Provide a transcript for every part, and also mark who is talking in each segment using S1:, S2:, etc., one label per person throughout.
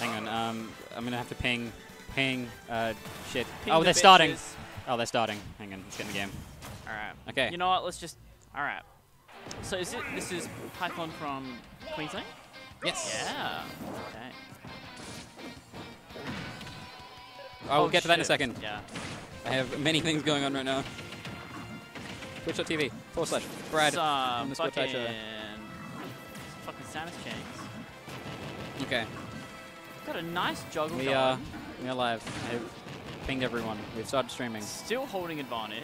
S1: Hang on. Um, I'm gonna have to ping, ping. Uh, shit.
S2: Ping
S1: oh,
S2: the
S1: they're starting.
S2: bitches.
S1: Oh, they're starting. Hang on. Let's get in the game.
S2: All right.
S1: Okay.
S2: You know what? Let's just. All right. So is it? This is Python from Queensland.
S1: Yes.
S2: Yeah. Okay.
S1: I will
S2: Oh,
S1: get to that in a second.
S2: Yeah.
S1: I have many things going on right now. Twitch.tv forward slash Brad
S2: Some fucking, fucking Samus chains.
S1: Okay.
S2: Got a nice juggle
S1: We are we are live. I've pinged everyone. We've started streaming.
S2: Still holding advantage.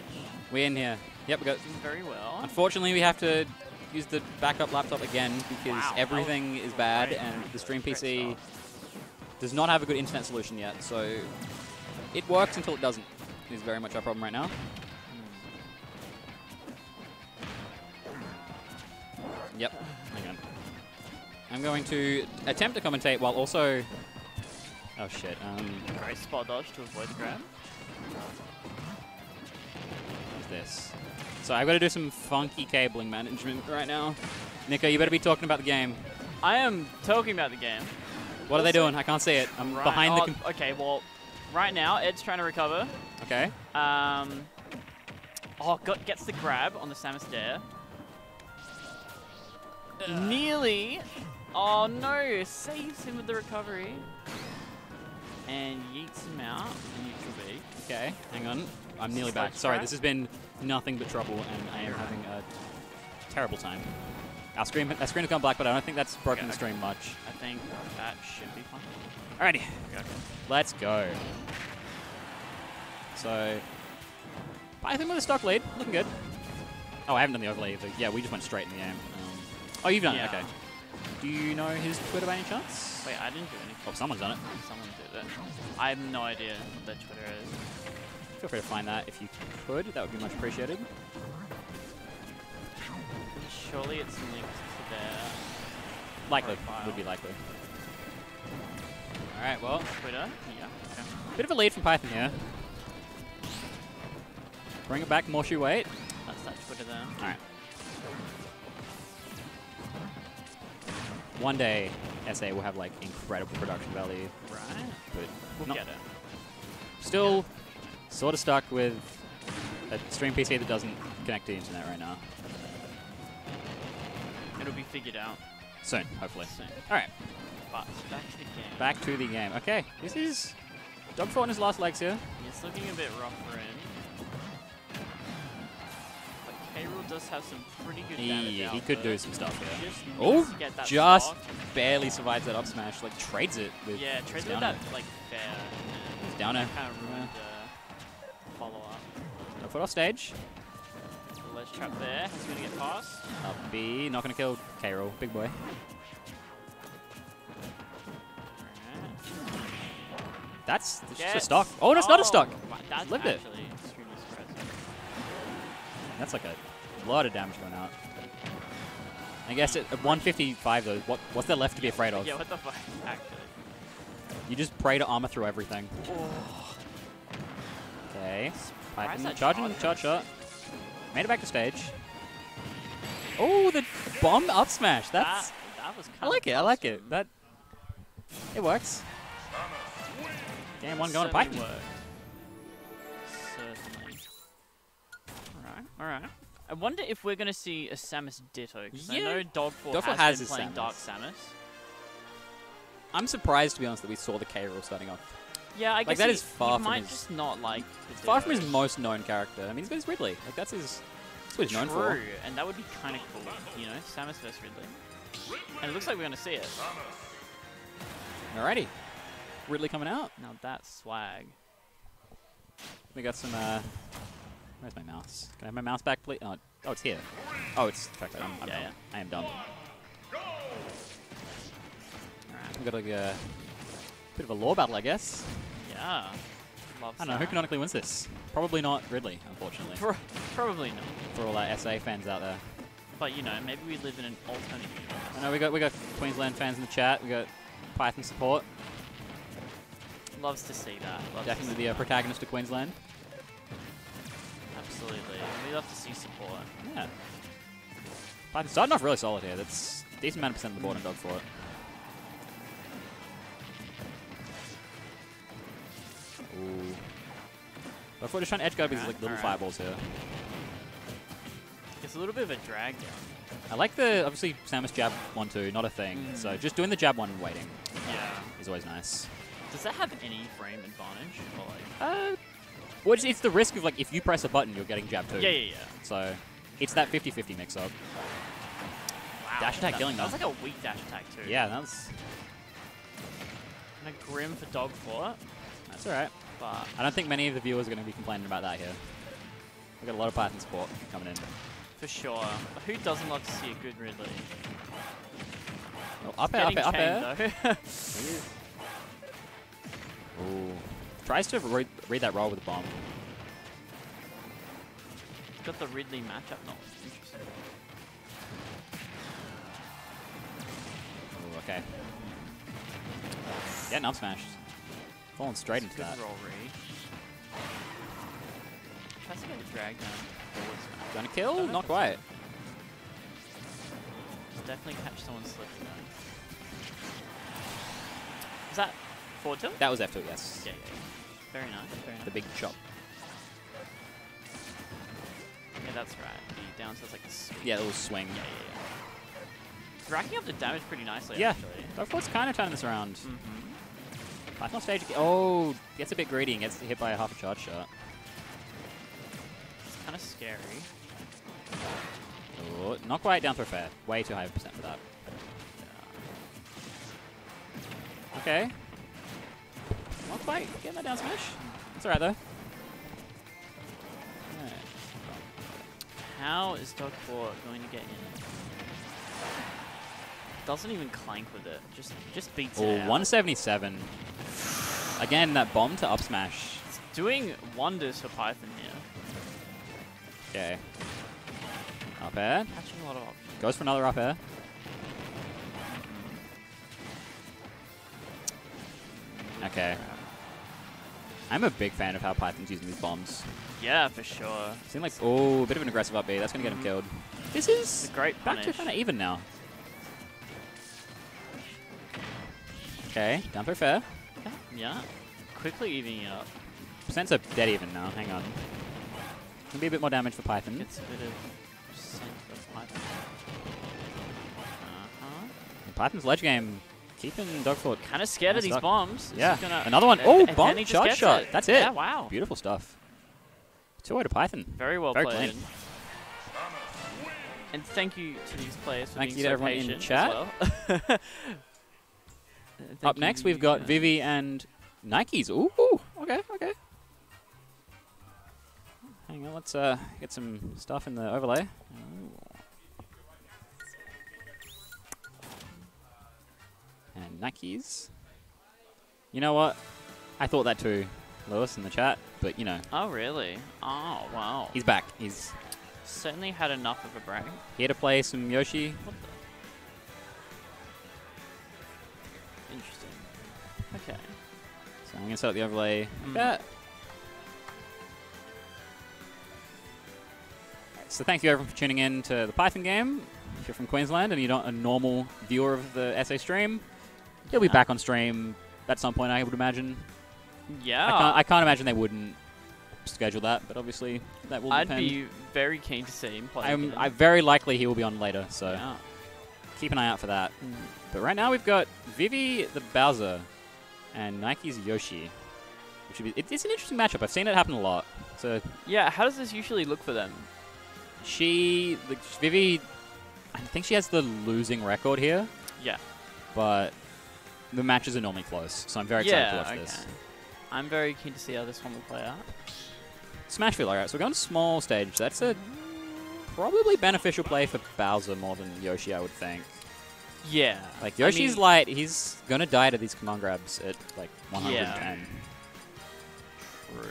S1: We're in here. Yep, we got
S2: Doing very well.
S1: Unfortunately, we have to use the backup laptop again because
S2: Wow,
S1: everything is bad
S2: great.
S1: and the stream PC does not have a good internet solution yet. So it works until it doesn't. Is very much our problem right now. Yep. Hang on. I'm going to attempt to commentate while also. Oh shit. Um,
S2: Great spot dodge to avoid the grab.
S1: what's this? So I've got to do some funky cabling management right now. Nico, you better be talking about the game.
S2: I am talking about the game.
S1: What are they doing? I can't see it. I'm
S2: Right-
S1: behind the.
S2: oh, okay, well, right now Ed's trying to recover.
S1: okay.
S2: Um, oh, got, gets the grab on the Samus Dare. Nearly. Oh no! Saves him with the recovery. And yeets him out. in Neutral B.
S1: Okay. Hang on. I'm nearly back. Sorry, this has been nothing but trouble, and I am having a terrible time. Our screen, our screen has gone black, but I don't think that's broken
S2: Okay,
S1: the stream much.
S2: I think that should be fine.
S1: Alrighty.
S2: Okay.
S1: Let's go. So, Python with a stock lead, looking good. Oh, I haven't done the overlay either. Yeah, we just went straight in the game. Um, oh, you've done
S2: Yeah.
S1: it. Okay. Do you know his Twitter by any chance?
S2: Wait, I didn't do anything.
S1: Oh, someone's done it.
S2: Someone did it. I have no idea what their Twitter is.
S1: Feel free to find that if you could. That would be much appreciated.
S2: Surely it's linked to their
S1: Likely.
S2: Profile.
S1: Would be likely. All right. Well,
S2: Twitter. Yeah. Okay.
S1: bit of a lead from Python here. Bring it back, more shoe weight.
S2: That's that Twitter there.
S1: All One day, SA will have like incredible production value,
S2: Right.
S1: but
S2: We'll
S1: not-
S2: get it.
S1: still sort of stuck with a stream PC that doesn't connect to the internet right now.
S2: It'll be figured out
S1: Soon, hopefully.
S2: soon.
S1: All right,
S2: But back to the game.
S1: back to the game. Okay, this is Dogfort in his last legs here.
S2: It's looking a bit rough for him. K-Rool does have some pretty good damage
S1: He, he could do some stuff here.
S2: Just
S1: Oh,
S2: to
S1: just
S2: stock.
S1: barely survives that up smash. Like trades it with.
S2: Yeah,
S1: his
S2: trade
S1: down
S2: that like fair.
S1: His down air.
S2: Kind of ruined the follow up.
S1: Foot off stage.
S2: Ledge trap there. He's gonna get past.
S1: Up B, not gonna kill K-Rool, big boy. That's just a stock. Oh, that's not a stock.
S2: Oh, that's
S1: Lived it. That's like a lot of damage going out. I guess at at 155 though, what what's there left to be afraid of?
S2: Yeah, what the fuck? Actually.
S1: You just pray to armor through everything.
S2: Oh.
S1: Okay. Python charging,
S2: charge
S1: charge shot. Made it back to stage. Oh, the bomb up smash. That's
S2: that, that was kind
S1: I like it. I like it. That it works. Game one going to Python.
S2: worked. Certainly. Alright, alright. I wonder if we're going to see a Samus Ditto, because I
S1: Yeah.
S2: know Dogfort
S1: Dogfort
S2: has,
S1: has
S2: been playing
S1: Samus.
S2: Dark Samus.
S1: I'm surprised to be honest that we saw the K Rool starting off.
S2: Yeah, I guess
S1: that
S2: he,
S1: is far
S2: he
S1: from
S2: might
S1: his-
S2: just not like the
S1: Far from his most known character. I mean, he's got his Ridley. Like that's his. That's what he's known
S2: True,
S1: for.
S2: and that would be kind of cool, you know, Samus versus Ridley. And it looks like we're going to see it.
S1: Alrighty. Ridley coming out.
S2: Now that's swag.
S1: We got some. uh Where's my mouse? Can I have my mouse back, please? Oh, oh it's here. Oh, it's trackpad. I'm, I'm
S2: Yeah,
S1: dumb. I am dumb.
S2: Alright.
S1: We've got like a bit of a law battle, I guess.
S2: Yeah. Love
S1: I don't know who canonically wins this. Probably not Ridley, unfortunately,
S2: Pro- probably not.
S1: for all our SA fans out there.
S2: But you know, maybe we live in an alternate universe.
S1: I know we got we got Queensland fans in the chat. We got Python support.
S2: Loves to see that. Loves
S1: Definitely the uh,
S2: that.
S1: protagonist of Queensland.
S2: Absolutely. We love to see support.
S1: Yeah. But starting off really solid here. That's decent amount of percent of the board and dog for it. Ooh. But if we're just trying to edge guard right,
S2: these
S1: like little
S2: right.
S1: fireballs here.
S2: It's a little bit of a drag down.
S1: I like the, obviously, Samus jab 1-2, not a thing.
S2: Mm.
S1: So just doing the jab 1 and waiting.
S2: Yeah.
S1: Is always nice.
S2: Does that have any frame advantage? Or like
S1: uh, well, it's, it's the risk of like if you press a button, you're getting jab too.
S2: yeah, yeah, yeah.
S1: So it's that 50-50 mix up.
S2: Wow.
S1: Dash attack
S2: that,
S1: killing
S2: That was like a weak dash attack too.
S1: Yeah, that's
S2: And a grim for Dogfoot,
S1: that's all right.
S2: but
S1: I don't think many of the viewers are going to be complaining about that here. We've got a lot of Python support coming in.
S2: for sure. Who doesn't love to see a good Ridley?
S1: Oh, up air, up air, up air.
S2: though.
S1: Ooh. Tries to read, read that roll with a bomb.
S2: Got the Ridley matchup. No, interesting.
S1: Ooh, okay. Getting up smashed. Falling straight into
S2: Good
S1: that.
S2: roll read. Tries to get a drag down.
S1: Gonna kill? Not quite.
S2: Definitely catch someone slipping though. Is that forward tilt?
S1: That was F2, yes.
S2: Yeah, yeah, yeah. Very nice, very nice.
S1: The big chop.
S2: Yeah, that's right. The down tilt's like a sweep.
S1: Yeah, little swing.
S2: Yeah, yeah, yeah. Racking up the damage pretty nicely,
S1: Yeah.
S2: actually.
S1: Dogfoot's kind of turning this around.
S2: Mm-hmm.
S1: Python stage. Oh, gets a bit greedy and gets hit by a half a charge shot.
S2: It's kind of scary.
S1: Oh, not quite down throw fair. Way too high of a percent for that. Okay. Not quite getting that down smash. It's alright though. Alright.
S2: How is Dogfoot going to get in? Doesn't even clank with it. Just just beats
S1: Oh,
S2: it out.
S1: 177. Again, that bomb to up smash.
S2: It's doing wonders for Python here.
S1: Okay. Up air.
S2: Catching a lot of options.
S1: Goes for another up air. Mm-hmm. Okay. I'm a big fan of how Python's using these bombs.
S2: Yeah, for sure.
S1: Seem like, oh, a bit of an aggressive up B. That's going to get him killed. This is
S2: It's a great
S1: back to kind of even now. Okay, down throw fair.
S2: Yeah. Quickly evening up.
S1: Percents are dead even now. Hang on. Can be a bit more damage for Python.
S2: Gets a bit of percent of Python. Uh-huh.
S1: Python's ledge game keeping Dogfoot.
S2: Kind of scared of these
S1: duck.
S2: bombs.
S1: Yeah. Another one. Oh,
S2: and
S1: bomb
S2: then he just
S1: charge
S2: gets
S1: shot. That's it.
S2: Yeah, wow.
S1: Beautiful stuff. 2 to Python.
S2: Very well
S1: Very
S2: played.
S1: clean.
S2: And thank you to these players for
S1: Thank
S2: being
S1: you to
S2: so
S1: everyone in
S2: patient
S1: chat.
S2: as well.
S1: Up next, we've got
S2: uh,
S1: Vivi and Nikes. Ooh, ooh, okay, okay. Hang on, let's uh, get some stuff in the overlay. And Nikes. You know what? I thought that too, Lewis, in the chat. But, you know,
S2: Oh, really? Oh, wow.
S1: he's back. He's
S2: certainly had enough of a break.
S1: here to play some Yoshi.
S2: What the? Interesting. Okay.
S1: So I'm going to set up the overlay
S2: Mhm.
S1: So thank you everyone for tuning in to the Python game. If you're from Queensland and you're not a normal viewer of the SA stream, he'll be back on stream at some point, I would imagine.
S2: Yeah.
S1: I, can't, I can't imagine they wouldn't schedule that, but obviously that will
S2: I'd
S1: depend.
S2: be very keen to see him play.
S1: I'm. I very likely he will be on later, so
S2: yeah.
S1: keep an eye out for that. Mm. But right now we've got Vivi the Bowser and Nike's Yoshi. Which would be, it, it's an interesting matchup. I've seen it happen a lot. So
S2: Yeah, how does this usually look for them?
S1: she, the, Vivi, I think she has the losing record here,
S2: Yeah.
S1: but the matches are normally close. So I'm very excited
S2: yeah,
S1: to watch
S2: okay.
S1: this.
S2: I'm very keen to see how this one will play out.
S1: Smashville, alright. So we're going small stage. That's a probably beneficial play for Bowser more than Yoshi, I would think.
S2: Yeah.
S1: Like
S2: I
S1: Yoshi's
S2: mean-
S1: light, he's gonna die to these command grabs at like 110.
S2: Yeah. True.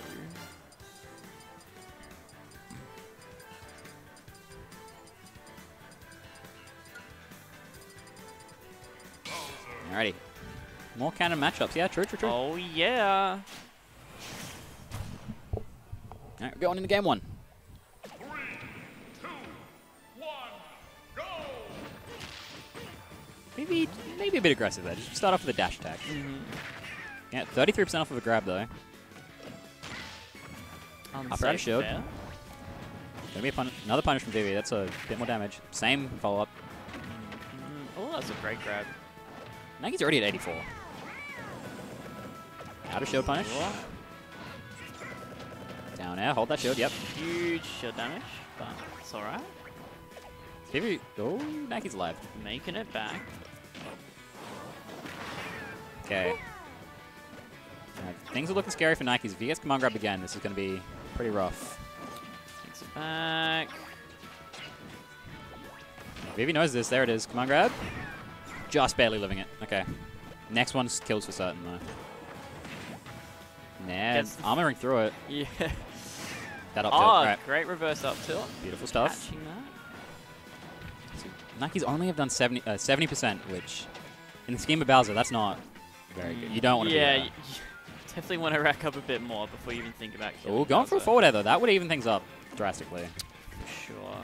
S1: Alrighty. More canon matchups. Yeah, true, true, true.
S2: Oh yeah.
S1: Alright, we're going into game one. Maybe, maybe a bit aggressive there. Just start off with a dash attack.
S2: hmm
S1: Yeah, 33% off of a grab though.
S2: Unsafe
S1: shield.
S2: there.
S1: Gonna be a pun another punish from Vivi. That's a bit more damage. Same follow up.
S2: Mm, oh, that's a great grab.
S1: Nagi's already at 84. Out of shield punish. Down air. Hold that shield. Yep.
S2: Huge shield damage, but it's alright.
S1: Vivi. Oh, Nagi's alive.
S2: Making it back.
S1: Okay. Uh, things are looking scary for Nikes. If he gets command grab again, this is going to be pretty rough.
S2: Gets it back.
S1: Vivi knows this. There it is. Command grab. Just barely living it. Okay. Next one kills for certain, though.
S2: The-
S1: armoring through it.
S2: Yeah.
S1: That up
S2: Oh.
S1: Right.
S2: great reverse up tilt.
S1: Beautiful stuff.
S2: That.
S1: Nikes only have done 70, uh, 70%, which in the scheme of Bowser, that's not very good. You don't want to
S2: yeah,
S1: be
S2: y- y- definitely want to rack up a bit more before you even think about killing
S1: Oh, going for a forward air, though. That would even things up drastically.
S2: For sure.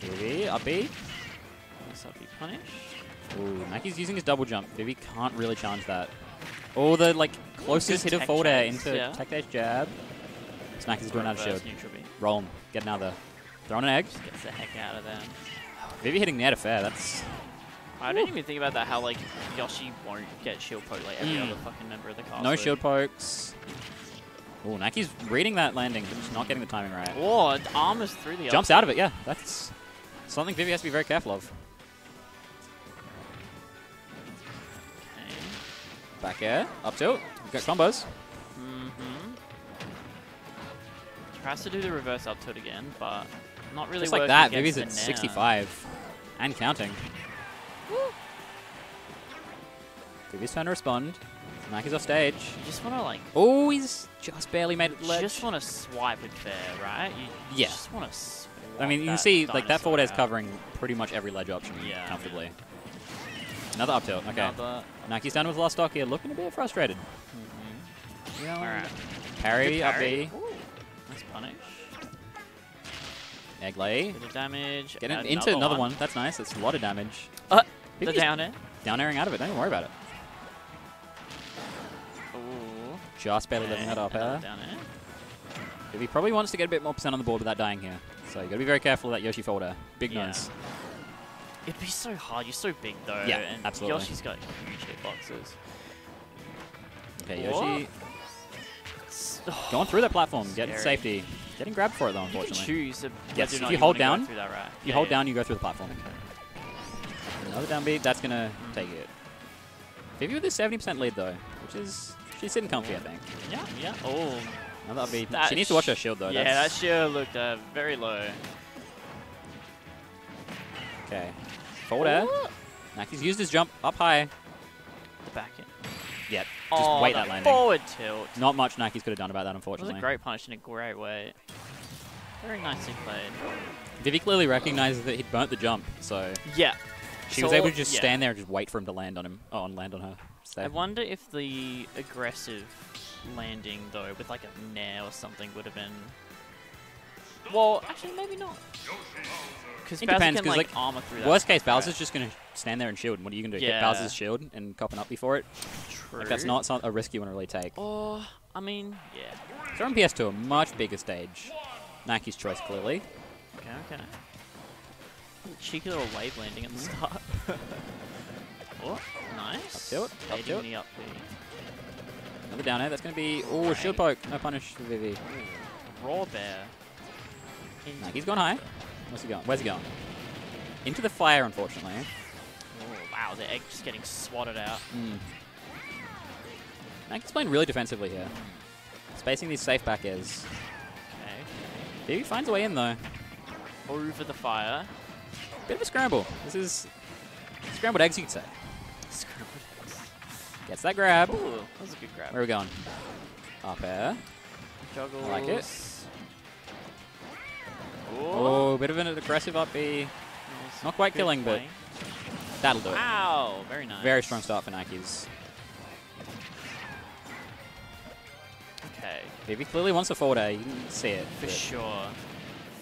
S1: Vivi, up B.
S2: This will be punished.
S1: Ooh, Nike's using his double jump. Vivi can't really challenge that. Oh, the like closest
S2: Good
S1: hit of
S2: tech
S1: forward air into
S2: yeah.
S1: tech dash jab. Snaky's doing out of shield. Roll him. Get another. Throwing an egg.
S2: Just gets the heck out of there.
S1: Vivi hitting near to fair. That's
S2: I didn't even think about that. How like Yoshi won't get shield poke like every
S1: Mm.
S2: other fucking member of the cast.
S1: no shield pokes. Oh, Naki's reading that landing, but just not getting the timing right.
S2: Oh, it armors through the.
S1: Jumps out of it, yeah. That's something Vivi has to be very careful of. Back air, up tilt. We've got combos.
S2: Mm-hmm. Tries to do the reverse up tilt again, but not really
S1: Just like that,
S2: against
S1: Vivi's at 65 and counting. Vivi's trying to respond. Nike's off stage.
S2: You just want to like,
S1: Oh, he's just barely made it
S2: you
S1: ledge.
S2: just want to swipe it fair, right? You
S1: Yeah.
S2: just want to.
S1: I mean, you can see like that forward air's covering pretty much every ledge option
S2: Yeah, I
S1: comfortably. Another up tilt. Okay.
S2: Another.
S1: Nike's done with last stock here, looking a bit frustrated.
S2: mhm.
S1: You
S2: All right.
S1: Parry,
S2: Good
S1: up
S2: parry.
S1: B,
S2: Ooh, Nice punish.
S1: egg lay.
S2: Bit of damage.
S1: Get in,
S2: another
S1: into another one. That's nice. That's a lot of damage.
S2: Uh, the down air.
S1: Down airing out of it. Don't even worry about it.
S2: Ooh.
S1: Just barely living
S2: okay,
S1: that up
S2: another
S1: air.
S2: Down air.
S1: He probably wants to get a bit more percent on the board without dying here. So you got to be very careful of that Yoshi folder. Big
S2: Yeah.
S1: nose.
S2: It'd be so hard. You're so big though.
S1: Yeah,
S2: and
S1: absolutely.
S2: Yoshi's got huge hitboxes.
S1: Okay, Yoshi
S2: It's-
S1: going through that platform, getting safety, getting grabbed for it though.
S2: You
S1: Unfortunately,
S2: choose to
S1: Yes, if
S2: not
S1: you hold down-
S2: that right.
S1: if you hold down, you go through the platform. Another down beat, that's gonna take it. Vivi with a 70% lead though, which is she's sitting comfy, I think.
S2: Yeah, yeah. Oh,
S1: Another beat.
S2: That
S1: She needs to watch her shield though.
S2: yeah, that
S1: that's,
S2: shield looked uh, very low.
S1: okay. Forward air.
S2: Ooh.
S1: Naki's used his jump up high.
S2: The back in.
S1: Yet, oh, just
S2: oh,
S1: wait
S2: the
S1: that landing.
S2: forward tilt.
S1: Not much Naki's could have done about that, unfortunately.
S2: It was a great punish in a great way. Very nicely played.
S1: Vivi clearly recognizes that he'd burnt the jump, so
S2: Yeah.
S1: she was able to just
S2: yeah.
S1: stand there and just wait for him to land on him. Oh, and land on her. So,
S2: I wonder if the aggressive landing though, with like a nair or something, would have been. Well, actually, maybe not. Because
S1: It
S2: Bowser
S1: depends,
S2: can
S1: 'cause,
S2: like,
S1: like,
S2: armor through that.
S1: Worst case,
S2: threat.
S1: Bowser's just going to stand there and shield. And what are you going to do?
S2: Yeah.
S1: Hit Bowser's shield and cop an up before it?
S2: True.
S1: Like, that's not some- a risk you want to really take.
S2: Oh, I mean, yeah.
S1: So on PS2, a much bigger stage. Nike's choice, clearly.
S2: Okay, okay. Cheeky little wave landing at the mm-hmm. start. oh, nice.
S1: Up tilt, up
S2: Baiting
S1: tilt.
S2: the up
S1: Another down air. That's going to be... Oh, shield poke. No punish for Vivi.
S2: Raw bear.
S1: Naki's
S2: the
S1: gone high. Where's he going? Where's he going? Into the fire, unfortunately.
S2: Oh, wow, the egg just getting swatted out.
S1: Mm. Naki's playing really defensively here. Spacing these safe back airs.
S2: Okay.
S1: Finds a way in, though.
S2: Over the fire.
S1: Bit of a scramble. This is scrambled eggs, you could say.
S2: Scrambled eggs.
S1: Gets that grab.
S2: Ooh, that was a good grab.
S1: Where are we going? Up air.
S2: Juggles.
S1: I like it.
S2: Oh,
S1: bit of an aggressive up B.
S2: nice.
S1: not quite
S2: Good
S1: killing, but. That'll do it.
S2: Wow, very nice.
S1: Very strong start for Nikes.
S2: Okay,
S1: Vivi clearly wants a forward air. You can see it.
S2: for sure.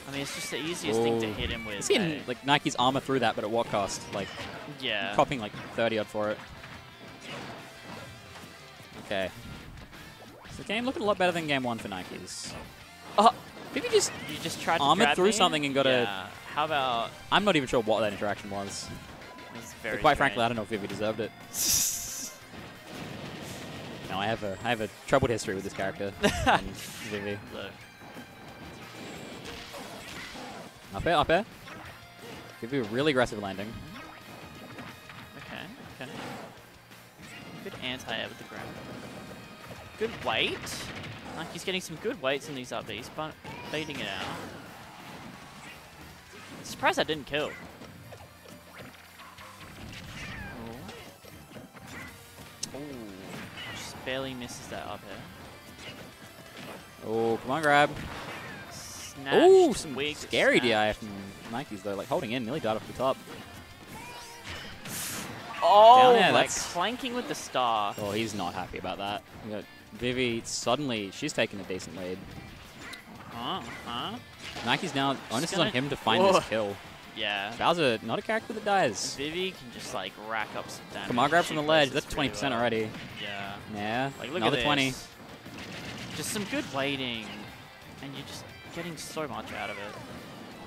S2: I mean, it's just the easiest thing to hit him with.
S1: Seeing
S2: eh?
S1: like Nike's armor through that, but at what cost? Like
S2: yeah.
S1: copping like 30 odd for it. Okay. the game looking a lot better than game one for Nikes.
S2: Oh,
S1: Vivi just,
S2: you just tried grab
S1: through
S2: me?
S1: something and got a-
S2: yeah. How about?
S1: I'm not even sure what that interaction was. But quite frankly, I don't know if Vivi deserved it. No, I have a I have a troubled history with this character. and Vivi.
S2: Look.
S1: Up air, up air. Vivi a really aggressive landing.
S2: Okay. Okay. Good anti-air with the ground. Good weight. Like he's getting some good weights in these up Bs, but beating it out. Surprised I didn't kill. Oh. Just barely misses that up here.
S1: Oh, come on, grab.
S2: Snatched,
S1: Oh, some
S2: weak,
S1: scary DI from Nikes though, like holding in, nearly died off the top.
S2: Oh,
S1: there,
S2: like
S1: that's-
S2: clanking with the star.
S1: Oh, he's not happy about that. Vivi suddenly, she's taking a decent lead.
S2: Huh? Huh?
S1: Nike's now, onus is on him to find
S2: Whoa.
S1: this kill.
S2: Yeah.
S1: Bowser, not a character that dies.
S2: Vivi can just like rack up some damage.
S1: Come on, grab from the ledge. That's 20%
S2: well.
S1: already.
S2: Yeah.
S1: Yeah,
S2: Like look
S1: another
S2: at
S1: 20.
S2: this. Just some good waiting, and you're just getting so much out of it.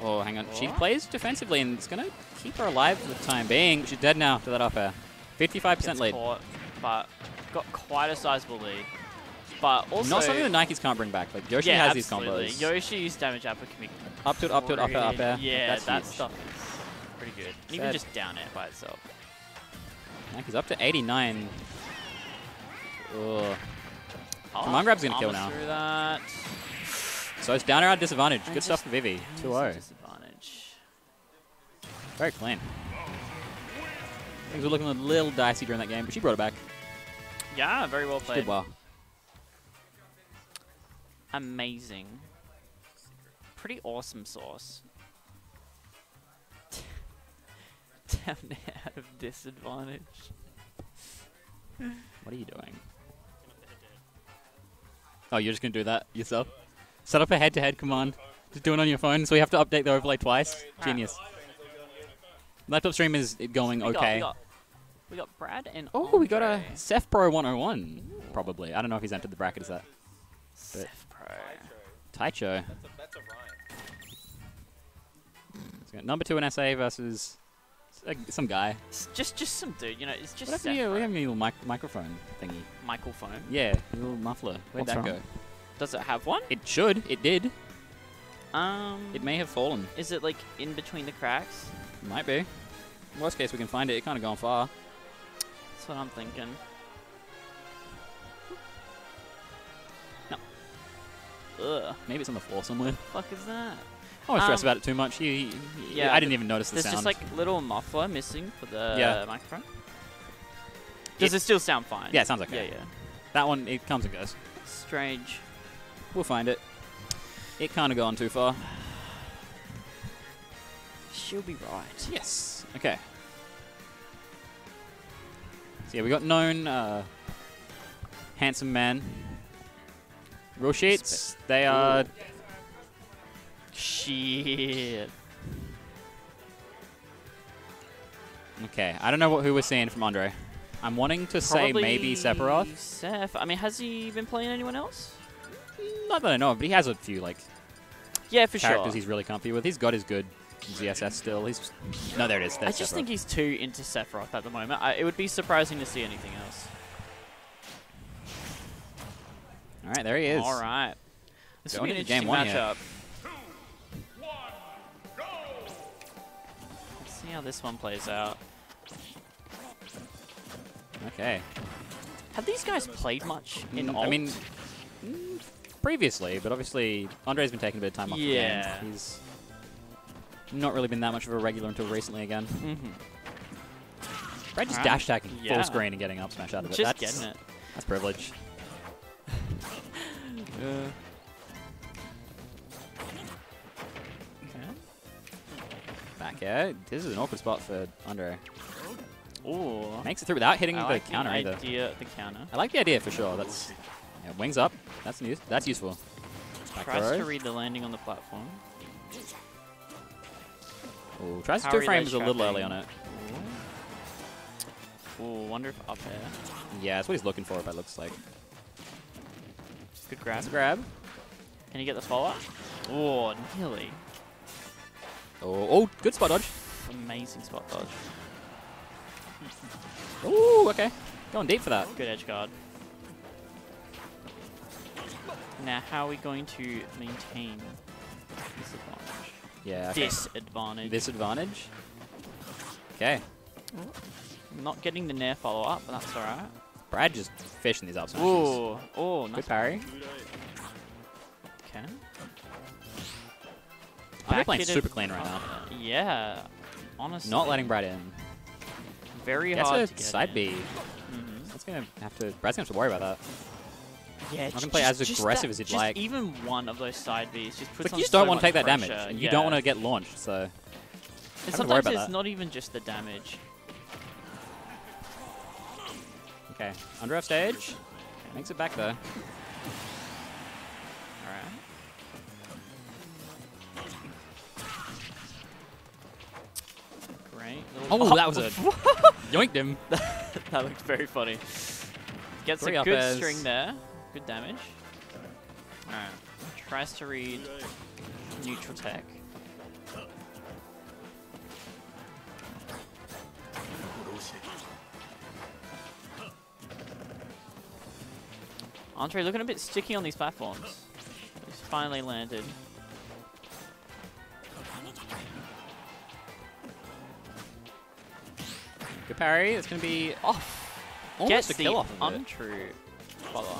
S1: Oh, hang on. She plays defensively and it's going to keep her alive for the time being. She's dead now after that up air. 55% lead.
S2: caught, but got quite a sizable lead. But also
S1: Not something that Nikes can't bring back. Like, Yoshi
S2: yeah,
S1: has these combos.
S2: Yoshi's damage output can be
S1: Up to it, up to it, up air, up air.
S2: Yeah,
S1: That's
S2: that
S1: huge.
S2: stuff is pretty good. And even just down air by itself.
S1: Nikes up to 89. Ugh.
S2: Ah, oh,
S1: Come on, Grab's gonna kill now.
S2: That.
S1: So it's down air at disadvantage.
S2: And
S1: Good stuff for Vivi.
S2: and
S1: 2-0.
S2: Disadvantage.
S1: Very clean. Things were looking a little dicey during that game, but she brought it back.
S2: Yeah, very well
S1: She
S2: played.
S1: did well.
S2: Amazing. Pretty awesome sauce. Down out of disadvantage.
S1: What are you doing? Oh, you're just going to do that yourself? Set up a head-to-head command. Just do it on your phone, so we have to update the overlay twice. Genius. Laptop stream is going
S2: We got-
S1: okay.
S2: we, got, we got Brad and
S1: Oh, we got a. Seth Pro 101, probably. I don't know if he's entered the bracket is that. Taicho.
S3: That's a, that's a rhyme.
S1: So we got number two in SA versus uh, some guy.
S2: It's just just some dude, you know, it's just
S1: What happened
S2: Seth
S1: to you? We have a little mic- microphone thingy.
S2: microphone.
S1: Yeah, a little muffler. Where'd
S2: What's
S1: that
S2: wrong?
S1: go?
S2: Does it have one?
S1: It should. It did.
S2: Um
S1: It may have fallen.
S2: is it like in between the cracks?
S1: Might be. Worst case, we can find it. It kind of gone far.
S2: That's what I'm thinking. Ugh.
S1: Maybe it's on the floor somewhere.
S2: What the fuck is that?
S1: I stress
S2: Um,
S1: about it too much. You, you-
S2: yeah,
S1: I didn't even notice the
S2: There's
S1: sound.
S2: just like little muffler missing for the
S1: Yeah.
S2: microphone. Does it, still sound fine?
S1: Yeah, it sounds okay.
S2: Yeah, yeah.
S1: that one, it comes and goes.
S2: Strange.
S1: We'll find it. It kind of gone too far.
S2: She'll be right.
S1: Yes. Okay. So yeah, we got known uh, handsome man. Sheets. They uh, are.
S2: Shit.
S1: Okay, I don't know what who we're seeing from Andre. I'm wanting to say maybe Sephiroth.
S2: Seph. I mean, has he been playing anyone else?
S1: Mm, not that I know of, but he has a few like
S2: Yeah, for
S1: characters
S2: sure.
S1: he's really comfy with. He's got his good ZSS still. He's no, there it is.
S2: I just
S1: Sephiroth.
S2: think he's too into Sephiroth at the moment. I, it would be surprising to see anything else.
S1: All right, there he is.
S2: All right. This will be an
S1: game
S2: interesting
S1: one
S2: matchup. Let's see how this one plays out.
S1: Okay.
S2: Have these guys played much in
S1: Mm, I mean, mm, previously, but obviously Andre's been taking a bit of time off
S2: Yeah.
S1: the game. He's not really been that much of a regular until recently again.
S2: Mhm.
S1: Brad just
S2: Alright.
S1: dash attacking
S2: Yeah.
S1: full screen and getting up smash out of it.
S2: just
S1: that's,
S2: getting it.
S1: That's privilege.
S2: Okay.
S1: Back air. This is an awkward spot for Andre.
S2: Ooh.
S1: Makes it through without hitting
S2: I
S1: the
S2: like
S1: counter
S2: the
S1: either.
S2: idea, the counter.
S1: I like the idea for sure. That's yeah, wings up. That's news. That's useful. Back
S2: Tries
S1: throw.
S2: to read the landing on the platform.
S1: Ooh, tries to two
S2: relay
S1: frames a little early on it.
S2: Ooh, wonder if up air.
S1: Yeah, that's what he's looking for. If it looks like.
S2: Good grab.
S1: A grab.
S2: Can you get the follow-up? Oh, nearly.
S1: Oh, oh, good spot dodge.
S2: Amazing spot dodge.
S1: Ooh, okay. Going deep for that.
S2: Good edge guard. Now, how are we going to maintain this advantage?
S1: Yeah. Okay.
S2: Disadvantage.
S1: Disadvantage. Okay.
S2: Not getting the nair follow-up, but that's alright.
S1: Brad just fishing these up smashes.
S2: Ooh, oh, nice.
S1: Good parry.
S2: Okay.
S1: I'm
S2: Back
S1: playing super clean right now.
S2: Yeah, honestly.
S1: Not letting Brad in.
S2: very
S1: Gets
S2: hard
S1: a
S2: to get
S1: side
S2: in.
S1: B.
S2: Mhm.
S1: That's gonna have to. Brad's gonna have to worry about that.
S2: Yeah,
S1: Not gonna play
S2: just-
S1: as aggressive
S2: that-
S1: as he'd
S2: just
S1: like.
S2: Even one of those side Bs just puts
S1: But
S2: on
S1: you just
S2: so
S1: don't want to take that
S2: pressure.
S1: damage. and You don't want to get launched. So
S2: And sometimes it's not even just the damage.
S1: Okay, under off stage. Makes it back though.
S2: Alright. Great. little-
S1: Oh, that was a yoinked him.
S2: that looked very funny. Gets
S1: Three
S2: a good
S1: airs.
S2: string there. Good damage. Alright. Tries to read neutral tech. Andre looking a bit sticky on these platforms. He's finally landed.
S1: Good parry. It's gonna be off. Almost
S2: Gets
S1: a
S2: the
S1: kill off of it.
S2: untrue follow.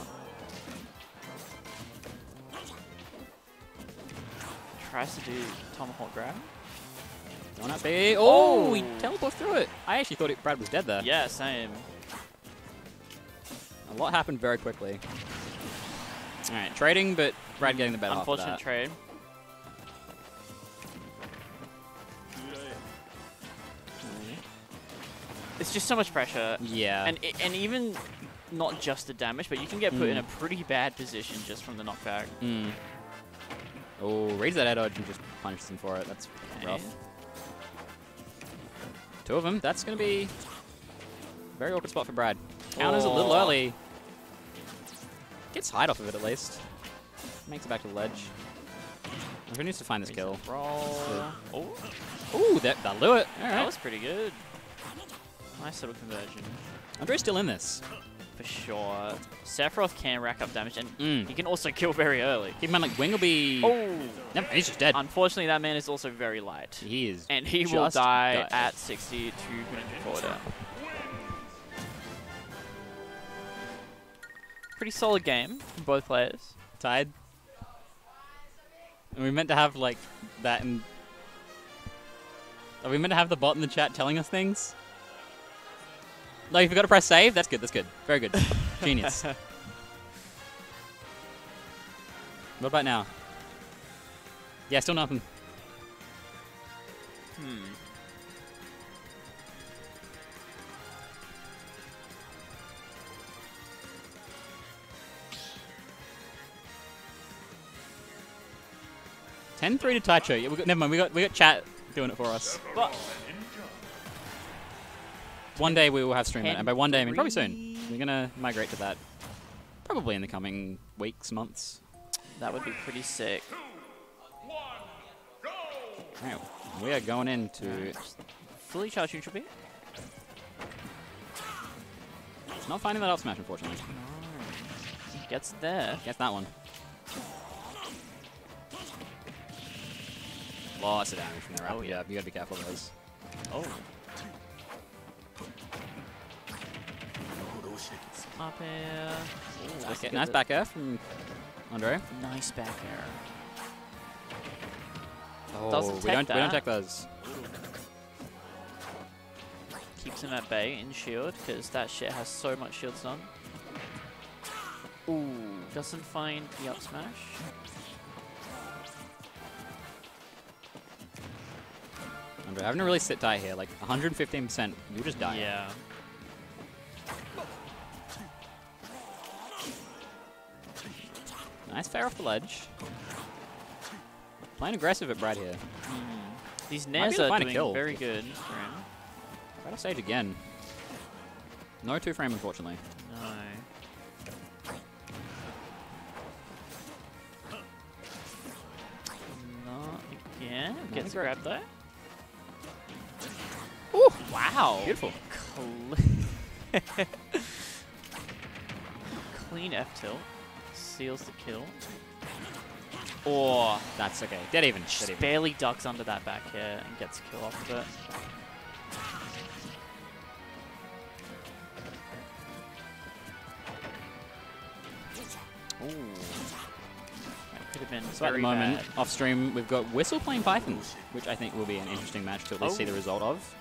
S2: Tries to do tomahawk grab.
S1: Don't have to- Oh, he
S2: Oh.
S1: teleports through it. I actually thought it, Brad was dead there.
S2: Yeah, same.
S1: A lot happened very quickly. All right, trading, but Brad getting the better
S2: Unfortunate trade. It's just so much pressure,
S1: Yeah.
S2: and and even not just the damage, but you can get put in
S1: Mm.
S2: a pretty bad position just from the knockback.
S1: Mm. Oh, raise that air dodge and just punishes him for it. That's rough. Two of them. That's going to be a very awkward spot for Brad. Counters a little
S2: Oh.
S1: early. Gets hide off of it at least. Makes it back to the ledge. Who needs to find this kill?
S2: Oh,
S1: Ooh, that, that'll do it.
S2: That was pretty good. Nice little conversion.
S1: Andre's still in this.
S2: For sure. Sephiroth can rack up damage, and
S1: Mm.
S2: he can also kill very early.
S1: Keep in mind, like, Wing will be...
S2: Oh!
S1: Never, he's just dead.
S2: Unfortunately, that man is also very light.
S1: he is.
S2: And he will die
S1: died.
S2: at 60 to forward Pretty solid game from both players.
S1: tied. And we meant to have like that and are we meant to have the bot in the chat telling us things? No, you forgot to press save? That's good, that's good. Very good. Genius. what about now? Yeah, still nothing.
S2: Hmm.
S1: Ten three to Taicho. Yeah, we got, never mind, we got we got chat doing it for us.
S2: But
S1: One day we will have stream it, and by one day I mean probably soon. We're gonna migrate to that. Probably in the coming weeks, months.
S2: that would be pretty sick.
S1: Right, we are going into
S2: Fully charged neutral beat?
S1: not finding that up smash, unfortunately.
S2: Gets there.
S1: Gets that one. Lots of damage from the rapid.
S2: Oh, yeah.
S1: yeah, you gotta be careful of those.
S2: Oh. Up air. Ooh,
S1: Nice,
S2: let's
S1: get-
S2: get
S1: nice back air from Andre.
S2: Nice back air.
S1: Oh,
S2: Doesn't
S1: we don't we don't
S2: that.
S1: take those.
S2: Keeps him at bay in shield because that shit has so much shields on. Ooh, doesn't find the up smash.
S1: Remember, having to really sit tight here, like 115%, you just die.
S2: Yeah.
S1: Nice fair off the ledge. Playing aggressive at Brad here.
S2: Mm. These nairs are doing
S1: kill.
S2: very good.
S1: Try to stage again. No two frame, unfortunately.
S2: No. Not again.
S1: Gets
S2: grabbed there.
S1: Ooh,
S2: Wow.
S1: beautiful.
S2: Cle- Clean F tilt. Seals the kill. Or
S1: That's okay. Dead even. Dead
S2: just
S1: even.
S2: barely ducks under that back air and gets a kill off of it. Ooh. That could have been
S1: So at the moment,
S2: bad.
S1: off stream, we've got Whistle playing Pythons, which I think will be an interesting match to at least see
S2: Oh.
S1: the result of.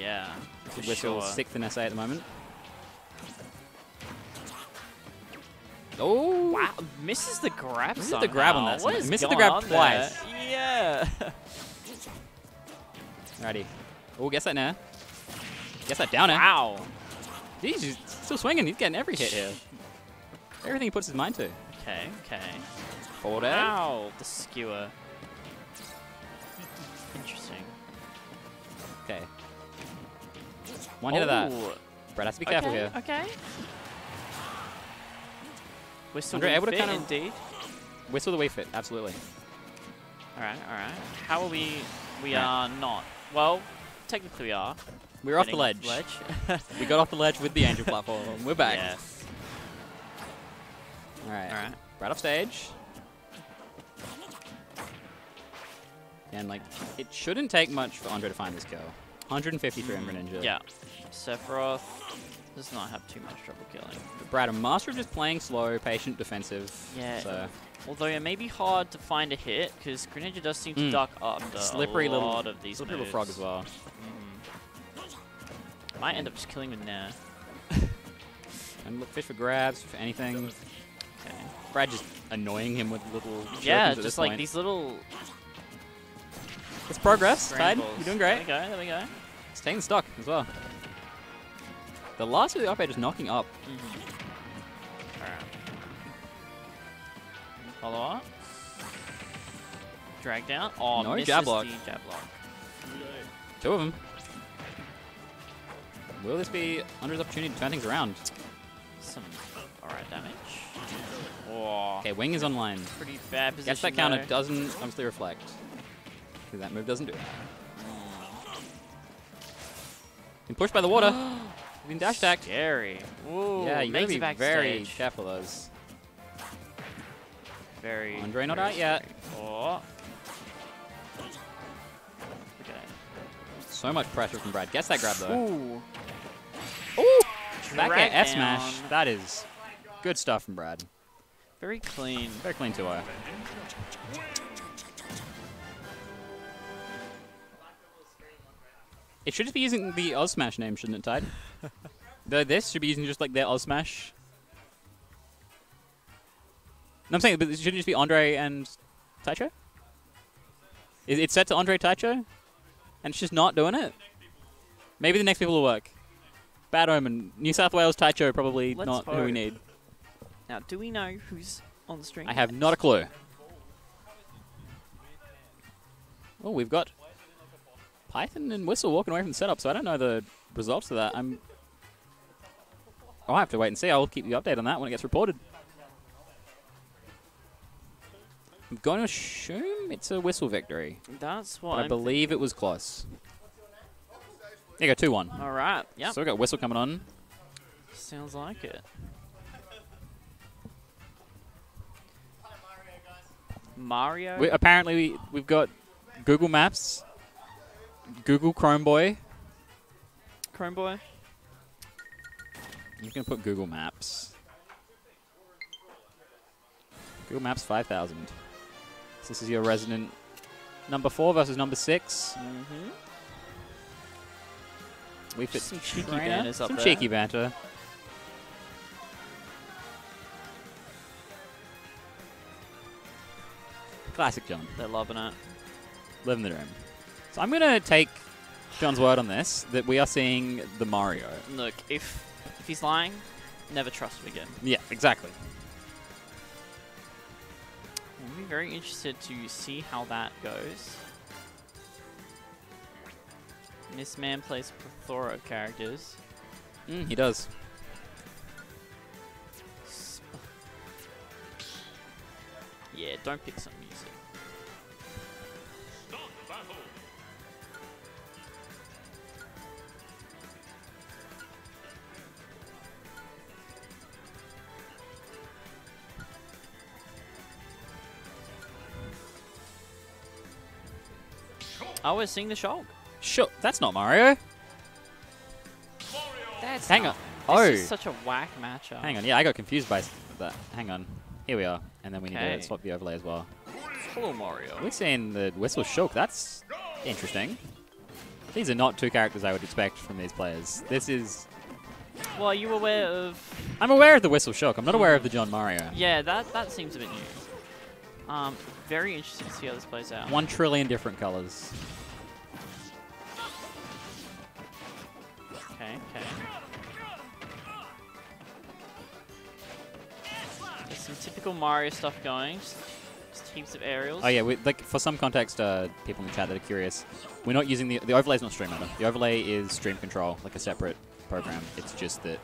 S2: Yeah, for
S1: Whistle
S2: sure.
S1: sixth in SA at the moment. Oh,
S2: Wow, misses the grab
S1: Misses the grab on that
S2: What
S1: somehow.
S2: is
S1: Misses the grab twice.
S2: there? Yeah.
S1: Righty. Oh, guess that now. Guess that down now.
S2: wow.
S1: He's just still swinging. He's getting every hit here. Everything he puts his mind to.
S2: Okay, okay.
S1: Forward air.
S2: Wow, the skewer. Interesting.
S1: Okay. One hit of that.
S2: Ooh,
S1: Brad has to be careful here.
S2: Okay. We're still
S1: Andre, able to kind of-
S2: indeed.
S1: Whistle the way fit. Absolutely.
S2: All right, all right. How are we? We are not. Well, technically we are.
S1: We're off the ledge.
S2: ledge.
S1: We got off the ledge with the angel platform. We're back.
S2: Yes.
S1: All right.
S2: All right.
S1: Right off stage. And like, it shouldn't take much for Andre to find this kill. 153 on Greninja.
S2: Yeah. Sephiroth does not have too much trouble killing.
S1: Brad, a master of just playing slow, patient, defensive.
S2: Yeah.
S1: So
S2: Although it may be hard to find a hit because Greninja does seem to
S1: Mm.
S2: duck under
S1: slippery
S2: a
S1: little,
S2: lot of these
S1: slippery little
S2: moves.
S1: frog as well.
S2: Mhm. Might end up just killing with Nair.
S1: And look, fish for grabs, for anything.
S2: Okay.
S1: Brad just annoying him with little.
S2: Yeah, just like
S1: point.
S2: these little
S1: It's progress, Tide. You're doing great.
S2: There we go. There we go.
S1: It's taking stock as well. The last of the up air just knocking up.
S2: Mm-hmm. Alright. Follow up. Drag down. Oh,
S1: No jab lock.
S2: jab lock.
S1: Two of them. Will this be Andre's opportunity to turn things around?
S2: Some alright damage.
S1: Okay, wing is online.
S2: pretty bad position.
S1: Gets that counter,
S2: though.
S1: doesn't obviously reflect. Because that move doesn't do that. Been pushed by the water. Been dash attacked.
S2: Scary. Ooh,
S1: Yeah, you gotta be very careful of those.
S2: Very.
S1: Andre not out yet.
S2: Oh. Okay.
S1: So much pressure from Brad. Guess that grab though.
S2: Ooh.
S1: Ooh! Back
S2: Drag
S1: air F smash. That is good stuff from Brad.
S2: Very clean.
S1: Very clean 2 It should just be using the Oz Smash name, shouldn't it, Tide? the, this should be using just like their Oz Smash. No, I'm saying, but it shouldn't just be Andre and Taicho? Is it set to Andre Taicho? And it's just not doing it? Maybe the next people will work. Bad Omen. New South Wales Taicho probably
S2: Let's
S1: not who we need.
S2: Now, do we know who's on the stream?
S1: I have not a clue. Oh, we've got Python and Whistle walking away from the setup, so I don't know the results of that. I'm. I'll have to wait and see. I'll keep you updated on that when it gets reported. I'm going to assume it's a Whistle victory.
S2: That's what
S1: I believe it was close. There you go, 2 1.
S2: All right. Yep.
S1: So we've got Whistle coming on.
S2: Sounds like it. Mario.
S1: We, apparently, we, we've got Google Maps, Google Chrome Boy.
S2: Chrome Boy.
S1: I'm going to put Google Maps. Google Maps 5000. So this is your resident number 4 versus number 6.
S2: Mm-hmm.
S1: We fit
S2: Some cheeky up
S1: Some
S2: there.
S1: cheeky banter. Classic John.
S2: They're loving it.
S1: Living the dream. So I'm going to take John's word on this that we are seeing the Mario.
S2: Look, if he's lying, never trust him again.
S1: Yeah, exactly.
S2: I'll be very interested to see how that goes. Miss Man plays a plethora of characters.
S1: Mm, he does.
S2: Yeah, don't pick some music. Oh, we're seeing the Shulk.
S1: Sure, that's not Mario.
S2: That's
S1: Hang
S2: not-
S1: on.
S2: This
S1: Oh.
S2: is such a whack matchup.
S1: Hang on, yeah, I got confused by that. Hang on. Here we are. And then we need to swap the overlay as well.
S2: Hello, Mario.
S1: We're seeing the Whistle Shulk. That's interesting. These are not two characters I would expect from these players. This is...
S2: Well, are you aware of?
S1: I'm aware of the Whistle Shulk. I'm not aware of the John Mario.
S2: Yeah, that that seems a bit new. Um, very interesting to see how this plays out.
S1: One trillion different colors.
S2: Okay, okay. There's some typical Mario stuff going. Just, just heaps of aerials.
S1: Oh yeah, we, like for some context, uh, people in the chat that are curious, we're not using the the overlay is not Stream Editor. The overlay is Stream Control, like a separate program. It's just that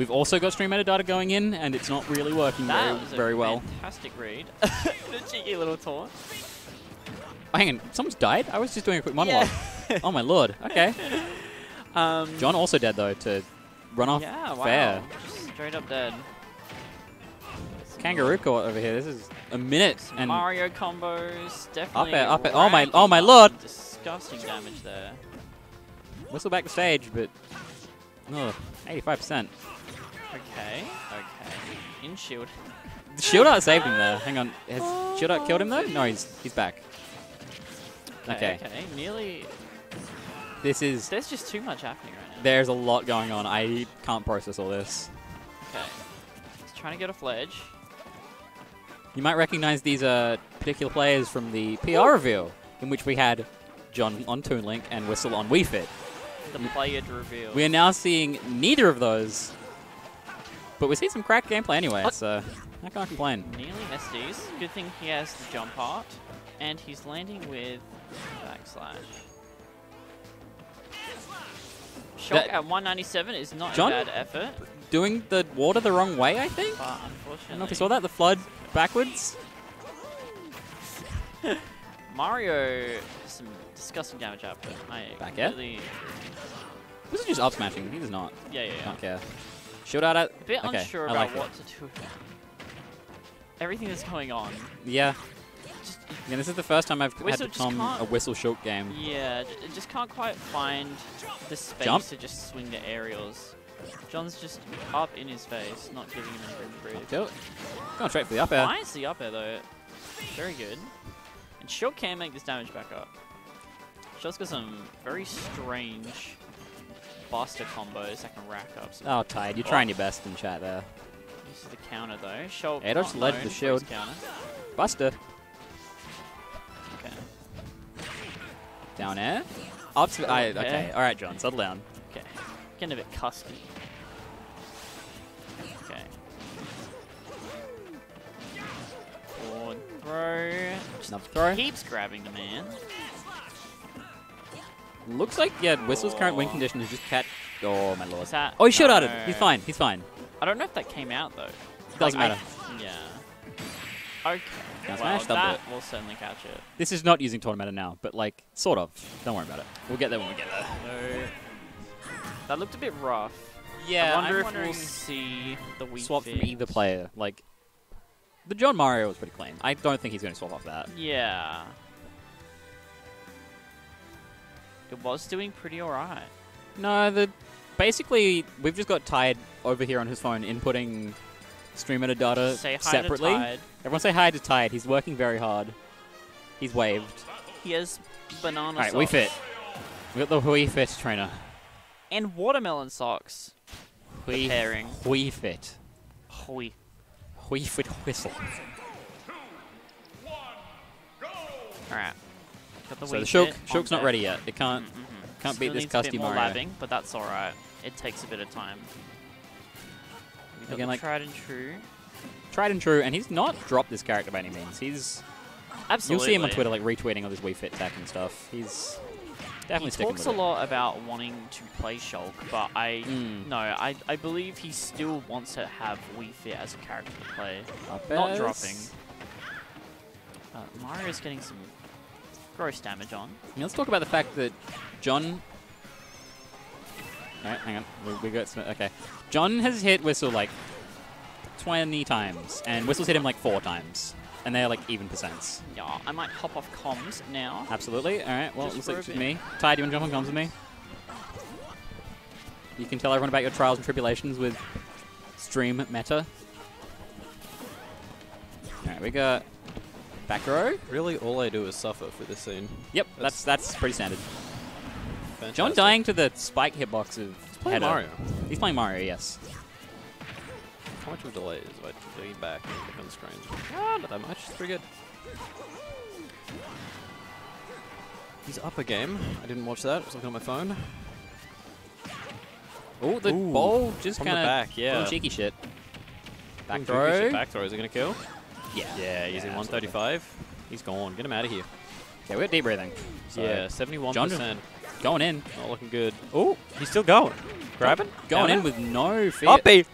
S1: we've also got Stream metadata going in, and it's not really working
S2: That
S1: very,
S2: was a
S1: very well.
S2: fantastic read. the cheeky little taunt.
S1: Oh, hang on, someone's died. I was just doing a quick monologue. oh my lord. Okay.
S2: Um,
S1: John also dead though to run off
S2: yeah, wow.
S1: fair.
S2: Just straight up dead.
S1: Kangaroo court over here. This is a minute
S2: Some
S1: and
S2: Mario combos, definitely.
S1: Up air, up air. Oh my- oh my lord.
S2: Disgusting damage there.
S1: whistle back to stage, but oh, 85%.
S2: Okay, okay. In shield.
S1: Shield Art saved him there. Hang on, has Shield Art killed him though? No, he's he's back. Okay.
S2: Okay. Nearly.
S1: This is
S2: There's just too much happening right now.
S1: there's a lot going on. I can't process all this.
S2: Okay. He's trying to get a fledge.
S1: You might recognize these uh, particular players from the PR reveal, in which we had John on Toon Link and Whistle on Wii Fit.
S2: The player to reveal.
S1: We are now seeing neither of those, but we see some cracked gameplay anyway,
S2: What?
S1: so I can't complain.
S2: Nearly SDs. Good thing he has the jump art. And he's landing with backslash. Shock
S1: That-
S2: at 197 is not
S1: John?
S2: a bad effort,
S1: Doing the water the wrong way, I think.
S2: but
S1: I don't
S2: unfortunately,
S1: know if you saw that. The flood backwards.
S2: Mario some disgusting damage output. I
S1: Back
S2: completely,
S1: This is just up smashing. He does not.
S2: yeah, yeah, yeah.
S1: Don't care. Shield out at.
S2: A bit
S1: okay,
S2: unsure
S1: I
S2: about
S1: like it.
S2: what to do. Everything that's going on.
S1: Yeah.
S2: Just,
S1: Yeah, this is the first time I've
S2: Whistle
S1: had to come a whistle short game.
S2: yeah, just can't quite find the space
S1: Jump.
S2: to just swing the aerials. John's just up in his face, not giving him any room to breathe.
S1: Going straight for the up air.
S2: Nice the up air though. Very good. And Shulk can make this damage back up. Shulk's got some very strange Buster combos that can rack up some.
S1: Oh, tied. You're trying your oh. best in chat there.
S2: This is the counter though. Shulk
S1: Air dodge
S2: not
S1: led the shield.
S2: Counter.
S1: Buster.
S2: Okay.
S1: Down air. Up to. I,
S2: Okay.
S1: All right, John. Settle down.
S2: Okay. Getting a bit cusky. Okay. Forward throw. Just
S1: throw.
S2: keeps grabbing the man.
S1: Looks like yeah. Whistle's current win condition is just cat. Oh my lord.
S2: That?
S1: Oh, he shot at it. He's fine. He's fine.
S2: I don't know if that came out though.
S1: Doesn't
S2: Like, I-
S1: matter.
S2: yeah. Okay. Well,
S1: smash, double
S2: that
S1: it.
S2: will certainly catch it.
S1: This is not using tournament now, but like sort of. Don't worry about it. We'll get there when we get there.
S2: No. That looked a bit rough.
S1: Yeah.
S2: I wonder
S1: I'm
S2: if we'll see the Wii
S1: swap from either player. Like the John Mario was pretty clean. I don't think he's going to swap off that.
S2: Yeah. It was doing pretty alright.
S1: No, the basically we've just got tied over here on his phone inputting stream metadata
S2: Say
S1: separately. Everyone say hi to Tide. He's working very hard. He's waved.
S2: He has banana
S1: All right, we fit. We got the Hui Fit trainer.
S2: And watermelon socks.
S1: Hui,
S2: Pairing.
S1: Hui Fit.
S2: Hui.
S1: Hui Fit whistle.
S2: Alright. Got the
S1: So the Shulk, Shulk's not ready yet. It can't.
S2: Mhm.
S1: Can't
S2: Still
S1: beat this
S2: needs a bit
S1: custy Mario.
S2: labbing, but that's alright. It takes a bit of time.
S1: Again, like-
S2: tried and true.
S1: Tried and true, and he's not dropped this character by any means. He's
S2: Absolutely.
S1: you'll see him on Twitter like retweeting all this Wii Fit tech and stuff. He's definitely
S2: he talks a
S1: it.
S2: lot about wanting to play Shulk, but I
S1: Mm.
S2: no, I, I believe he still wants to have Wii Fit as a character to play. Not dropping. Uh, Mario's getting some gross damage on.
S1: Now let's talk about the fact that John. Alright, hang on. We, we got some. Okay. John has hit Whistle like 20 times, and Whistle's hit him like four times, and they're like even percents.
S2: Yeah, I might hop off comms now.
S1: Absolutely. All right. Well,
S2: Just
S1: looks like me. Ty, do you want to jump on comms with me? You can tell everyone about your trials and tribulations with stream meta. All right, we got back row.
S3: Really, all I do is suffer for this scene.
S1: Yep, that's that's pretty standard.
S3: Fantastic.
S1: John dying to the spike hitbox of
S3: playing
S1: header.
S3: Mario.
S1: He's playing Mario. Yes.
S3: How much of a delay is I lean back and on the screen? Ah, not that much. It's pretty good. He's up a game. I didn't watch that. I was looking at my phone.
S1: Oh, the
S3: Ooh,
S1: ball just kind of
S3: back, yeah.
S1: cheeky shit. Back
S3: Ooh,
S1: throw.
S3: shit. Back throw. Is it going to kill?
S1: Yeah.
S3: Yeah, easy.
S1: Yeah,
S3: 135. He's gone. Get him out of here.
S1: Yeah, we got deep breathing. So
S3: yeah, 71%.
S1: John- Going in.
S3: Not looking good. Oh, he's still going. Grabbing.
S1: Going
S3: Down
S1: in with no fear.
S3: Uppy.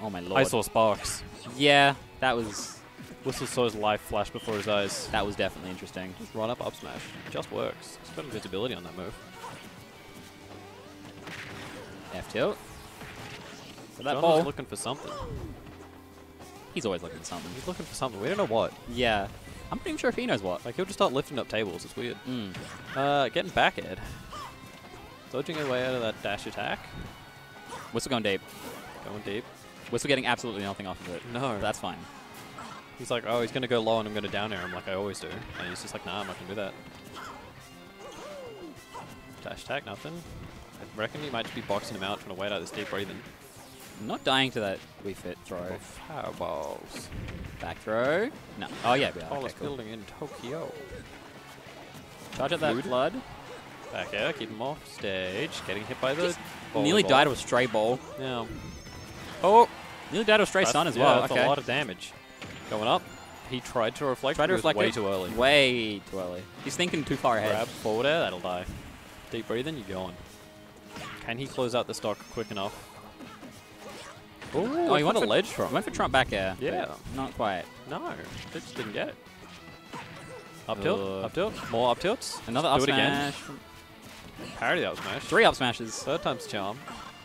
S1: Oh my lord.
S3: I saw sparks.
S1: Yeah, that was
S3: Whistle saw his life flash before his eyes.
S1: that was definitely interesting.
S3: Just run up, up smash. Just works. He's got invisibility on that move.
S1: F tilt. For that
S3: John
S1: ball,
S3: looking for something.
S1: He's always looking for something.
S3: He's looking for something. We don't know what.
S1: Yeah, I'm not even sure if he knows what.
S3: Like he'll just start lifting up tables. It's weird.
S1: Mm.
S3: Uh, getting back Ed. Dodging way out of that dash attack.
S1: Whistle going deep.
S3: Going deep.
S1: Whistle getting absolutely nothing off of it.
S3: No.
S1: But that's fine.
S3: He's like, oh, he's gonna go low and I'm gonna down air him like I always do. And he's just like, nah, I'm not gonna do that. Dash attack, nothing. I reckon he might just be boxing him out, trying to wait out this deep breathing.
S1: Not dying to that Wii Fit throw.
S3: Oh, fireballs.
S1: Back throw. No. Oh yeah, are. Okay,
S3: Tallest
S1: cool.
S3: building in Tokyo.
S1: Charge at that
S3: Fluid.
S1: flood.
S3: Back air, keep him off stage. Getting hit by the.
S1: Nearly
S3: volleyball.
S1: died to a stray ball.
S3: Yeah.
S1: Oh, nearly died to a stray
S3: That's-
S1: sun as
S3: yeah,
S1: well.
S3: That's
S1: okay.
S3: a lot of damage. Going up. He tried to reflect.
S1: Tried to
S3: but it was
S1: reflect
S3: way
S1: it.
S3: too early.
S1: Way too early. He's thinking too far ahead.
S3: Grab forward air, that'll die. Deep breathing, you're going. Can he close out the stock quick enough? Ooh,
S1: Oh, he went
S3: a
S1: for
S3: ledge from.
S1: went for Trump back air.
S3: Yeah.
S1: Not quite.
S3: No, they just didn't get it. Up tilt,
S1: Ugh.
S3: up tilt, more up tilts.
S1: Another up
S3: Do it again.
S1: smash. from-
S3: Parry the up smash.
S1: Three up smashes.
S3: Third time's charm.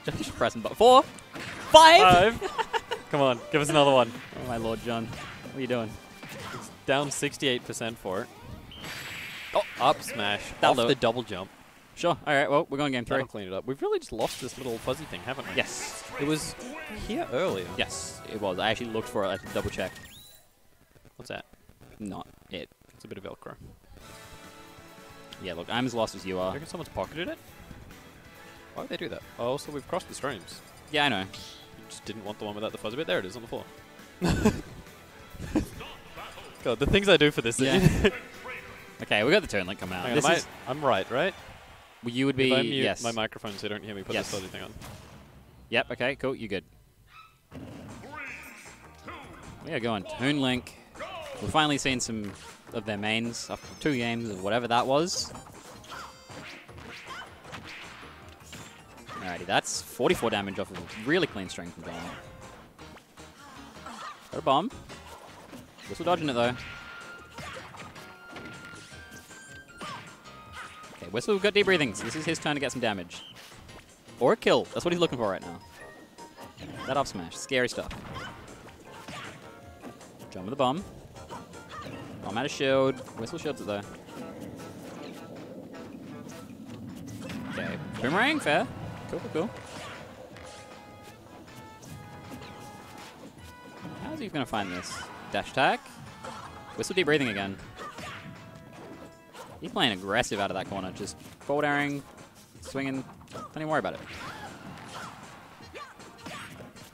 S1: Just pressing but four. Five.
S3: Come on, give us another one.
S1: Oh my lord, John. What are you doing?
S3: It's down 68% for it. Oh, up smash.
S1: That'll
S3: off the double jump.
S1: Sure. All right. Well, we're going game three.
S3: That'll clean it up. We've really just lost this little fuzzy thing, haven't we?
S1: Yes.
S3: It was here earlier.
S1: Yes, it was. I actually looked for it. I had to double check.
S3: What's that?
S1: Not it.
S3: It's a bit of Velcro.
S1: Yeah. Look, I'm as lost as you are.
S3: I reckon someone's pocketed it. Why would they do that? Oh, also we've crossed the streams.
S1: Yeah, I know.
S3: You just didn't want the one without the fuzzy bit. There it is on the floor. God, the things I do for this.
S1: Yeah.
S3: thing.
S1: Okay, we got the Toon Link coming out.
S3: On,
S1: this
S3: I, I'm right, right?
S1: you would be
S3: if I mute
S1: yes.
S3: my microphone so you don't hear me put
S1: Yes.
S3: this fuzzy thing on.
S1: Yep. Okay. Cool. You good? We are going Toon Link. We've finally seen some of their mains after two games of whatever that was. Alrighty, that's 44 damage off of a really clean string from John. Got a bomb. Whistle dodging it though. Okay, Whistle got deep breathing. So this is his turn to get some damage. Or a kill. That's what he's looking for right now. That up smash. Scary stuff. Jump with the bomb. Bomb out of shield. Whistle shields it though. Okay. Boomerang, fair. Cool, cool, cool. How's he gonna find this? Dash attack. Whistle deep breathing again. He's playing aggressive out of that corner. Just forward airing, swinging. Don't even worry about it.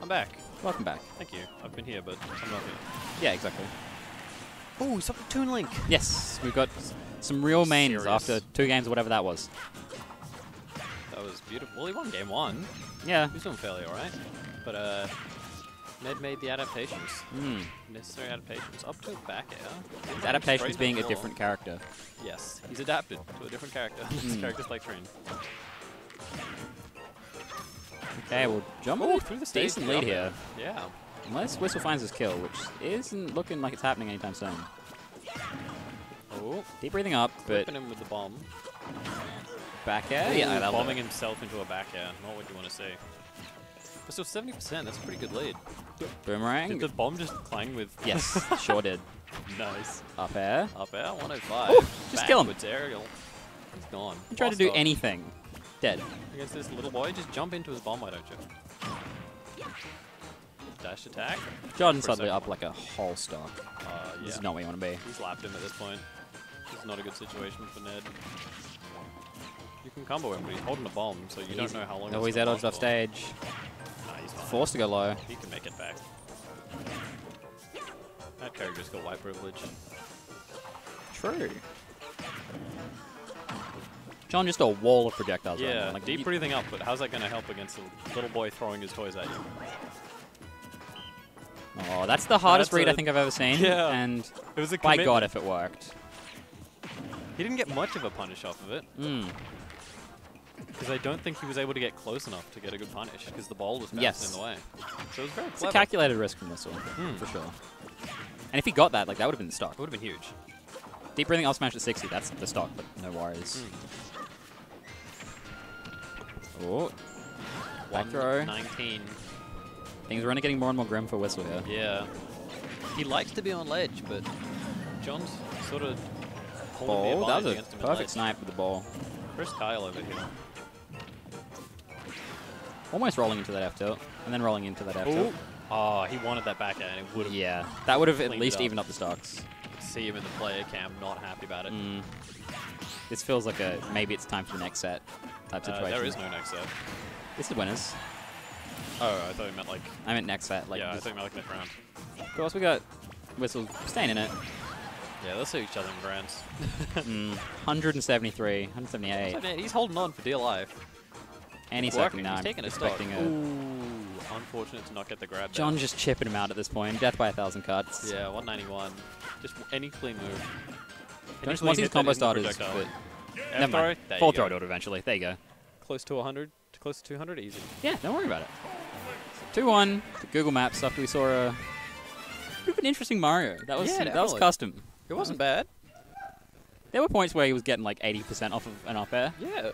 S3: I'm back.
S1: Welcome back.
S3: Thank you. I've been here, but I'm not here.
S1: Yeah, exactly.
S3: Oh, he's up to Toon Link.
S1: Yes, we've got some real mains
S3: Serious.
S1: after two games whatever that was.
S3: That was beautiful. Well, he won game one.
S1: Yeah.
S3: He's doing fairly alright. But, uh, Ned made the adaptations.
S1: Mm.
S3: Necessary adaptations. Up to back air.
S1: His adaptations
S3: Straight
S1: being a different character.
S3: Yes, he's adapted to a different character. This
S1: Hmm.
S3: character's like trained.
S1: Okay, we'll jump
S3: Oh, through the
S1: decent lead here.
S3: Yeah.
S1: Unless Whistle finds his kill, which isn't looking like it's happening anytime soon.
S3: Oh,
S1: Deep breathing up, but
S3: whipping him with the bomb.
S1: back air. Yeah,
S3: Ooh,
S1: that'll
S3: bombing
S1: it.
S3: himself into a back air. Not what you want to see. But still 70%, that's a pretty good lead.
S1: Boomerang.
S3: Did the bomb just clang with...
S1: yes, sure did.
S3: nice.
S1: Up air.
S3: Up air, 105.
S1: Ooh, just kill him.
S3: Backwards aerial. He's gone.
S1: He tried to do
S3: off.
S1: anything. Dead.
S3: Against this little boy, just jump into his bomb, why don't you? Dash attack.
S1: Jordan suddenly up like a whole stock.
S3: Uh, yeah.
S1: This is not where you want to be.
S3: He's lapped him at this point. This is not a good situation for Ned. You can combo him, but he's holding a bomb, so you
S1: He's-
S3: don't know how long. It's
S1: he's out off stage.
S3: Nah, he's.
S1: Forced to go low.
S3: He can make it back. That character's got white privilege.
S1: True. John just a wall of projectiles. right
S3: Yeah,
S1: now. like
S3: deep breathing up, but how's that going to help against a little boy throwing his toys at you?
S1: Oh, that's the hardest
S3: That's
S1: read I think I've ever seen.
S3: Yeah.
S1: And
S3: It was a
S1: by
S3: commitment.
S1: God, if it worked.
S3: He didn't get much of a punish off of it,
S1: Mm.
S3: because I don't think he was able to get close enough to get a good punish, because the ball was bouncing
S1: Yes.
S3: in the way. So it was very
S1: It's a calculated risk from this one,
S3: Hmm.
S1: for sure. And if he got that, like that would have been the stock.
S3: It would have been huge.
S1: Deep breathing up smash at 60, that's the stock, but no worries.
S3: Hmm.
S1: Oh, Back throw.
S3: 19.
S1: things are only getting more and more grim for Whistle here.
S3: Yeah. He likes to be on ledge, but John's sort of holding the
S1: Ball, that was a perfect snipe with the ball.
S3: Chris Kyle over here.
S1: Almost rolling into that F tilt, and then rolling into that F tilt.
S3: Oh, he wanted that back air, and it would have
S1: Yeah, that would have at least
S3: up.
S1: evened up the stocks.
S3: see him in the player cam, not happy about it.
S1: Mm. This feels like a maybe it's time for the next set type
S3: Uh, there is no next set.
S1: This is winners.
S3: Oh, I thought you meant like.
S1: I meant next set. Like,
S3: yeah, I thought you meant like next round.
S1: of course we got Whistle staying in it.
S3: Yeah, they'll see each other in grands.
S1: Mm, 173, 178,
S3: he's holding on for dear life.
S1: and he's second now.
S3: He's taking a stock.
S1: a.
S3: Ooh, unfortunate to not get the grab. there.
S1: John just chipping him out at this point. Death by a thousand cuts.
S3: Yeah, 191. Just any clean move. Any
S1: Don't just
S3: clean
S1: want these combo starters, but
S3: F
S1: never mind.
S3: throw,
S1: Full throw to it eventually. There you go.
S3: Close to 100, close to 200, easy.
S1: Yeah, don't worry about it. 2 1 to Google Maps after we saw a. Bit of an interesting Mario. That was
S3: Yeah,
S1: that was custom.
S3: It wasn't bad.
S1: There were points where he was getting like 80% off of an up air.
S3: Yeah.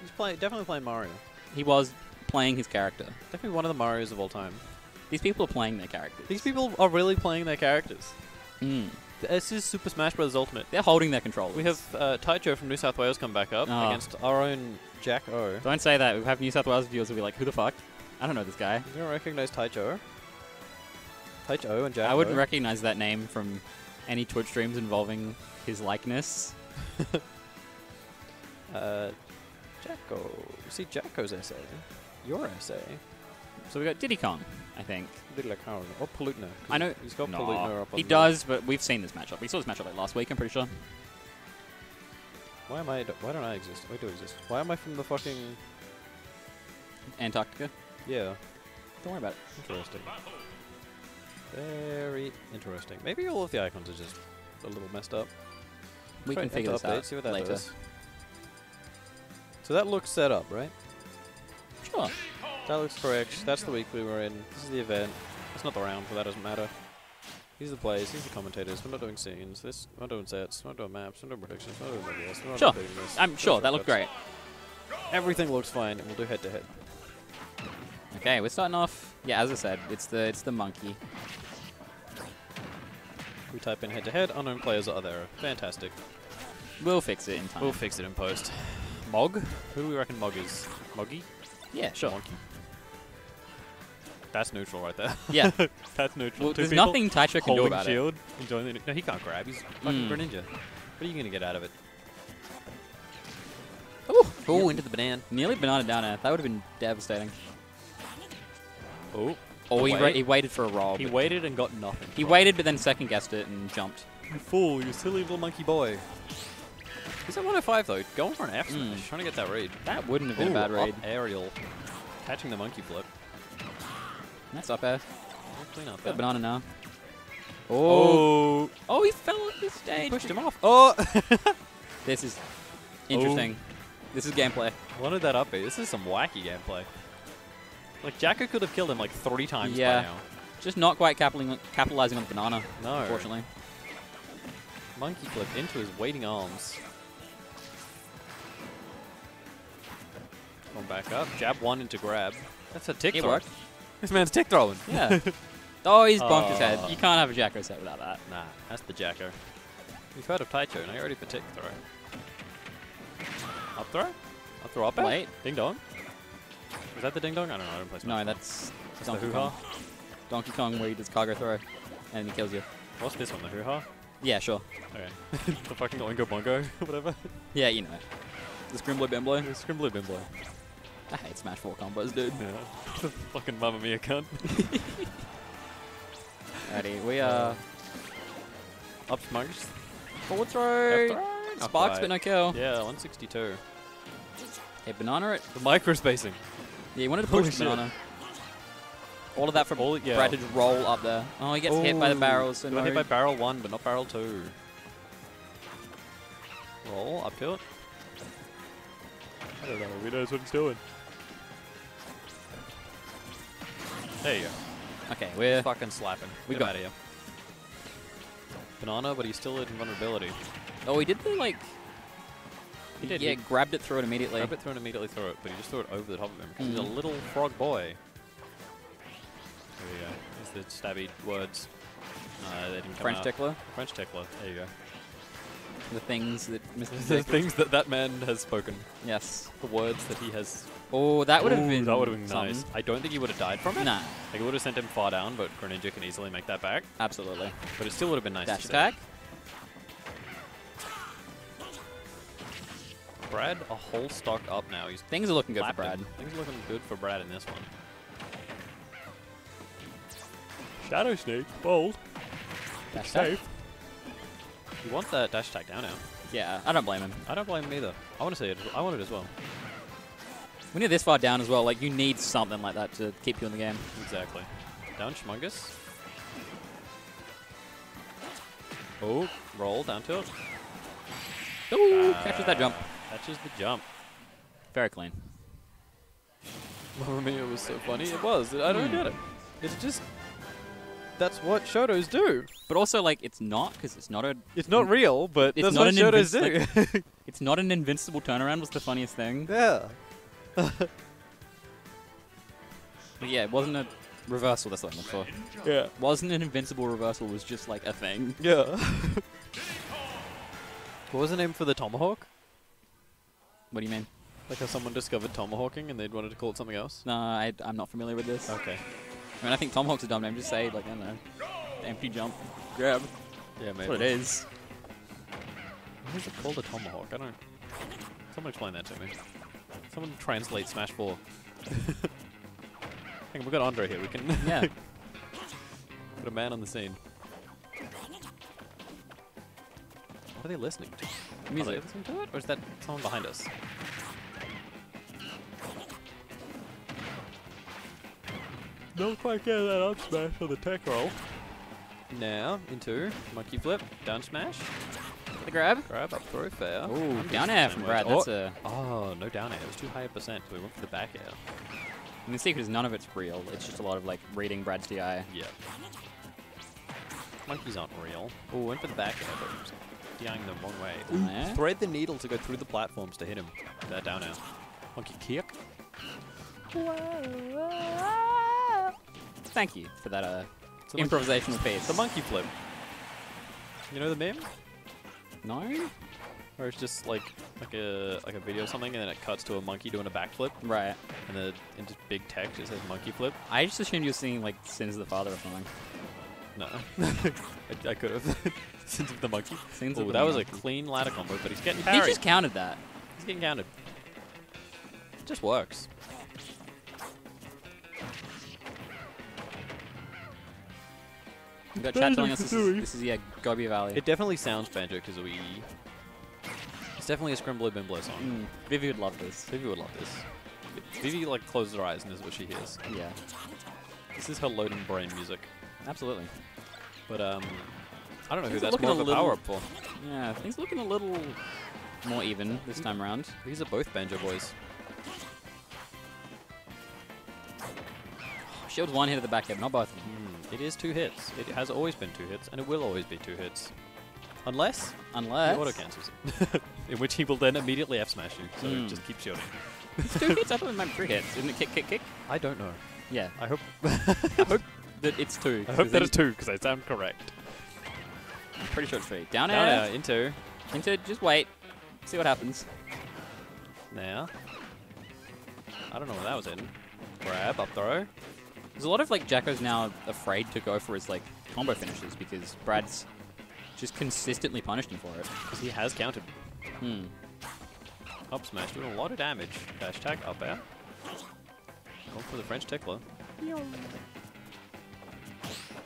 S3: He's playing, definitely playing Mario.
S1: He was playing his character.
S3: Definitely one of the Marios of all time.
S1: These people are playing their characters.
S3: These people are really playing their characters.
S1: Mm.
S3: This is Super Smash Bros. Ultimate.
S1: They're holding their controllers.
S3: We have uh, Taicho from New South Wales come back up
S1: Oh.
S3: against our own Jack O.
S1: Don't say that. We have New South Wales viewers who will be like, who the fuck? I don't know this guy.
S3: You don't recognize Taicho? Taicho and Jack
S1: I wouldn't
S3: O.
S1: recognize that name from any Twitch streams involving his likeness.
S3: Uh, Jacko. See Jacko's essay. Your essay.
S1: So we got Diddy Kong, I think.
S3: Little Karen. Or Palutena.
S1: I know.
S3: He's got Palutena up on
S1: he
S3: the-
S1: does, but we've seen this matchup. We saw this matchup like last week, I'm pretty sure.
S3: Why am I? Why don't I exist? I do exist. Why am I from the fucking?
S1: Antarctica.
S3: Yeah.
S1: Don't worry about it.
S3: Interesting. Very interesting. Maybe all of the icons are just a little messed up.
S1: We
S3: Try
S1: can figure this
S3: update,
S1: out
S3: see what that
S1: later.
S3: does. So that looks set up, right?
S1: Sure.
S3: That looks correct. That's the week we were in. This is the event. It's not the round, but that doesn't matter. These are the plays. These are the commentators. We're not doing scenes. This. We're not doing sets. We're not doing maps. We're not doing predictions. We're not doing of. We're not
S1: Sure.
S3: doing this.
S1: I'm sure that looked great.
S3: Everything looks fine, and we'll do head to head.
S1: Okay, we're starting off. Yeah, as I said, it's the it's the monkey.
S3: We type in head to head. Unknown players are there. Fantastic.
S1: We'll fix it in time.
S3: We'll fix it in post. Mog? Who do we reckon Mog is? Moggy?
S1: yeah, sure.
S3: Monkey. That's neutral right there.
S1: Yeah.
S3: That's neutral.
S1: well,
S3: Two
S1: there's
S3: people
S1: nothing Taicho can do
S3: holding
S1: about it.
S3: shield. Enjoying the, no, he can't grab. He's fucking
S1: Mm.
S3: Greninja. What are you going to get out of it?
S1: Ooh,
S3: Oh, into the banana.
S1: nearly banana down air. That would have been devastating.
S3: Oh.
S1: Or he,
S3: Wait.
S1: he waited for a roll.
S3: He waited and got nothing.
S1: he waited, but then second guessed it and jumped.
S3: You fool, you silly little monkey boy. He's at 105 though, going for an F smash,
S1: Mm.
S3: trying to get that read.
S1: That wouldn't have been
S3: Ooh,
S1: a bad
S3: up
S1: raid.
S3: aerial. Catching the monkey flip.
S1: That's up air.
S3: Oh, clean up
S1: Got banana now. Oh. oh. Oh, he fell off the stage.
S3: Pushed him off. Oh!
S1: This is interesting. Oh. This is gameplay.
S3: Wanted that up This is some wacky gameplay. Like, Jacko could have killed him like three times
S1: Yeah.
S3: by now.
S1: Just not quite capitalizing, on the banana,
S3: No.
S1: unfortunately.
S3: Monkey flip into his waiting arms. Going back up. Jab one into grab. That's a tick
S1: It
S3: throw.
S1: worked.
S3: This man's tick throwing.
S1: Yeah. oh, he's bonked his head.
S3: Oh.
S1: You can't have a Jacko set without that.
S3: Nah, that's the Jacko. You've heard of Taicho, and I already ready for tick throw. Up throw? Up throw up air?
S1: Wait.
S3: Ding dong? Was that the ding dong? I don't know, I don't play Smash.
S1: No, that's
S3: That's the
S1: Donkey
S3: hoo-ha?
S1: Kong. Donkey Kong where he does cargo throw and he kills you.
S3: What's this one, the hoo-ha?
S1: Yeah, sure.
S3: Okay. the fucking Oingo Bongo, whatever.
S1: Yeah, you know. The Scrimbler Bimblo.
S3: Scrimbly Bimblo.
S1: I hate Smash 4 combos, dude.
S3: Yeah. fucking Mamma Mia cunt.
S1: Alrighty, we are
S3: Up smokes.
S1: forward throw.
S3: Throw?
S1: Sparks, but no kill.
S3: Yeah, 162.
S1: Okay, banana it.
S3: The micro spacing.
S1: Yeah, you wanted to
S3: Holy
S1: push
S3: shit.
S1: banana. All of that from
S3: All- yeah.
S1: Brad to just roll up there. Oh, he gets hit by the barrels. So no.
S3: hit by barrel one, but not barrel two. Roll up tilt. I don't know. He knows what he's doing. There you go.
S1: okay, we're
S3: Fucking slapping.
S1: We
S3: Get
S1: got
S3: out of here. Banana, but he's still in vulnerability.
S1: Oh, he did the like.
S3: He did,
S1: Yeah,
S3: he-
S1: grabbed it, threw it immediately.
S3: Grab it, throw it, immediately throw it, but he just threw it over the top of him because he's
S1: Mhm.
S3: a little frog boy. There you go. There's the stabby words. Uh, they didn't come
S1: French
S3: out.
S1: tickler.
S3: French tickler. There you go.
S1: The things that Mr.
S3: the things that that man has spoken.
S1: Yes.
S3: The words that he has.
S1: Oh, that would have been.
S3: That would have been
S1: something.
S3: nice. I don't think he would have died from it.
S1: Nah,
S3: Like, it would have sent him far down, but Greninja can easily make that back.
S1: absolutely.
S3: But it still would have been nice
S1: Dash
S3: to
S1: attack.
S3: see. Brad, a whole stock up now. He's
S1: Things are looking good for Brad.
S3: him. Things are looking good for Brad in this one. Shadow Snake, bold,
S1: Dash attack.
S3: You want that dash attack down now.
S1: Yeah, I don't blame him.
S3: I don't blame him either. I want to see it. I want it as well.
S1: When you're this far down as well, like you need something like that to keep you in the game.
S3: Exactly. Down Schmungus. Oh, roll, down tilt.
S1: Ooh, catches that uh, jump.
S3: Catches the jump.
S1: Very clean.
S3: Mamma Mia was so funny. It was. I don't hmm. get it. It's just. That's what Shotos do.
S1: But also, like, it's not because it's not a.
S3: It's not real, but
S1: It's
S3: that's
S1: not
S3: what
S1: an
S3: Shotos do.
S1: invinci- It's not an invincible turnaround. Was the funniest thing.
S3: yeah.
S1: But yeah, it wasn't a reversal. That's what I'm looking for.
S3: Yeah.
S1: Wasn't an invincible reversal. Was just like a thing.
S3: Yeah. what was the name for the tomahawk?
S1: What do you mean?
S3: Like how someone discovered tomahawking and they'd wanted to call it something else?
S1: No, I, I'm not familiar with this.
S3: Okay.
S1: I mean, I think Tomahawk's a dumb name. Just say like I don't know, empty jump, grab.
S3: Yeah, maybe.
S1: That's what it is.
S3: Why is it called a tomahawk? I don't. Someone explain that to me. Someone translate Smash 4. Hang on, we've got Andre here. We can
S1: Yeah.
S3: put a man on the scene. What are they listening to? Are they listening to it? Or is that someone behind us? Don't quite get that up smash on the tech roll. Now, into monkey flip, down smash,
S1: The grab.
S3: grab, up throw, fair.
S1: Ooh, down air from Brad.
S3: words.
S1: That's
S3: oh,
S1: a.
S3: oh, no down air. It was too high a percent, so we went for the back air.
S1: And the secret is none of it's real. It's just a lot of like reading Brad's DI.
S3: Yeah. Monkeys aren't real. Oh, went for the back air, but was DIing the wrong way.
S1: Down air.
S3: Thread the needle to go through the platforms to hit him. That down air. Monkey kick.
S1: Thank you for that uh,
S3: It's the monkey-
S1: improvisational piece.
S3: The monkey flip. You know the meme?
S1: No.
S3: Where it's just like like a like a video or something, and then it cuts to a monkey doing a backflip,
S1: Right.
S3: and the in just big text it says monkey flip.
S1: I just assumed you were singing like Sins of the Father or something.
S3: No, I, I could have. Sins of the monkey.
S1: Sins
S3: Oh,
S1: of the
S3: that was a clean ladder combo, but he's getting
S1: He just counted that.
S3: He's getting counted. It just works.
S1: We got chat telling us this is, this is yeah, Gobi Valley.
S3: It definitely sounds Banjo Kazooie. It's definitely a Scrimblow Bimblow song.
S1: Mm, Vivi would love this.
S3: Vivi would love this. Vivi like closes her eyes and this is what she hears.
S1: Yeah,
S3: This is her loading brain music.
S1: absolutely.
S3: But um, I don't know who
S1: Things are
S3: that's
S1: looking
S3: more
S1: a
S3: of a
S1: little-
S3: power up for.
S1: Yeah, things looking a little more even this time around.
S3: These are both Banjo boys.
S1: Shield's one hit at the back end, not both of them.
S3: It is two hits. It has always been two hits, and it will always be two hits. Unless
S1: Unless
S3: he auto cancels it. In which he will then immediately F smash you, so
S1: Hmm.
S3: just keep shielding.
S1: It's two hits. I thought it meant three hits. Isn't it kick, kick, kick?
S3: I don't know.
S1: Yeah.
S3: I hope.
S1: I hope that it's two.
S3: I hope that is two because I sound correct.
S1: I'm pretty sure it's three. Down,
S3: Down
S1: air.
S3: air into
S1: Into just wait. See what happens.
S3: now. I don't know what that was in. Grab up throw.
S1: There's a lot of like Jacko's now afraid to go for his like combo finishes because Brad's just consistently punished him for it.
S3: Because he has countered.
S1: Hmm.
S3: Up smash doing a lot of damage. Hashtag up air. Going for the French tickler.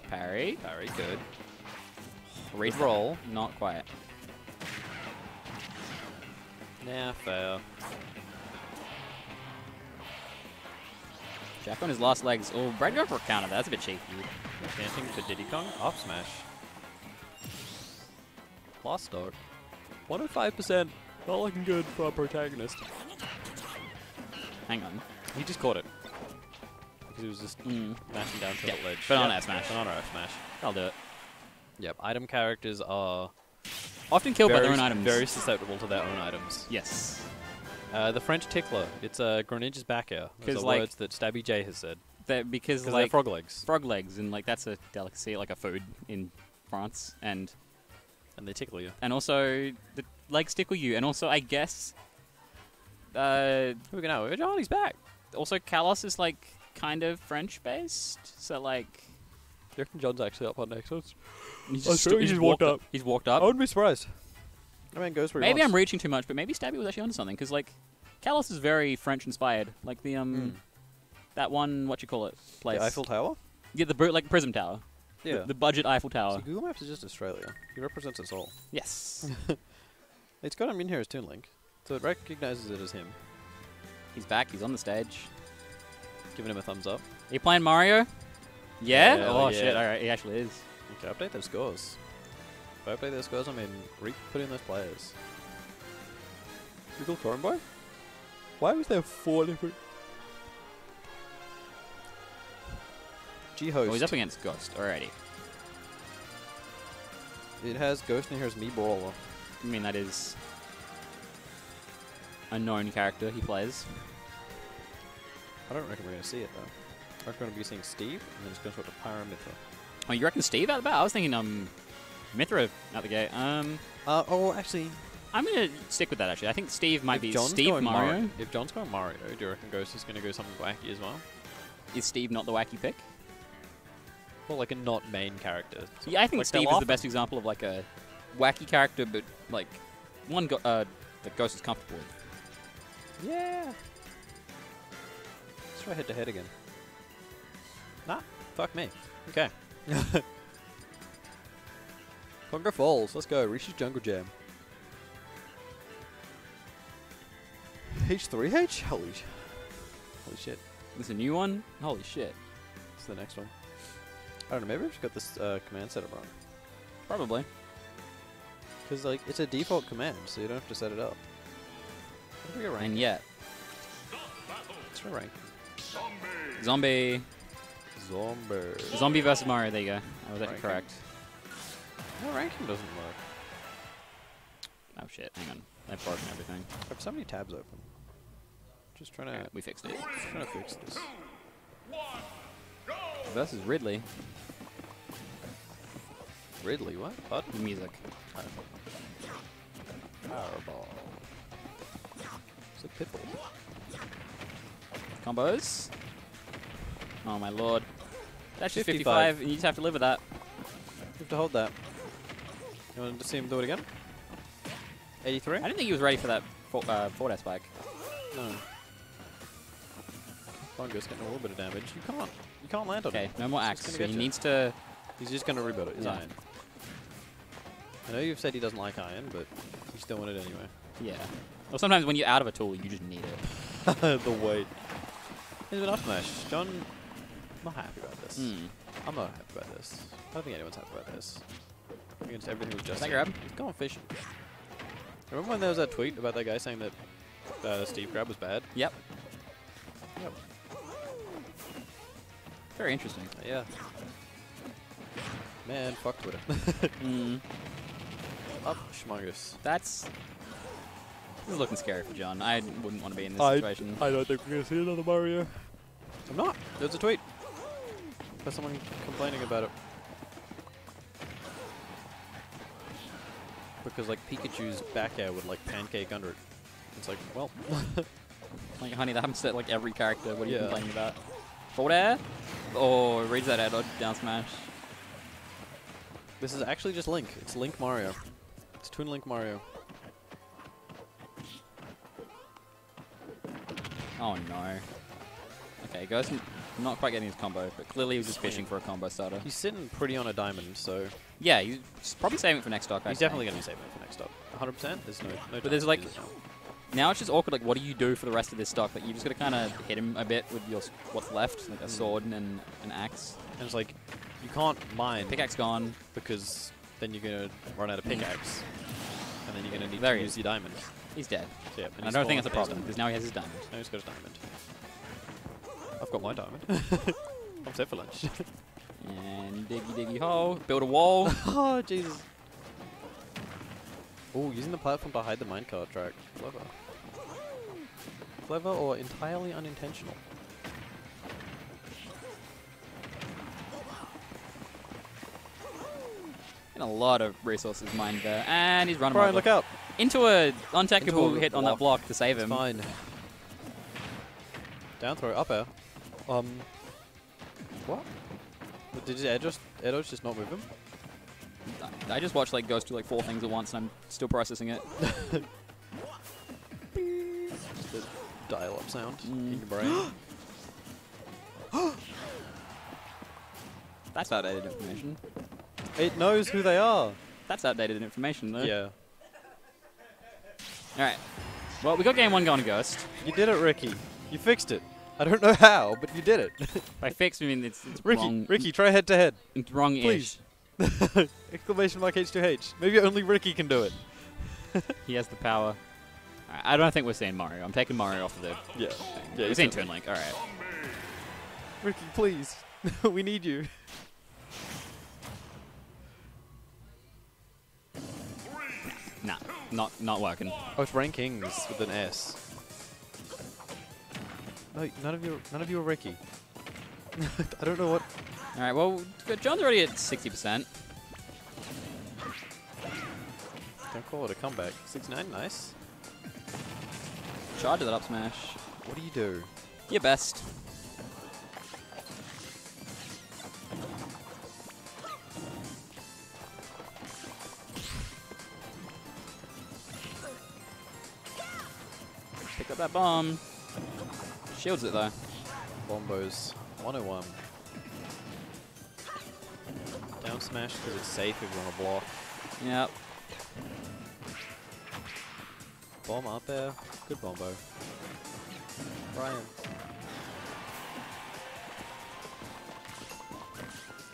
S1: Parry.
S3: Parry, good.
S1: Read
S3: roll.
S1: Not quite.
S3: Nah, fair.
S1: Jack on his last legs. Oh, Brad going for a counter. That's a bit cheeky.
S3: Chanting for Diddy Kong. Up smash. Last start. 105%. Not looking good for our protagonist.
S1: Hang on.
S3: He just caught it. Because he was just
S1: Mm.
S3: mashing down to
S1: Yeah,
S3: the ledge.
S1: banana
S3: Yep,
S1: smash.
S3: Banana F smash.
S1: I'll do it.
S3: Yep. Item characters are
S1: Often killed by their own items.
S3: very susceptible to their own items.
S1: yes.
S3: Uh, the French tickler. It's uh, Greninja's back air. Those
S1: 'Cause,
S3: are
S1: like-
S3: words that Stabby J has said.
S1: That because
S3: Because
S1: like
S3: they're frog legs.
S1: frog legs and like that's a delicacy, like a food in France, and
S3: and they tickle you.
S1: and also the legs tickle you, and also I guess. Uh,
S3: Who we gonna know? Johnny's back.
S1: also Kalos is like kind of French based, so like
S3: Do you reckon John's actually up on next?
S1: he's
S3: Oh, sure, he
S1: he's
S3: just walked up.
S1: He's walked up.
S3: I wouldn't be surprised. I mean, goes where he
S1: Maybe I'm reaching too much, but maybe Stabby was actually onto something because like Kalos is very French inspired, like the um
S3: Mm.
S1: that one what you call it place
S3: The Eiffel Tower?
S1: yeah the like Prism Tower
S3: Yeah.
S1: the, budget Eiffel Tower
S3: See, Google Maps is just Australia. He represents us all.
S1: yes
S3: It's got him in here as Toon Link, so it recognizes it as him,
S1: he's back he's on the stage
S3: giving him a thumbs up.
S1: are you playing Mario yeah,
S3: Hell
S1: oh
S3: yeah.
S1: shit all right he actually is
S3: Okay, update those scores. If I update those scores, I mean, re put in those players. Google Chrome Boy? Why was there four different... G-Host.
S1: oh he's up against Ghost already
S3: It has Ghost in here as me brawler.
S1: I mean that is a known character he plays
S3: I don't reckon we're going to see it, though. I reckon we're going to be seeing Steve, and then it's going to switch to Pyra/Mythra.
S1: oh you reckon Steve out of the bat I was thinking um Mythra out the gate um
S3: Uh, oh, actually,
S1: I'm gonna stick with that actually I think Steve might be
S3: John's
S1: Steve
S3: going
S1: Mario
S3: If John's going Mario, do you reckon Ghost is going to go something wacky as well?
S1: is Steve not the wacky pick
S3: Well, like a not main character. So
S1: Yeah, I think
S3: like
S1: Steve
S3: they'll
S1: is the best example of like a wacky character, but like one go- uh, that Ghost is comfortable with.
S3: Yeah. Let's try head to head again. Nah, fuck me. Okay. Kongo Falls, let's go. Rishi's Jungle Jam. H3H? Holy, sh- holy shit.
S1: This is a new one. Holy shit!
S3: It's the next one. I don't know, maybe I've just got this uh, command set up wrong.
S1: Probably.
S3: Because, like, it's a default command, so you don't have to set it up. What do we get rank?
S1: And yet,
S3: What's our rank?
S1: zombie,
S3: Zomber.
S1: zombie versus Mario. There you go. I was correct.
S3: No, ranking doesn't work.
S1: Oh shit! Hang on. They've broken everything.
S3: I have so many tabs open. Just trying to,
S1: Alright, we fixed it.
S3: trying to fix this.
S1: Versus Ridley.
S3: Ridley, what? What?
S1: The music.
S3: Powerball. It's a pitbull.
S1: Combos. Oh my lord. That's just
S3: 55.
S1: 55, and you just have to live with that.
S3: You have to hold that. You want to see him do it again? 83?
S1: I didn't think he was ready for that for, uh, forward air spike.
S3: No. Bongo's getting a little bit of damage. You can't. You can't land on
S1: Okay,
S3: him.
S1: no more
S3: He's
S1: axe. So he
S3: you.
S1: needs to.
S3: He's just going to rebuild it. His
S1: Yeah.
S3: iron. I know you've said he doesn't like iron, but you still want it anyway.
S1: Yeah. Well, sometimes when you're out of a tool, you just need it.
S3: the weight. He's been up smash. John, I'm not happy about this.
S1: Hmm.
S3: I'm not happy about this. I don't think anyone's happy about this. Against everything we've just
S1: that
S3: said.
S1: grab?
S3: He's gone fishing. Remember when there was that tweet about that guy saying that uh, Steve grab was bad?
S1: Yep.
S3: Yep.
S1: Very interesting.
S3: Yeah. Man, fuck Twitter.
S1: Mm.
S3: Up, schmungus.
S1: That's This is looking scary for John. I wouldn't want to be in this
S3: I-
S1: situation.
S3: I don't think we're gonna see another Mario. I'm not. There's a tweet. There's someone complaining about it. Because like Pikachu's back air would like pancake under it. It's like, well,
S1: Like, honey, that happens to like every character. What are you
S3: Yeah.
S1: complaining about? Forward air? Oh, reads that air dodge, down smash.
S3: this is actually just Link. It's Link Mario. It's Toon Link Mario.
S1: Oh no. Okay, n- not quite getting his combo, but clearly he was just fishing for a combo starter.
S3: He's sitting pretty on a diamond, so
S1: Yeah, he's probably saving it for next stock.
S3: He's definitely going to be saving it for next up. 100%? There's no, no
S1: But there's like-
S3: to do this now.
S1: It's just awkward. Like, what do you do for the rest of this stock? Like, you just got to kind of hit him a bit with your what's left, like a
S3: Mm.
S1: sword and an axe.
S3: And it's like, you can't mine
S1: Pickaxe gone.
S3: because then you're going to run out of pickaxe. and then you're going to need
S1: There
S3: to use
S1: is.
S3: your diamond.
S1: He's dead.
S3: So, yeah,
S1: And I don't think that's a problem because now he has his diamond.
S3: Now he's got his diamond. I've got my diamond. I'm set for lunch.
S1: And diggy diggy hole. Build a wall.
S3: oh, Jesus. Oh, using the platform to hide the minecart track. Clever. Clever or entirely unintentional?
S1: and a lot of resources mined there. And he's running
S3: Brian, look out.
S1: into a
S3: Into a
S1: hit on that block to save
S3: It's
S1: him.
S3: fine. Down throw, up air. Um. What? But Did his air just, air just not move him?
S1: I just watched like Ghost do like four things at once, and I'm still processing it.
S3: Just the dial-up sound
S1: Mm.
S3: in your brain.
S1: That's outdated information.
S3: it knows who they are.
S1: That's outdated information, though.
S3: Yeah.
S1: All right. Well, we got game one going, Ghost.
S3: You did it, Ricky. You fixed it. I don't know how, but you did it.
S1: By fix, we mean it's, it's
S3: Ricky,
S1: wrong.
S3: Ricky, try head to head.
S1: It's wrong-ish.
S3: Please. Exclamation mark H2H. Maybe only Ricky can do it.
S1: He has the power. Alright, I don't think we're seeing Mario. I'm taking Mario off of the
S3: Yeah.
S1: thing.
S3: Yeah,
S1: we're
S3: took-
S1: Toon Link. All right.
S3: Ricky, please. we need you.
S1: Nah, not not working.
S3: Oh, it's rankings with an S. No, none of you, none of you are Ricky. I don't know what.
S1: All right. Well, John's already at 60%.
S3: Don't call it a comeback. 69, nice.
S1: Charge that up smash.
S3: What do you do?
S1: Your best. Pick up that bomb. Shields it though.
S3: Bombos 101. Down smash because it's safe if you want to block.
S1: Yep.
S3: Bomb up there. Good bombo. Brian.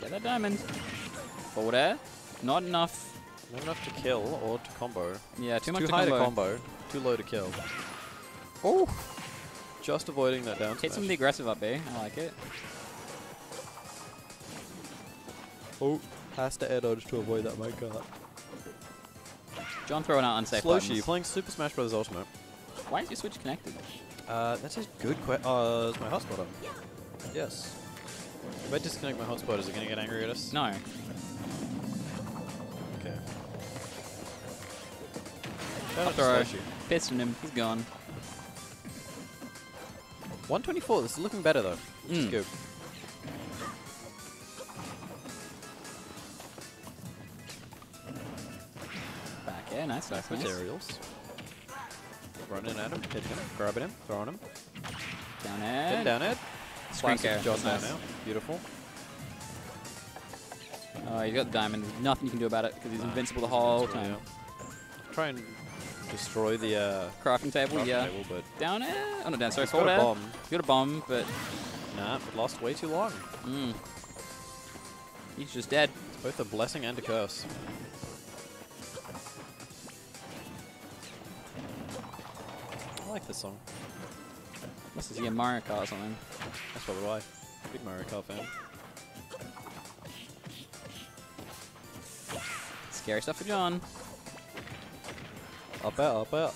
S1: Get that diamond. Forward air. Not enough.
S3: Not enough to kill or to combo.
S1: Yeah, too much
S3: too
S1: to
S3: high
S1: combo.
S3: to combo. Too low to kill. Oh! Just avoiding that down
S1: Hit some of the aggressive up B. I like it.
S3: Oh, has to air dodge to avoid that minecart.
S1: John throwing out unsafe
S3: Slow
S1: buttons.
S3: you playing Super Smash Bros. Ultimate.
S1: Why is your Switch connected?
S3: Uh, that's a good question. Uh, is my hotspot on? Yes. If I disconnect my hotspot, is it gonna get angry at us?
S1: No.
S3: Okay. Shout out to
S1: throw.
S3: Sloshy.
S1: Pissed on him. He's gone.
S3: 124. This is looking better though. Which is
S1: Mm.
S3: good.
S1: Back air. Nice. Nice. Nice.
S3: aerials. Running at him, hitting him, grabbing him, throwing him.
S1: Down air.
S3: down it.
S1: Screen care.
S3: John
S1: That's
S3: now. Beautiful.
S1: Oh, he's got the diamond. There's nothing you can do about it because he's invincible the whole time.
S3: Try and destroy the uh,
S1: Crafting table.
S3: crafting
S1: yeah.
S3: table, but
S1: Down air. Oh no, down. Sorry.
S3: got
S1: Forward
S3: a
S1: air.
S3: bomb.
S1: He's got a bomb, but
S3: Nah, it lost way too long.
S1: mm, he's just dead.
S3: It's both a blessing and a curse. I like this song.
S1: This is he a Mario Kart or something?
S3: That's probably why. Big Mario Kart fan.
S1: Scary stuff for John.
S3: Up out, up out.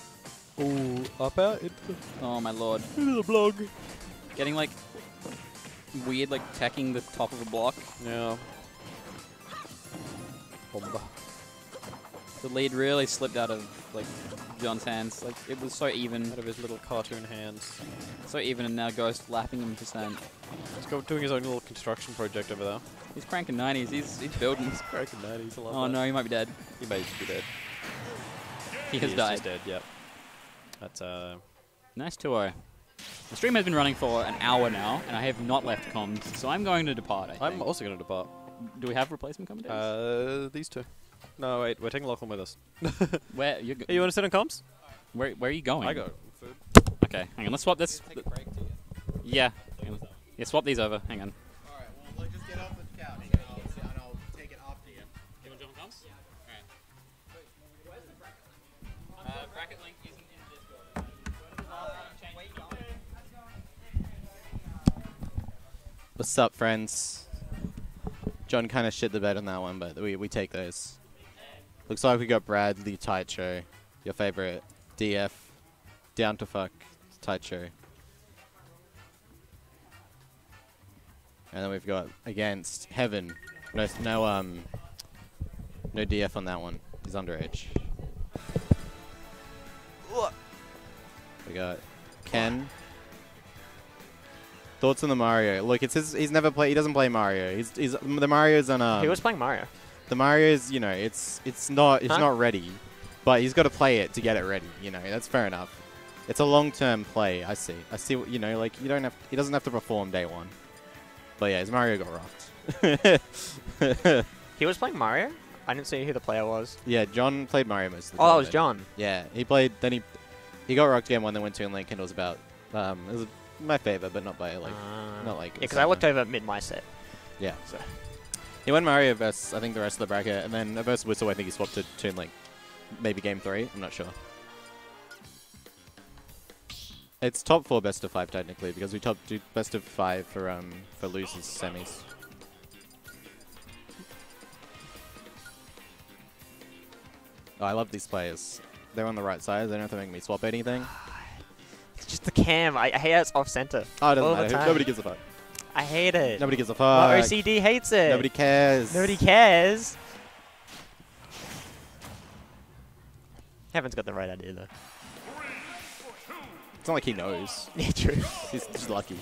S3: Ooh, up out into
S1: Oh my lord.
S3: into the block.
S1: Getting like weird, like tacking the top of a block.
S3: Yeah. Bomba.
S1: The lead really slipped out of like John's hands. Like it was so even,
S3: Out of his little cartoon hands.
S1: so even, and now Ghost lapping him percent.
S3: He's got doing his own little construction project over there.
S1: He's cranking 90s. He's he's building.
S3: He's cracking oh, that. He's a lot.
S1: Oh no, he might be dead.
S3: He may be dead.
S1: He has
S3: is,
S1: died.
S3: He's dead. Yep. That's uh.
S1: Nice 2 The stream has been running for an hour now, and I have not left comms, so I'm going to depart. I
S3: I'm also going to depart.
S1: Do we have replacement commentators?
S3: Uh, these two. No, wait. We're taking Lachlan with us.
S1: where you?
S3: Hey, you want to sit on comms?
S1: Where where are you going?
S3: I got food.
S1: Okay, hang on. Let's swap this. Yeah. hang on. Yeah, swap these over. Hang on.
S4: Alright, well,
S5: What's up, friends? John kind of shit the bed on that one, but we, we take those. Looks like we got Bradley Taicho, your favorite DF, down to fuck Taicho. And then we've got against Heaven. No, no, um, no DF on that one. He's underage. We got Ken. Thoughts on the Mario? Look, it's his, he's never played. He doesn't play Mario. He's, he's the Mario's on a.
S6: he was playing Mario.
S5: the Mario's. You know, it's it's not it's
S6: Huh?
S5: not ready, but he's got to play it to get it ready. You know, that's fair enough. It's a long term play. I see. I see. What, you know, like you don't have. He doesn't have to perform day one. But yeah, his Mario got rocked.
S6: He was playing Mario. I didn't see who the player was.
S5: yeah, John played Mario most of the
S6: Oh,
S5: time.
S6: that was. John.
S5: Yeah, he played. Then he he got rocked game one. Then went to and Link and it was about. Um, it was my favor, but not by like.
S6: Uh,
S5: not like
S6: yeah, because I looked over mid my set.
S5: Yeah.
S6: So
S5: He went Mario versus I think the rest of the bracket, and then versus Whistle. I think he swapped to Toon Link. Maybe game three. I'm not sure. It's top four best of five technically because we top do best of five for um for losers semis. Oh, I love these players. They're on the right side. They don't have to make me swap anything.
S6: It's just the cam. I, I hate how it's off center.
S5: Oh, it doesn't
S6: All the
S5: matter.
S6: time.
S5: Nobody gives a fuck.
S6: I hate it.
S5: Nobody gives a fuck. My.
S6: OCD hates it.
S5: Nobody cares.
S6: Nobody cares. Heaven's got the right idea though.
S5: It's not like he knows.
S6: Yeah, true.
S5: He's just lucky.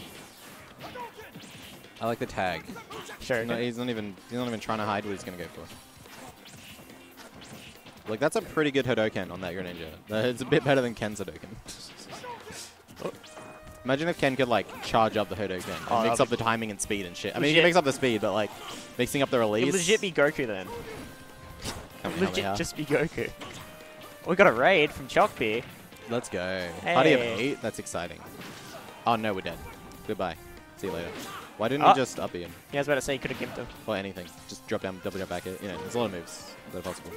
S5: I like the tag.
S6: Sure.
S5: No, he's not even he's not even trying to hide what he's gonna go for. Like that's a pretty good Hadoken on that Greninja. It's a bit better than Ken's Hadoken. Oh. Imagine if Ken could like charge up the Hadoken and
S6: Oh,
S5: mix up the timing and speed and shit. I mean, he
S6: Legit.
S5: can mix up the speed, but like mixing up the release.
S6: It'd legit be Goku then.
S5: Me,
S6: Legit just be Goku. We got a raid from Chalkbeer.
S5: Let's go. Party of
S6: Hey.
S5: eight. That's exciting. Oh no, we're dead. Goodbye. See you later. Why didn't we ah. just up him
S6: Yeah, I was about to say you could have gimped him.
S5: or anything? Just drop down, double jump back it. You know, there's a lot of moves that are possible.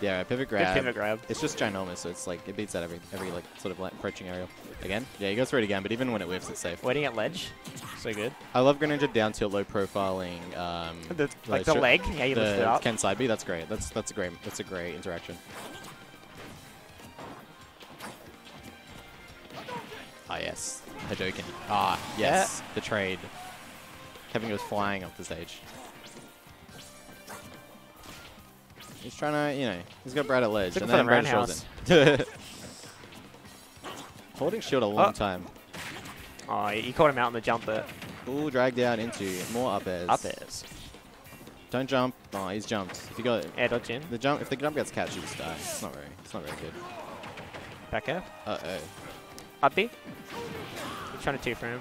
S5: Yeah, pivot grab.
S6: Good pivot grab.
S5: It's just ginormous, so it's like it beats out every every like sort of like approaching aerial. Again, yeah, he goes for it again, but even when it whiffs, it's safe.
S6: Waiting at ledge. So good.
S5: I love Greninja down tilt, low profiling. Um,
S6: The, like the leg. Yeah, you lift it up.
S5: Ken side B. That's great. That's that's a great that's a great interaction. Ah yes, Hadoken. Ah yes, the trade. Kevin goes flying off the stage. He's trying to, you know, he's got Brad at ledge, and then
S6: the
S5: Brad shows him. Holding shield a long
S6: Oh.
S5: time.
S6: Oh, you caught him out in the jump there.
S5: Ooh, drag down into more up airs.
S6: Up airs.
S5: Don't jump. Oh, he's jumped. If you got
S6: Air dodge in.
S5: the jump, if the jump gets catch, you just die. It's not very, it's not very good.
S6: Back air.
S5: Uh oh.
S6: Up B. You're trying to two for him.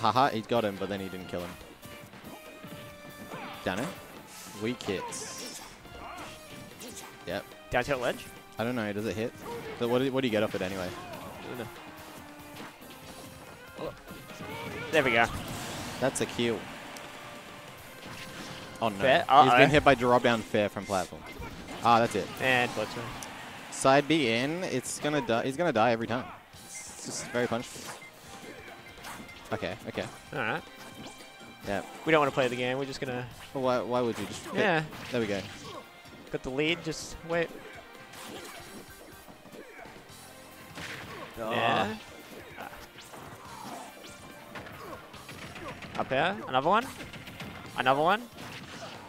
S5: Haha, he got him, but then he didn't kill him. Down it. Weak hits. Yep.
S6: Down tilt ledge.
S5: I don't know. Does it hit? But what do, what do you get off it anyway?
S6: There we go.
S5: That's a kill. Oh no.
S6: Fair?
S5: He's
S6: Uh-oh.
S5: been hit by drop down fair from platform. Ah, that's it.
S6: And through.
S5: Side B in. It's gonna die. He's gonna die every time. It's just very punishable. Okay. Okay.
S6: Alright.
S5: Yeah.
S6: We don't want to play the game. We're just gonna.
S5: Well, why, why would you just?
S6: Yeah.
S5: There we go.
S4: Got the lead. Just wait. Yeah. Up here. Another one. Another one.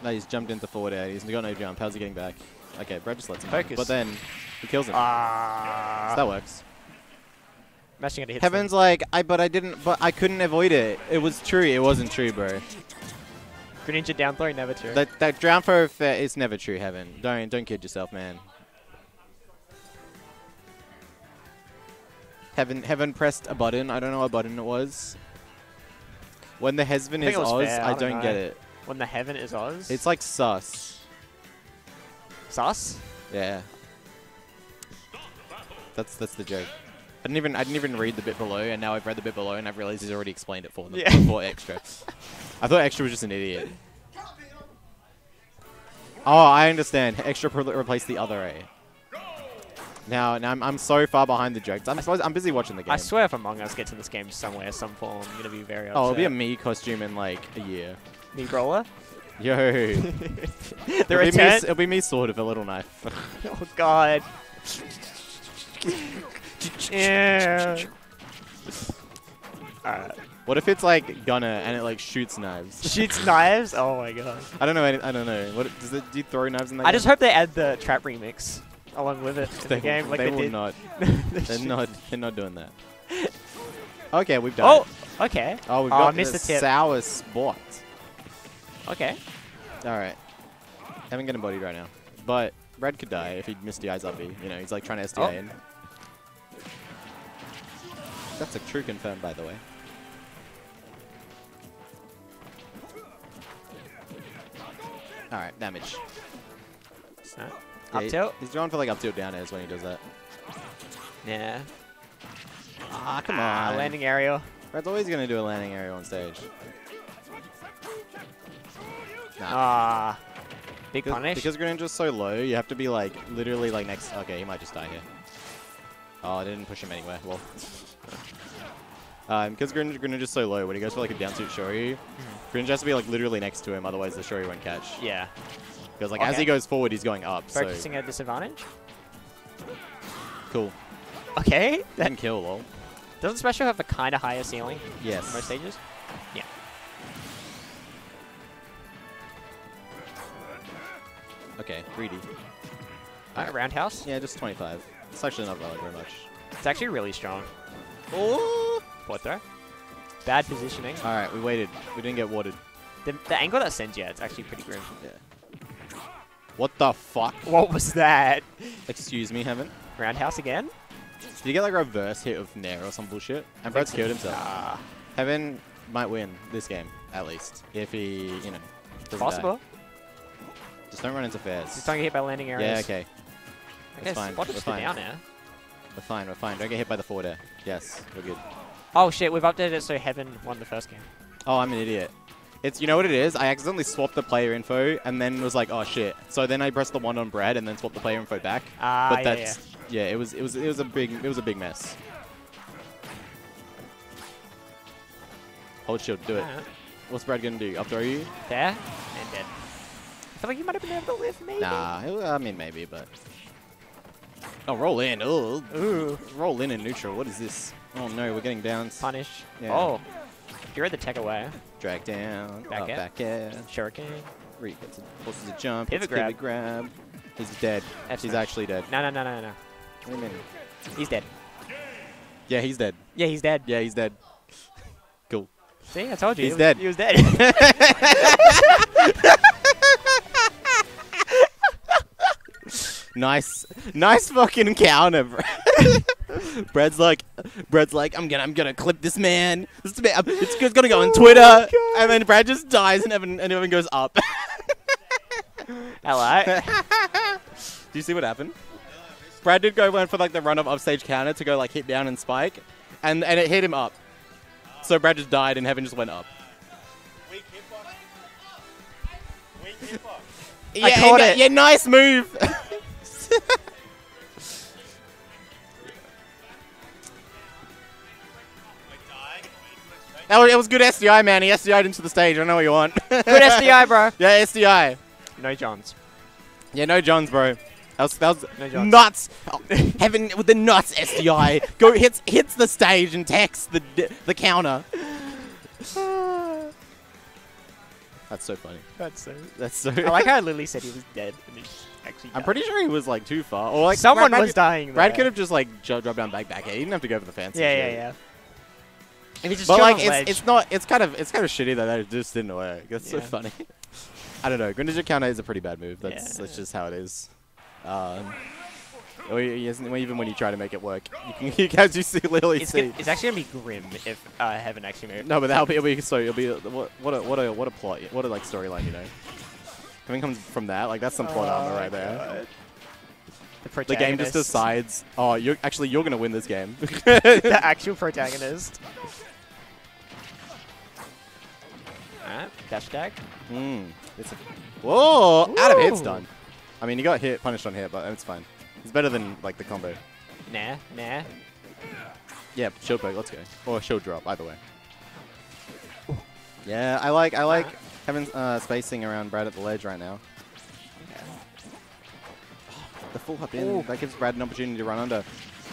S5: No, he's jumped into forward air. He's got no jump. How's he getting back? Okay, Brad just lets him.
S4: Focus.
S5: But then he kills him.
S4: Ah.
S5: so that works.
S4: Mashing into hits.
S5: Heaven's like, I but I didn't, but I couldn't avoid it. It was true. It wasn't true, bro.
S4: them. Greninja down throw never true.
S5: That that drown throw is never true, Heaven. Don't don't kid yourself, man. Heaven Heaven pressed a button. I don't know what button it was. When the Hesvin
S4: think
S5: is Oz,
S4: fair,
S5: I
S4: I
S5: don't
S4: don't
S5: get it.
S4: when the heaven is Oz.
S5: It's like sus.
S4: sus.
S5: Yeah. That's that's the joke. I didn't even I didn't even read the bit below, and now I've read the bit below, and I've realized he's already explained it for them
S4: Yeah.
S5: before extra. I thought extra was just an idiot. Oh, I understand. Extra replaced the other A. Now, now I'm, I'm so far behind the jokes. I'm, I'm busy watching the game.
S4: I swear if Among Us gets in this game somewhere, some form, I'm gonna be very upset.
S5: oh, it'll be a me costume in like a year.
S4: me brawler.
S5: Yo,
S4: the
S5: it'll, be me, it'll be me sword with a little knife.
S4: oh God. Yeah. Alright.
S5: what if it's like gunner and it like shoots knives?
S4: Shoots knives. Oh my God.
S5: I don't know. Any, I don't know. What does it? Do you throw knives in that?
S4: I
S5: game?
S4: just hope they add the trap remix along with it in
S5: they
S4: the game, like
S5: they
S4: they,
S5: will
S4: did.
S5: not.
S4: They
S5: They're not. They're not doing that. Okay, we've done.
S4: Oh, okay.
S5: oh, we've
S4: oh,
S5: got
S4: I missed
S5: the
S4: the tip.
S5: sour spot.
S4: Okay.
S5: All right, haven't getting bodied right now, but Red could die if he missed the eyes up. You know, he's like trying to SDI
S4: Oh.
S5: in. That's a true confirm, by the way. All right, damage.
S4: Snap. Up tilt.
S5: He's going for like up tilt down airs when he does that.
S4: Yeah.
S5: Ah, come
S4: Ah,
S5: on.
S4: landing area.
S5: Brad's always gonna do a landing area on stage. Nah.
S4: Ah. Big
S5: Because,
S4: punish.
S5: because Greninja's so low, you have to be like literally like next. Okay, he might just die here. Oh, I didn't push him anywhere. Well, um, because Greninja, Greninja's so low, when he goes for like a down tilt Shoryu, Greninja has to be like literally next to him, otherwise the Shoryu won't catch.
S4: yeah.
S5: Because like as he goes forward, he's going up. So
S4: Focusing at disadvantage.
S5: cool.
S4: Okay. That
S5: Then kill, lol.
S4: doesn't special have a kind of higher ceiling
S5: Yes.
S4: most stages. Yeah.
S5: Okay, greedy.
S4: Alright, roundhouse.
S5: Yeah, just 25. It's actually not valid very much.
S4: It's actually really strong.
S5: Oh!
S4: What throw? Bad positioning.
S5: All right, we waited. We didn't get watered.
S4: The, the angle that sends you, it's actually pretty grim.
S5: What the fuck?
S4: What was that?
S5: Excuse me, Heaven.
S4: Roundhouse again?
S5: Did you get like a reverse hit of Nair or some bullshit? And Brad's killed himself.
S4: Ah,
S5: Heaven might win this game, at least. If he, you know, doesn't die.
S4: possible.
S5: Just don't run into fairs.
S4: Just don't get hit by landing areas.
S5: Yeah, okay.
S4: Okay,
S5: fine,
S4: Spot
S5: we're
S4: just
S5: fine.
S4: down air.
S5: We're fine, we're fine. Don't get hit by the forward air. Yes, we're good.
S4: Oh shit, we've updated it so Heaven won the first game.
S5: Oh, I'm an idiot. It's you know what it is. I accidentally swapped the player info and then was like, oh shit. So then I pressed the one on Brad and then swapped the player info back.
S4: Ah,
S5: but
S4: yeah,
S5: that's yeah. It was it was it was a big it was a big mess. Hold shield, do it. What's Brad gonna do? Up throw you?
S4: There, and dead. I feel like you might have been able to live, maybe?
S5: Nah, I mean maybe, but. Oh, roll in. Oh,
S4: Ooh,
S5: roll in in neutral. What is this? Oh no, we're getting bounced.
S4: punish.
S5: Yeah.
S4: Oh, you read the tech away.
S5: Drag down.
S4: Back
S5: up,
S4: air.
S5: back air.
S4: Shuriken.
S5: Re gets a, forces a jump.
S4: Pivot
S5: a
S4: grab.
S5: Pivot grab. He's dead.
S4: F
S5: He's actually dead.
S4: No, no, no, no, no.
S5: What do you mean?
S4: He's dead.
S5: Yeah, he's dead.
S4: Yeah, he's dead.
S5: Yeah, he's dead. Cool.
S4: See, I told you.
S5: He's
S4: he was-
S5: dead.
S4: He was dead.
S5: Nice, nice fucking counter, bro. Brad's like, Brad's like, I'm gonna, I'm gonna clip this man. This man it's, it's gonna go on Twitter, and then Brad just dies, and Evan, and Evan goes up.
S4: Hello.
S5: Do you see what happened? Brad did go went for like the run of upstage counter to go like hit down and spike, and and it hit him up. So Brad just died, and Heaven just went up.
S7: Weak hitbox. Weak hitbox.
S5: Yeah,
S4: caught it.
S5: Yeah, nice move.
S7: I died.
S5: that was, it was good SDI, man. He SDI'd into the stage. I know what you want.
S4: Good SDI, bro.
S5: yeah, SDI.
S4: No Johns.
S5: Yeah, no Johns, bro. That was, that was
S4: No
S5: nuts. Oh, Heaven with the nuts, SDI. Go hits hits the stage and texts the the counter. That's so funny.
S4: That's so.
S5: That's so.
S4: I like how Lily said he was dead. And he's actually.
S5: I'm pretty sure he was like too far. Or like
S4: Someone
S5: Brad,
S4: was dying.
S5: Brad
S4: there.
S5: could have just like jo- dropped down back back. He didn't have to go for the fancy.
S4: Yeah, yeah, yeah. If he just
S5: But like, it's, it's not. It's kind of it's kind of shitty that it just didn't work. That's so funny. I don't know. Greninja counter is a pretty bad move. That's
S4: Yeah.
S5: that's just how it is. Um, or even when you try to make it work, you can you guys you see literally
S4: It's,
S5: see.
S4: gonna, it's actually gonna be grim if uh, Heaven actually moved.
S5: No, but that'll be, it'll be so it'll be what what a what a what a plot what a like storyline you know. Coming comes from that like that's some plot armor right there.
S4: The,
S5: The game just decides. Oh, you're actually you're gonna win this game.
S4: the actual protagonist. Alright, dash tag.
S5: Mm, it's a, whoa, out of hit's
S4: Ooh.
S5: done. I mean, you got hit, punished on hit, but it's fine. It's better than like the combo.
S4: Nah, nah.
S5: Yeah, shield poke, let's go. Or shield drop, either way. Yeah, I like I like having uh, spacing around Brad at the ledge right now. The full hop in,
S4: Ooh.
S5: that gives Brad an opportunity to run under.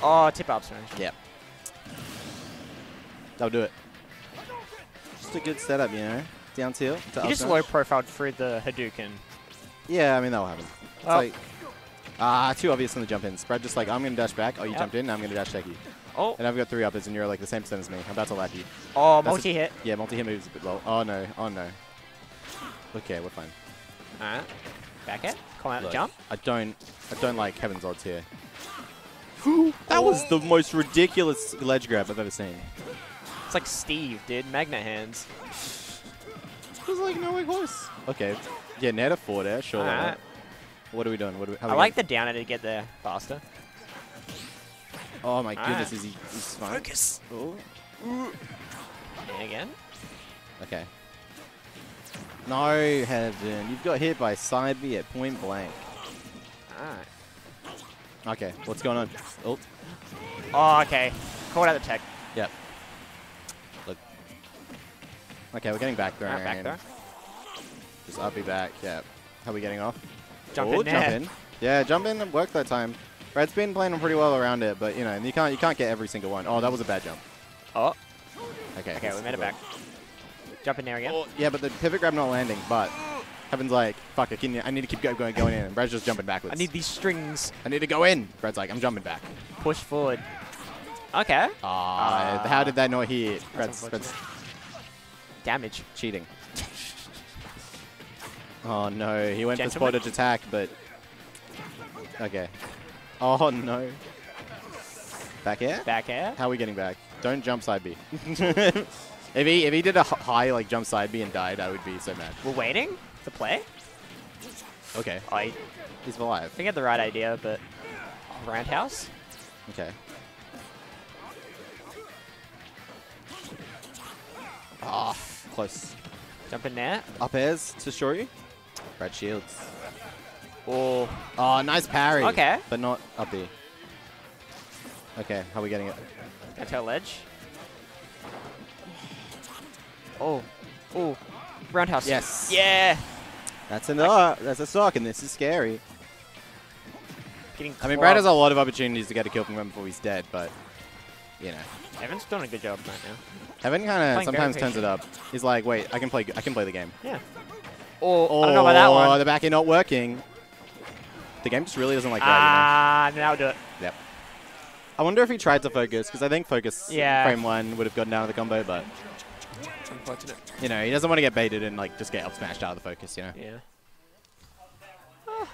S4: Oh, tip up smash.
S5: Yeah. That'll do it. Just a good setup, you know? Down tilt. to
S4: He just low profiled through the Hadouken.
S5: Yeah, I mean, that'll happen. It's
S4: Well-
S5: like, ah, too obvious in the jump in. Spread just like, I'm going to dash back. Oh, you
S4: Yep.
S5: jumped in, I'm going to dash tech you.
S4: Oh,
S5: And I've got three uppers, and you're like the same percent as me. I'm about to lap you.
S4: oh, multi hit.
S5: Yeah, multi-hit moves a bit low. Oh, no. Oh, no. Okay, we're fine.
S4: Alright. Back it. Come out
S5: Look,
S4: the jump.
S5: I don't, I don't like Heaven's odds here. that was the most ridiculous ledge grab I've ever seen.
S4: It's like Steve, dude. Magnet hands.
S5: It was like nowhere close. Okay. Yeah, net a four there, sure. What are we doing? What are we, how
S4: I
S5: we
S4: like
S5: going?
S4: the downer to get there faster.
S5: Oh my
S4: Alright.
S5: goodness, is he? He's fine.
S4: Focus.
S5: Oh.
S4: Again.
S5: Okay. No, Heaven. You've got hit by side B at point blank.
S4: Alright.
S5: Okay, what's going on? Oh,
S4: Oh, okay. Caught out the tech.
S5: yep. Look. Okay, we're getting back there.
S4: Back there.
S5: Just up, be back. yep. How are we getting off?
S4: Jump
S5: oh,
S4: in
S5: jump in. Yeah, jump in and work that time. Red's been playing pretty well around it, but you know, you can't you can't get every single one. Oh, that was a bad jump.
S4: Oh,
S5: Okay.
S4: okay, we made it
S5: good.
S4: Jump in there again.
S5: Oh, yeah, but the pivot grab not landing, but Heaven's like, fuck, it, can, I need to keep go, going, going in. And Brad's just jumping backwards.
S4: I need these strings.
S5: I need to go in. Brad's like, I'm jumping back.
S4: Push forward. Okay.
S5: Ah,
S4: Ah.
S5: how did that not hit? Brad's. Brad's
S4: Damage.
S5: cheating. oh no, he went for
S4: Gentlemen?
S5: spotted attack, but okay. Oh no. Back air?
S4: Back air.
S5: How are we getting back? Don't jump side B. if he if he did a high like jump side B and died, I would be so mad.
S4: We're waiting to play.
S5: Okay,
S4: I
S5: he's alive.
S4: I think I had the right idea, but roundhouse.
S5: Okay. Ah, close.
S4: Jump in there.
S5: Up airs to Shoryu. Brad Shields.
S4: Oh,
S5: Oh, nice parry.
S4: Okay.
S5: But not up B. Okay, how are we getting it?
S4: to a ledge. Oh, oh, roundhouse.
S5: Yes.
S4: Yeah.
S5: That's a no, that's a sock, and this is scary.
S4: Getting.
S5: I mean, Brad has a lot of opportunities to get a kill from him before he's dead, but you know,
S4: Evan's doing a good job right now.
S5: Heaven kind of sometimes turns it up. He's like, wait, I can play, I can play the game.
S4: Yeah. Oh, I don't know about that
S5: Oh,
S4: one.
S5: the back end not working. The game just really doesn't like that.
S4: Ah, now I'll do it.
S5: Yep. I wonder if he tried to focus because I think focus
S4: Yeah.
S5: frame one would have gotten out of the combo, but
S4: Unfortunate.
S5: you know he doesn't want to get baited and like just get up smashed out of the focus. You know.
S4: Yeah.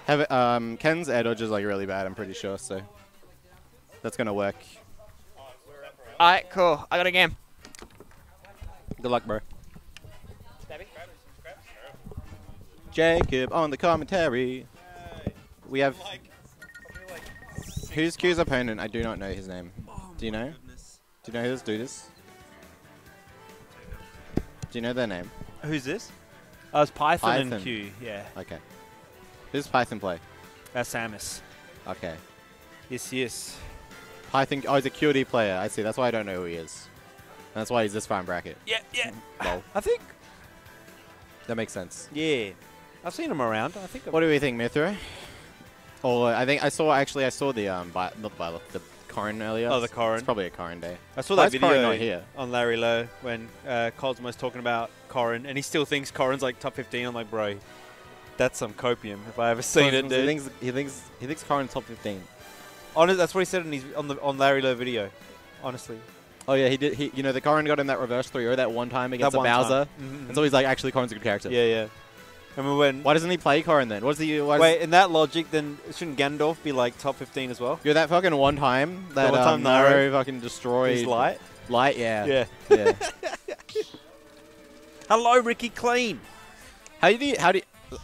S5: Have, um, Ken's air dodge is like really bad. I'm pretty sure, so that's gonna work.
S4: All right, cool. I got a game.
S5: Good luck, bro. Jacob on the commentary. We have. Who's Q's opponent? I do not know his name. Do you know? Do you know who this dude is? Do you know their name?
S8: Who's this? Oh, it's Python,
S5: Python.
S8: and Q. Yeah,
S5: Okay. Who's Python play?
S8: that's Samus.
S5: Okay.
S8: Yes, yes.
S5: Python. Oh, he's a QD player. I see. That's why I don't know who he is. And that's why he's this far in bracket.
S8: Yeah, yeah.
S5: Lol.
S8: I think.
S5: That makes sense.
S8: Yeah, I've seen him around. I think.
S5: What do we think, Mythra? Oh, I think I saw actually I saw the um bi- not the the Corrin earlier.
S8: Oh, the
S5: It's probably a Corrin day.
S8: I saw
S5: Why
S8: that video on Larry Lowe when uh, Cosmo's talking about Corrin, and he still thinks Corrin's like top 15. I'm like, bro, that's some copium if I ever seen it, dude.
S5: he thinks he thinks he thinks Corrin's top 15.
S8: Honest, that's what he said in his, on the on Larry Lowe video. Honestly,
S5: Oh yeah, he did. He you know the Corrin got in that reverse 3 0 that one time against
S8: that
S5: a
S8: one
S5: Bowser,
S8: time. Mhm.
S5: and so he's like, actually, Corrin's a good character.
S8: yeah, yeah. I mean, when
S5: Why doesn't he play Corrin then? What's the why
S8: wait in that logic, then shouldn't Gandalf be like top 15 as well?
S5: You're that fucking one time that
S8: one
S5: um,
S8: time
S5: Nairo
S8: Nairo
S5: fucking destroyed
S8: He's light.
S5: Light, yeah,
S8: Yeah.
S5: yeah.
S8: Hello, Ricky Clean.
S5: how do you how do you,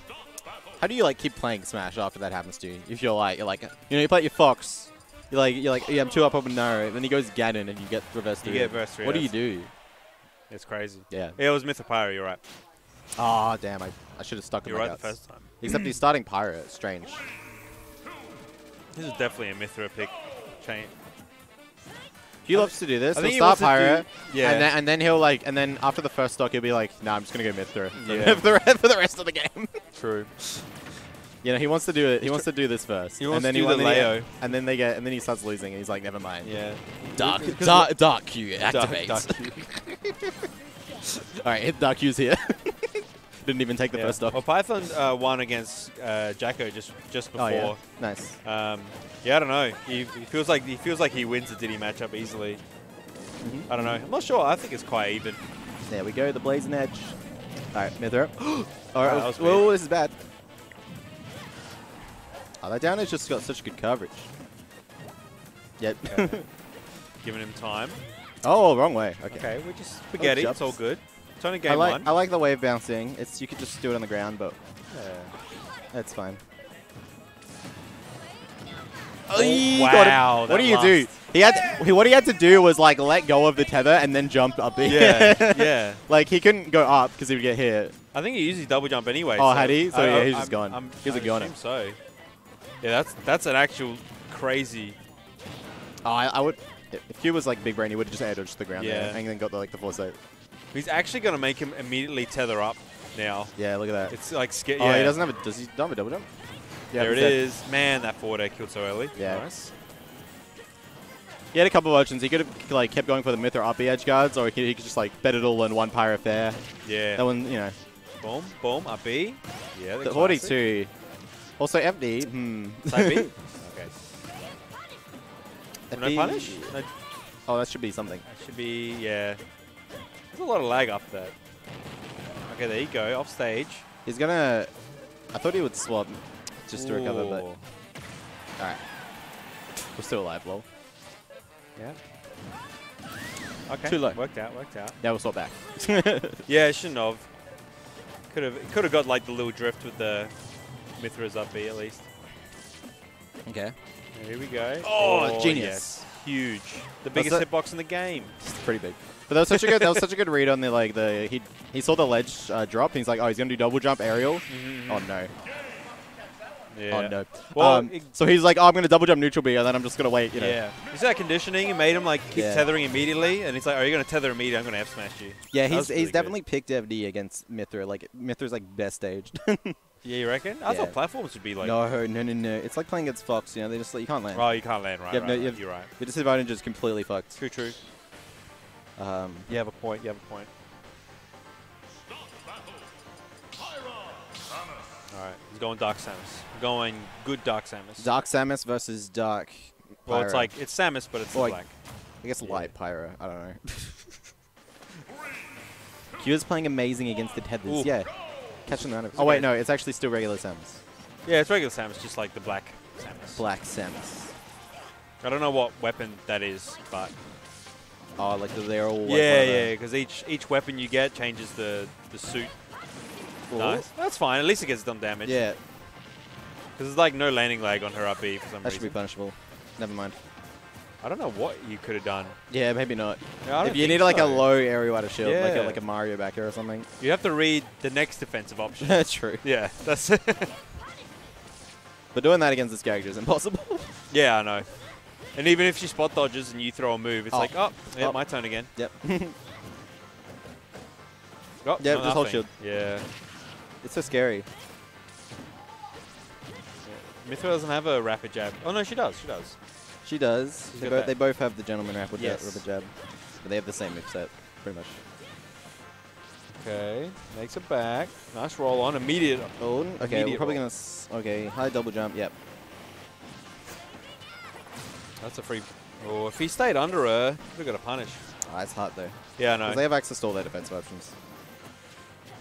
S5: how do you like keep playing Smash after that happens to you? If you're like you're like you know you play your Fox, you're like you're like yeah I'm two up over Nairo, then he goes Ganon and you get reverse
S8: You
S5: three.
S8: get verse three.
S5: What do you do?
S8: It's crazy.
S5: Yeah.
S8: Yeah, it was Mythopyre. You're right.
S5: Oh damn, I, I should have stuck in
S8: You're right the
S5: guts.
S8: first time.
S5: Except he's starting Pyra. Strange.
S8: This is definitely a Mythra pick. Chain.
S5: He loves to do this.
S8: I
S5: He'll
S8: think he
S5: start Pyra,
S8: do- yeah.
S5: and then and then he'll like, and then after the first stock, he'll be like, "Nah, I'm just gonna go Mythra for,
S8: Yeah.
S5: for, the, for the rest of the game."
S8: True.
S5: you know, he wants to do it. He wants to do this first.
S8: He wants
S5: and then
S8: to do
S5: he,
S8: the Leo.
S5: and then they get, and then he starts losing, and he's like, "Never mind."
S8: Yeah.
S5: Dark, dark, dark Q
S8: Dark-
S5: activates.
S8: Dark
S5: All right, hit Dark Q's here. Didn't even take the
S8: Yeah.
S5: first stock.
S8: Well, Python uh, won against uh, Jacko just just
S5: oh
S8: before.
S5: yeah, nice.
S8: Um, yeah, I don't know. He, he feels like he feels like he wins the Diddy matchup easily.
S5: Mm-hmm.
S8: I don't know. I'm not sure. I think it's quite even.
S5: There we go, the blazing edge. All right, Mythra. All right,
S8: that was
S5: whoa,
S8: weird.
S5: this is bad. Oh, that down has just got such good coverage. Yep.
S8: Giving him time.
S5: oh, wrong way. Okay.
S8: Okay, we just spaghetti.
S5: jumps.
S8: It's all good. It's only game
S5: I like
S8: one.
S5: I like the wave bouncing. It's you could just do it on the ground, but that's fine.
S8: Oh, wow.
S5: What do you do? He had to, he, what he had to do was like let go of the tether and then jump up.
S8: Yeah, yeah.
S5: like he couldn't go up because he would get hit.
S8: I think he usually double jump anyway.
S5: Oh,
S8: so
S5: had he? So,
S8: I-
S5: yeah, he's just
S8: I'm-
S5: gone.
S8: I'm,
S5: He's a
S8: I
S5: goner.
S8: assume So, yeah, that's that's an actual crazy.
S5: Oh, I, I would. If he was like big brain, he would have just air dodged the ground
S8: Yeah.
S5: there and then got the, like the foresight.
S8: He's actually going to make him immediately tether up now.
S5: Yeah, look at that.
S8: It's like sca-
S5: oh,
S8: yeah.
S5: he doesn't have a. Does he not have a double jump? Yeah,
S8: there it
S5: percent.
S8: is. Man, that forward air killed so early.
S5: Yeah.
S8: Nice.
S5: He had a couple of options. He could have like kept going for the Mythra up the edge guards, or he could, he could just like bet it all in one Pyra Fair.
S8: Yeah.
S5: That one, you know,
S8: Boom, boom, up B. Yeah,
S5: the
S8: the
S5: 42. Also FD. Hmm.
S8: Side B. okay. No
S5: FD.
S8: punish? No,
S5: Oh, that should be something.
S8: that should be, yeah. There's a lot of lag after that. Okay, there you go. Off stage.
S5: He's gonna. I thought he would swap just to recover, but all right. We're still alive, lol.
S8: Yeah. Okay.
S5: Too low.
S8: Worked out, worked out.
S5: Yeah, we'll swap back.
S8: Yeah, shouldn't have. Could have could have got like the little drift with the Mythras up B at least.
S5: okay.
S8: Here we go.
S5: Oh, oh, genius.
S8: yes. Huge. The biggest hitbox in the game.
S5: It's pretty big. But that was such a good. that was such a good read on the like the he he saw the ledge uh, drop. And he's like, oh, he's gonna do double jump aerial. Oh no.
S8: Yeah.
S5: Oh no.
S8: Well,
S5: um, so he's like, oh, I'm gonna double jump neutral B, and then I'm just gonna wait. You know.
S8: Yeah. See that conditioning? It made him like keep
S5: Yeah.
S8: tethering immediately, and he's like, "Are you going to tether immediately? I'm going to F smash you."
S5: Yeah,
S8: That
S5: he's he's
S8: good.
S5: definitely picked FD against Mythra. Like Mythra's like best staged.
S8: Yeah, you reckon? I
S5: Yeah.
S8: thought platforms would be like.
S5: no, no, no, no. It's like playing against Fox. You know, they just like you can't land.
S8: Oh, you can't land right.
S5: You have no-
S8: right,
S5: you
S8: right.
S5: have-
S8: You're right.
S5: The disadvantage is completely fucked.
S8: True, true.
S5: Um,
S8: You have a point. You have a point. All right, he's going Dark Samus. Going good Dark Samus.
S5: Dark Samus versus Dark.
S8: well, it's like it's Samus, but it's
S5: Or like-
S8: black.
S5: I guess
S8: yeah.
S5: light Pyra. I don't know. Q is playing amazing against the tethers.
S8: Ooh.
S5: Yeah, catching the.
S8: It's
S5: Oh wait, no, it's actually still regular Samus.
S8: Yeah, it's regular Samus, just like the black Samus.
S5: Black Samus.
S8: I don't know what weapon that is, but
S5: Oh, like they're all. Like
S8: yeah, yeah, because each each weapon you get changes the the suit. Nice. That's fine. At least it gets done damage.
S5: Yeah,
S8: Because there's like no landing lag on her up B for some
S5: that should be punishable. Never mind.
S8: I don't know what you could have done.
S5: Yeah, maybe not.
S8: Yeah,
S5: If you need like a low area of shield, like a, like a Mario back here or something.
S8: You have to read the next defensive option.
S5: That's true.
S8: yeah, that's
S5: But doing that against this character is impossible.
S8: yeah, I know. And even if she spot dodges and you throw a move, it's
S5: Oh.
S8: like, oh, yeah,
S5: Oh.
S8: my turn again.
S5: yep.
S8: Oh,
S5: Yeah, just hold shield.
S8: Yeah.
S5: it's so scary.
S8: Mythra doesn't have a rapid jab. Oh no, she does. She does.
S5: She does. They, bo-
S8: that.
S5: they both have the gentleman rapid,
S8: Yes.
S5: that rubber jab. But they have the same moveset, pretty much.
S8: Okay, makes it back. Nice roll on. Immediate.
S5: Oh, okay, we're probably gonna. S- okay, high double jump. Yep.
S8: That's a free. Oh, if he stayed under her, we've got to punish.
S5: Ah, it's hard though.
S8: Yeah,
S5: 'Cause
S8: no.
S5: they have access to all their defensive options.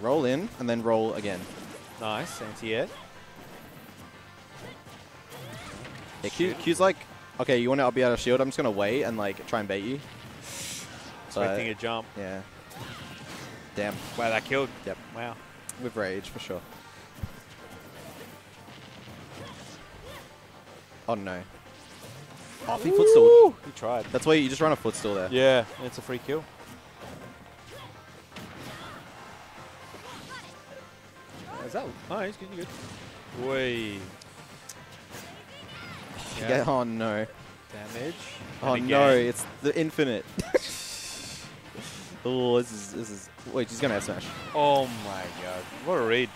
S5: Roll in and then roll again.
S8: Nice. Anti-air.
S5: Yeah, Q, Q's like, okay, you want to be out of shield? I'm just gonna wait and like try and bait you.
S8: Expecting a jump.
S5: yeah. Damn.
S8: Wow, that killed.
S5: Yep.
S8: Wow.
S5: With rage for sure. Oh no. Oh, he footstool.
S8: He tried.
S5: That's why you just run a footstool there.
S8: Yeah, it's a free kill. Is that? Oh, he's good. He's good. Way.
S5: Yeah, Oh no.
S8: Damage.
S5: Oh no, it's the infinite. oh, this is this is. Wait, she's gonna have smash.
S8: Oh my god. What a read.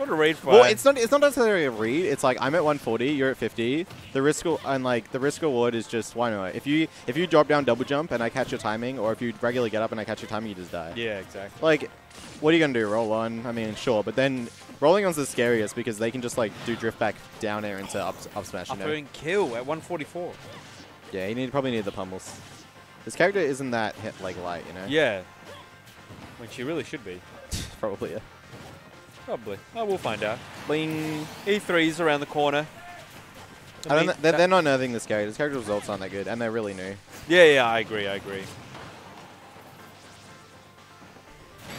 S8: What a read for
S5: Well, it's not. It's not necessarily a read. It's like I'm at 140, you're at 50. The risk and like the risk reward is just why not? If you if you drop down double jump and I catch your timing, or if you regularly get up and I catch your timing, you just die.
S8: Yeah, exactly.
S5: Like, what are you gonna do? Roll on? I mean, sure, but then rolling on's the scariest because they can just like do drift back down air into up up smash. You
S8: Up
S5: know?
S8: and kill at 144.
S5: Yeah, you need probably need the pummels. This character isn't that hit, like light, you know.
S8: Yeah. Which he really should be.
S5: probably. Yeah.
S8: Probably. Oh, we'll find out.
S5: Bling.
S8: E3's around the corner.
S5: I don't.
S8: mean,
S5: they're, they're not nerfing this character. This character results aren't that good, and they're really new.
S8: Yeah, yeah, I agree, I agree.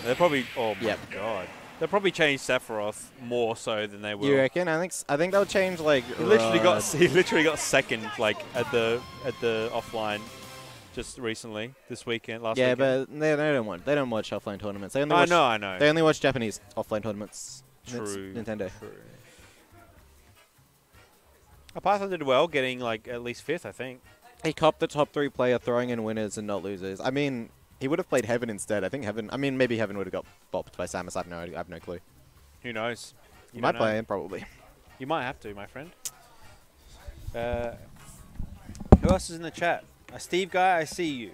S8: They're probably. Oh my
S5: Yep.
S8: god. They'll probably change Sephiroth more so than they will.
S5: You reckon? I think I think they'll change like.
S8: He literally got
S5: uh,
S8: he literally got second like at the at the offline just recently this weekend last weekend.
S5: Yeah,
S8: weekend.
S5: but they, they don't want they don't watch offline tournaments. They only
S8: I
S5: watch,
S8: know, I know.
S5: They only watch Japanese offline tournaments.
S8: True.
S5: Nintendo.
S8: True. Apatha did well, getting like at least fifth, I think.
S5: He copped the top three player, throwing in winners and not losers. I mean, he would have played Heaven instead. I think Heaven. I mean, maybe Heaven would have got bopped by Samus. I have no, I have no clue.
S8: Who knows?
S5: You,
S8: You
S5: might
S8: don't
S5: play him probably.
S8: You might have to, my friend. Uh, who else is in the chat? Uh, Steve guy, I see you.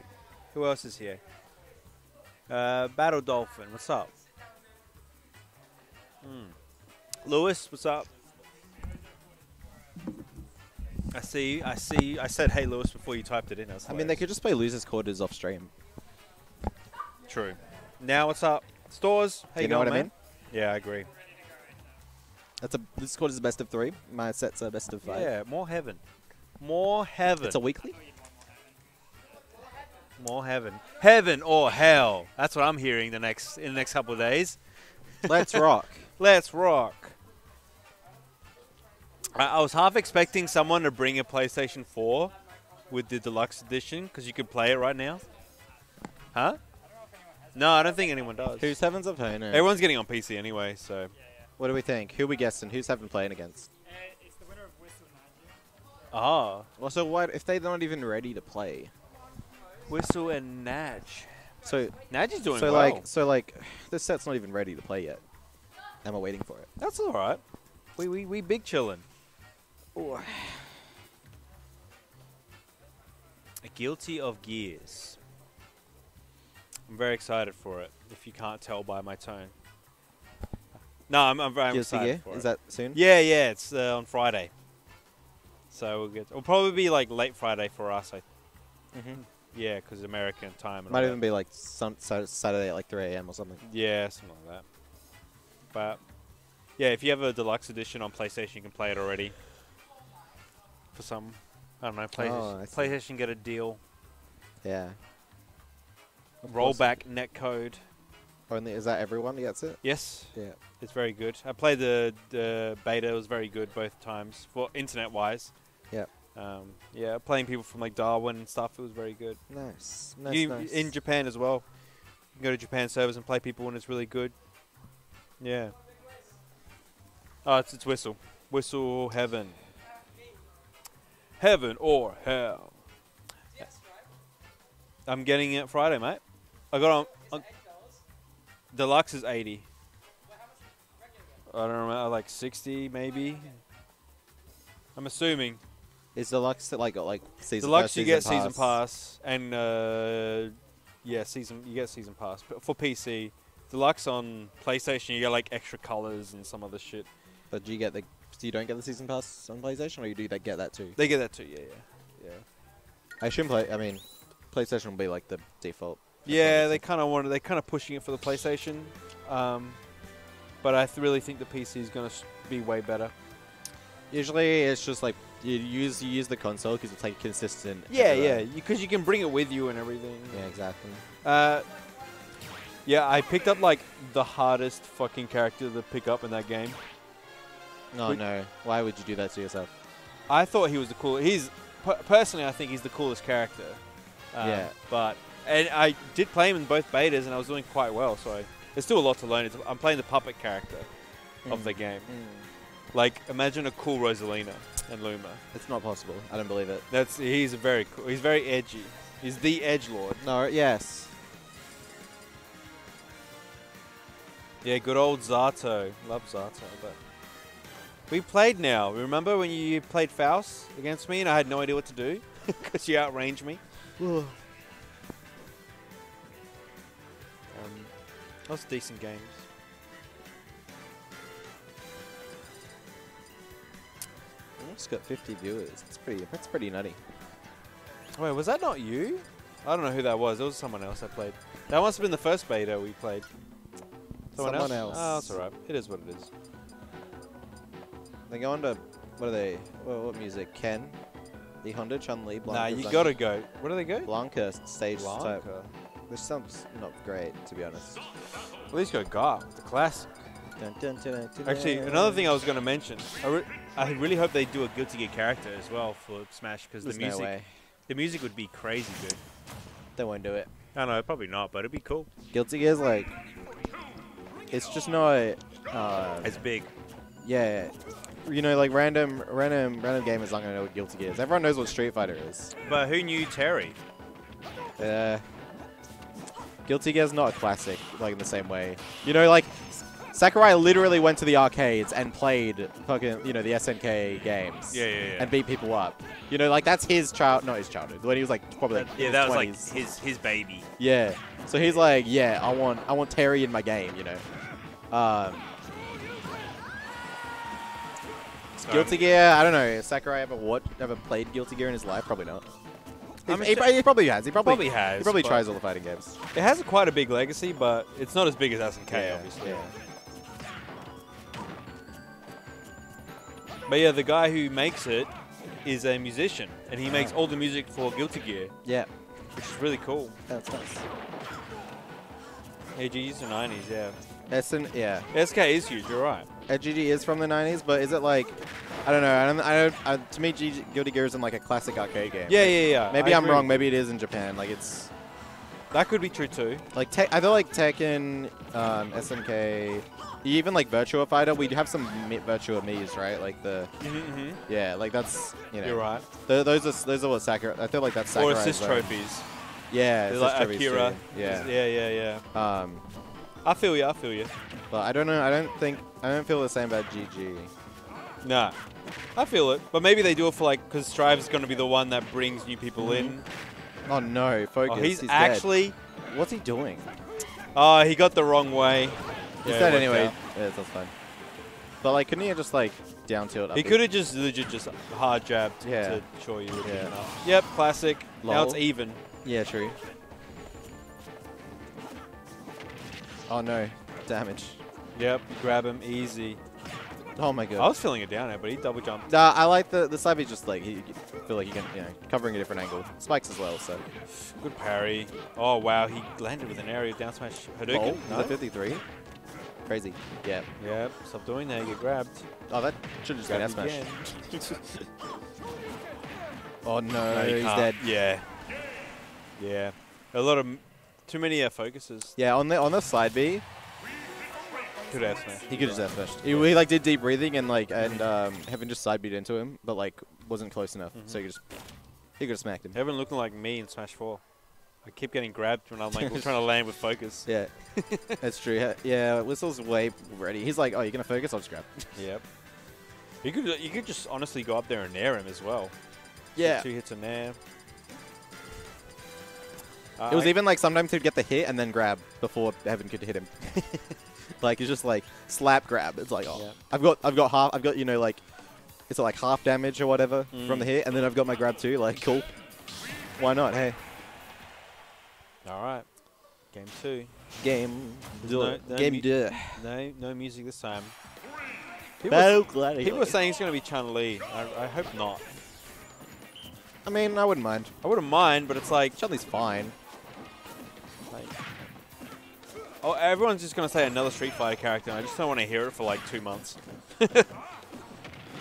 S8: Who else is here? Uh, Battle Dolphin, what's up? Hmm. Lewis, what's up? I see, I see. I said, "Hey, Lewis," before you typed it in. That's
S5: I mean, they could just play losers quarters off stream.
S8: True. Now, what's up? Stores, how you,
S5: You know
S8: going,
S5: what I
S8: man?
S5: mean?
S8: Yeah, I agree.
S5: That's a this quarter is a best of three. My sets are best of five.
S8: Yeah, more heaven. More heaven.
S5: It's a weekly.
S8: More heaven. Heaven or hell. That's what I'm hearing the next in the next couple of days.
S5: Let's rock.
S8: Let's rock. I, I was half expecting someone to bring a PlayStation 4 with the deluxe edition because you could play it right now. Huh? No, I don't think anyone does.
S5: Who's Heaven's opponent?
S8: Everyone's getting on PC anyway, so.
S5: What do we think? Who we guessing? Who's Heaven playing against?
S8: Ah,
S5: Well, so why if they're not even ready to play?
S8: Whistle and Natch.
S5: So
S8: Natch is doing
S5: so
S8: well.
S5: like so like this set's not even ready to play yet. And we're waiting for it.
S8: That's all right. We we we big chillin'. Guilty of Gears. I'm very excited for it. If you can't tell by my tone. No, I'm, I'm very excited
S5: Gear? Is that soon?
S8: Yeah, yeah. It's uh, on Friday. So we'll get. It'll probably be like late Friday for us. I,
S5: Mm-hmm.
S8: Yeah, because American time. And
S5: Might even
S8: that.
S5: be like sun, Saturday at like 3 a.m. or something.
S8: Yeah, something like that. But yeah, if you have a deluxe edition on PlayStation, you can play it already. For some, I don't know, PlayStation,
S5: oh, see.
S8: PlayStation get a deal.
S5: Yeah. Of.
S8: Rollback netcode.
S5: Only is that everyone gets it?
S8: Yes,
S5: Yeah.
S8: it's very good. I played the the beta; it was very good both times for internet wise. Um, yeah, playing people from like Darwin and stuff, it was very good.
S5: Nice. Nice.
S8: you,
S5: nice.
S8: In Japan as well. You can go to Japan servers and play people, and it's really good. Yeah. Oh, it's, it's Whistle. Whistle Heaven. Heaven or hell. I'm getting it Friday, mate. I got on. on Deluxe is 80. I don't know, like 60 maybe. I'm assuming.
S5: Is deluxe like like season
S8: Deluxe,
S5: pass,
S8: you get
S5: season
S8: season pass, and uh, yeah, season you get season pass. But for PC, the deluxe on PlayStation, you get like extra colors and some other shit.
S5: But do you get the? So you don't get the season pass on PlayStation, or you do that get that too?
S8: They get that too. Yeah, yeah, yeah.
S5: I shouldn't play. I mean, PlayStation will be like the default.
S8: Yeah, they kind of wanted. They kind of pushing it for the PlayStation, um, but I th- really think the PC is going to be way better.
S5: Usually, it's just like you use you use the console because it's like consistent.
S8: Yeah, yeah, because you can bring it with you and everything.
S5: yeah, exactly.
S8: Uh, yeah, I picked up like the hardest fucking character to pick up in that game.
S5: Oh
S8: Would-
S5: no! Why would you do that to yourself?
S8: I thought he was the cool. He's personally, I think he's the coolest character. Um,
S5: Yeah.
S8: But and I did play him in both betas, and I was doing quite well. So I, there's still a lot to learn. It's, I'm playing the puppet character of the game. Like imagine a cool Rosalina and Luma.
S5: It's not possible. I don't believe it.
S8: That's he's very cool. He's very edgy. He's the edge lord.
S5: No. Yes.
S8: Yeah, good old Zato. Love Zato, but we played now. Remember when you played Faust against me and I had no idea what to do because you outranged me? um, those decent games.
S5: It's got 50 viewers. It's pretty. That's pretty nutty.
S8: Wait, was that not you? I don't know who that was. It was someone else I played. That must have been the first beta we played.
S5: Someone else.
S8: Oh, that's alright. It is what it is.
S5: They go on to what are they? What, what music? Ken, the Honda, Chun Li, Blanka.
S8: Nah, you gotta go. What do they go?
S5: Blanka stage type.
S8: Blanka.
S5: This sounds not great, to be honest.
S8: At least go Garp, the classic.
S5: Dun, dun, dun,
S8: Actually, another thing I was going to mention, I, really hope they do a Guilty Gear character as well for Smash because the
S5: no
S8: music,
S5: way.
S8: the music would be crazy good.
S5: They won't do it.
S8: I know, probably not, but it'd be cool.
S5: Guilty Gear's like, it's just not. Uh,
S8: It's big.
S5: yeah, you know, like random, random, random gamers aren't gonna know what Guilty Gear is. Everyone knows what Street Fighter is.
S8: But who knew Terry?
S5: Uh, Guilty Gear's not a classic, like in the same way. You know, like Sakurai literally went to the arcades and played fucking, you know, the SNK games.
S8: Yeah, yeah, yeah.
S5: And beat people up. You know, like that's his child, not his childhood. When he was like probably like,
S8: yeah,
S5: his
S8: that was like his his baby.
S5: Yeah. So he's like, yeah, I want, I want Terry in my game. You know. Um, Guilty Gear, I don't know. Sakurai ever what ever played Guilty Gear in his life? Probably not.
S8: I'm
S5: he, he probably has. He probably,
S8: Probably has,
S5: He probably tries all the fighting games.
S8: It has quite a big legacy, but it's not as big as SNK,
S5: yeah,
S8: obviously.
S5: yeah.
S8: But yeah, the guy who makes it is a musician, and he makes all the music for Guilty Gear,
S5: Yeah,
S8: which is really cool.
S5: that's nice.
S8: AGs or 90s, yeah.
S5: SN, yeah.
S8: SK is huge, you're right.
S5: GG is from the 90s, but is it like, I don't know. I don't, I don't, I, to me, G- Guilty Gear isn't like a classic arcade game.
S8: Yeah, yeah, yeah.
S5: Maybe
S8: I
S5: I'm
S8: agree
S5: wrong. Maybe it is in Japan. Like it's
S8: That could be true too.
S5: like I feel like Tekken, um, SNK, even like Virtua Fighter. We have some Virtua Mii's, right? Like the
S8: Mm-hmm.
S5: yeah, like that's you know
S8: You're right.
S5: th- those are those are what Sakurai. I feel like that's
S8: Or
S5: Sakurai's
S8: assist trophies.
S5: Yeah, assist
S8: like
S5: trophies too.
S8: Akira.
S5: Yeah.
S8: Yeah, yeah, yeah.
S5: Um,
S8: I feel you, I feel you.
S5: but I don't know. I don't think I don't feel the same about GG.
S8: Nah. I feel it. But maybe they do it for like, because Strive's going to be the one that brings new people in.
S5: Oh no, focus.
S8: Oh, he's,
S5: dead.
S8: actually.
S5: What's he doing?
S8: Oh, he got the wrong way.
S5: He's
S8: Yeah,
S5: dead
S8: it
S5: anyway.
S8: out.
S5: Yeah, that's fine. But like, couldn't he have just like down tilt?
S8: He could have just legit just hard jabbed
S5: Yeah.
S8: to show you.
S5: Yeah.
S8: Yep, classic. Now it's even.
S5: Yeah, true. Oh no, damage.
S8: Yep, grab him easy.
S5: Oh my god.
S8: I was feeling it down there, but he double jumped.
S5: Nah, I like the the side B just like he feel like he can you know covering a different angle. Spikes as well, so.
S8: Good parry. Oh wow, he landed with an area down smash Hadouken.
S5: Roll,
S8: No?
S5: 53. Crazy. Yeah.
S8: Yep, stop doing that. You get grabbed.
S5: Oh, that should have just been S
S8: Grabbed
S5: smash. Oh no,
S8: No,
S5: he's
S8: can't.
S5: dead.
S8: Yeah. Yeah. A lot of m- too many uh, focuses.
S5: Yeah, on the on the side B, He
S8: Could have smash.
S5: he could just F smashed. He, he like did deep breathing and like and um Heaven just side beat into him, but like wasn't close enough,
S8: Mm-hmm.
S5: so he could just he could have smacked him.
S8: Heaven looking like me in Smash 4. I keep getting grabbed when I'm like trying to land with focus.
S5: Yeah, that's true. Yeah, Whistle's way ready. He's like, oh, you're gonna focus? I'll just grab.
S8: Yep. You could you could just honestly go up there and nair him as well.
S5: Yeah.
S8: Two hits a nair.
S5: It was even like sometimes he'd get the hit and then grab before Heaven could hit him. like it's just like slap grab. It's like oh,
S8: Yeah.
S5: I've got I've got half I've got you know like it's like half damage or whatever from
S8: Mm.
S5: the hit, and then I've got my grab too. Like cool. Why not? Hey,
S8: All right. Game two.
S5: game
S8: No- no
S5: game duh.
S8: No, no music this time. People,
S5: Battle Gladiator.
S8: people were saying it's going to be Chun Li. I, I hope not.
S5: I mean, I wouldn't mind.
S8: I wouldn't mind, but it's like,
S5: Chun Li's fine.
S8: like oh, everyone's just going to say another Street Fighter character. and I just don't want to hear it for like two months.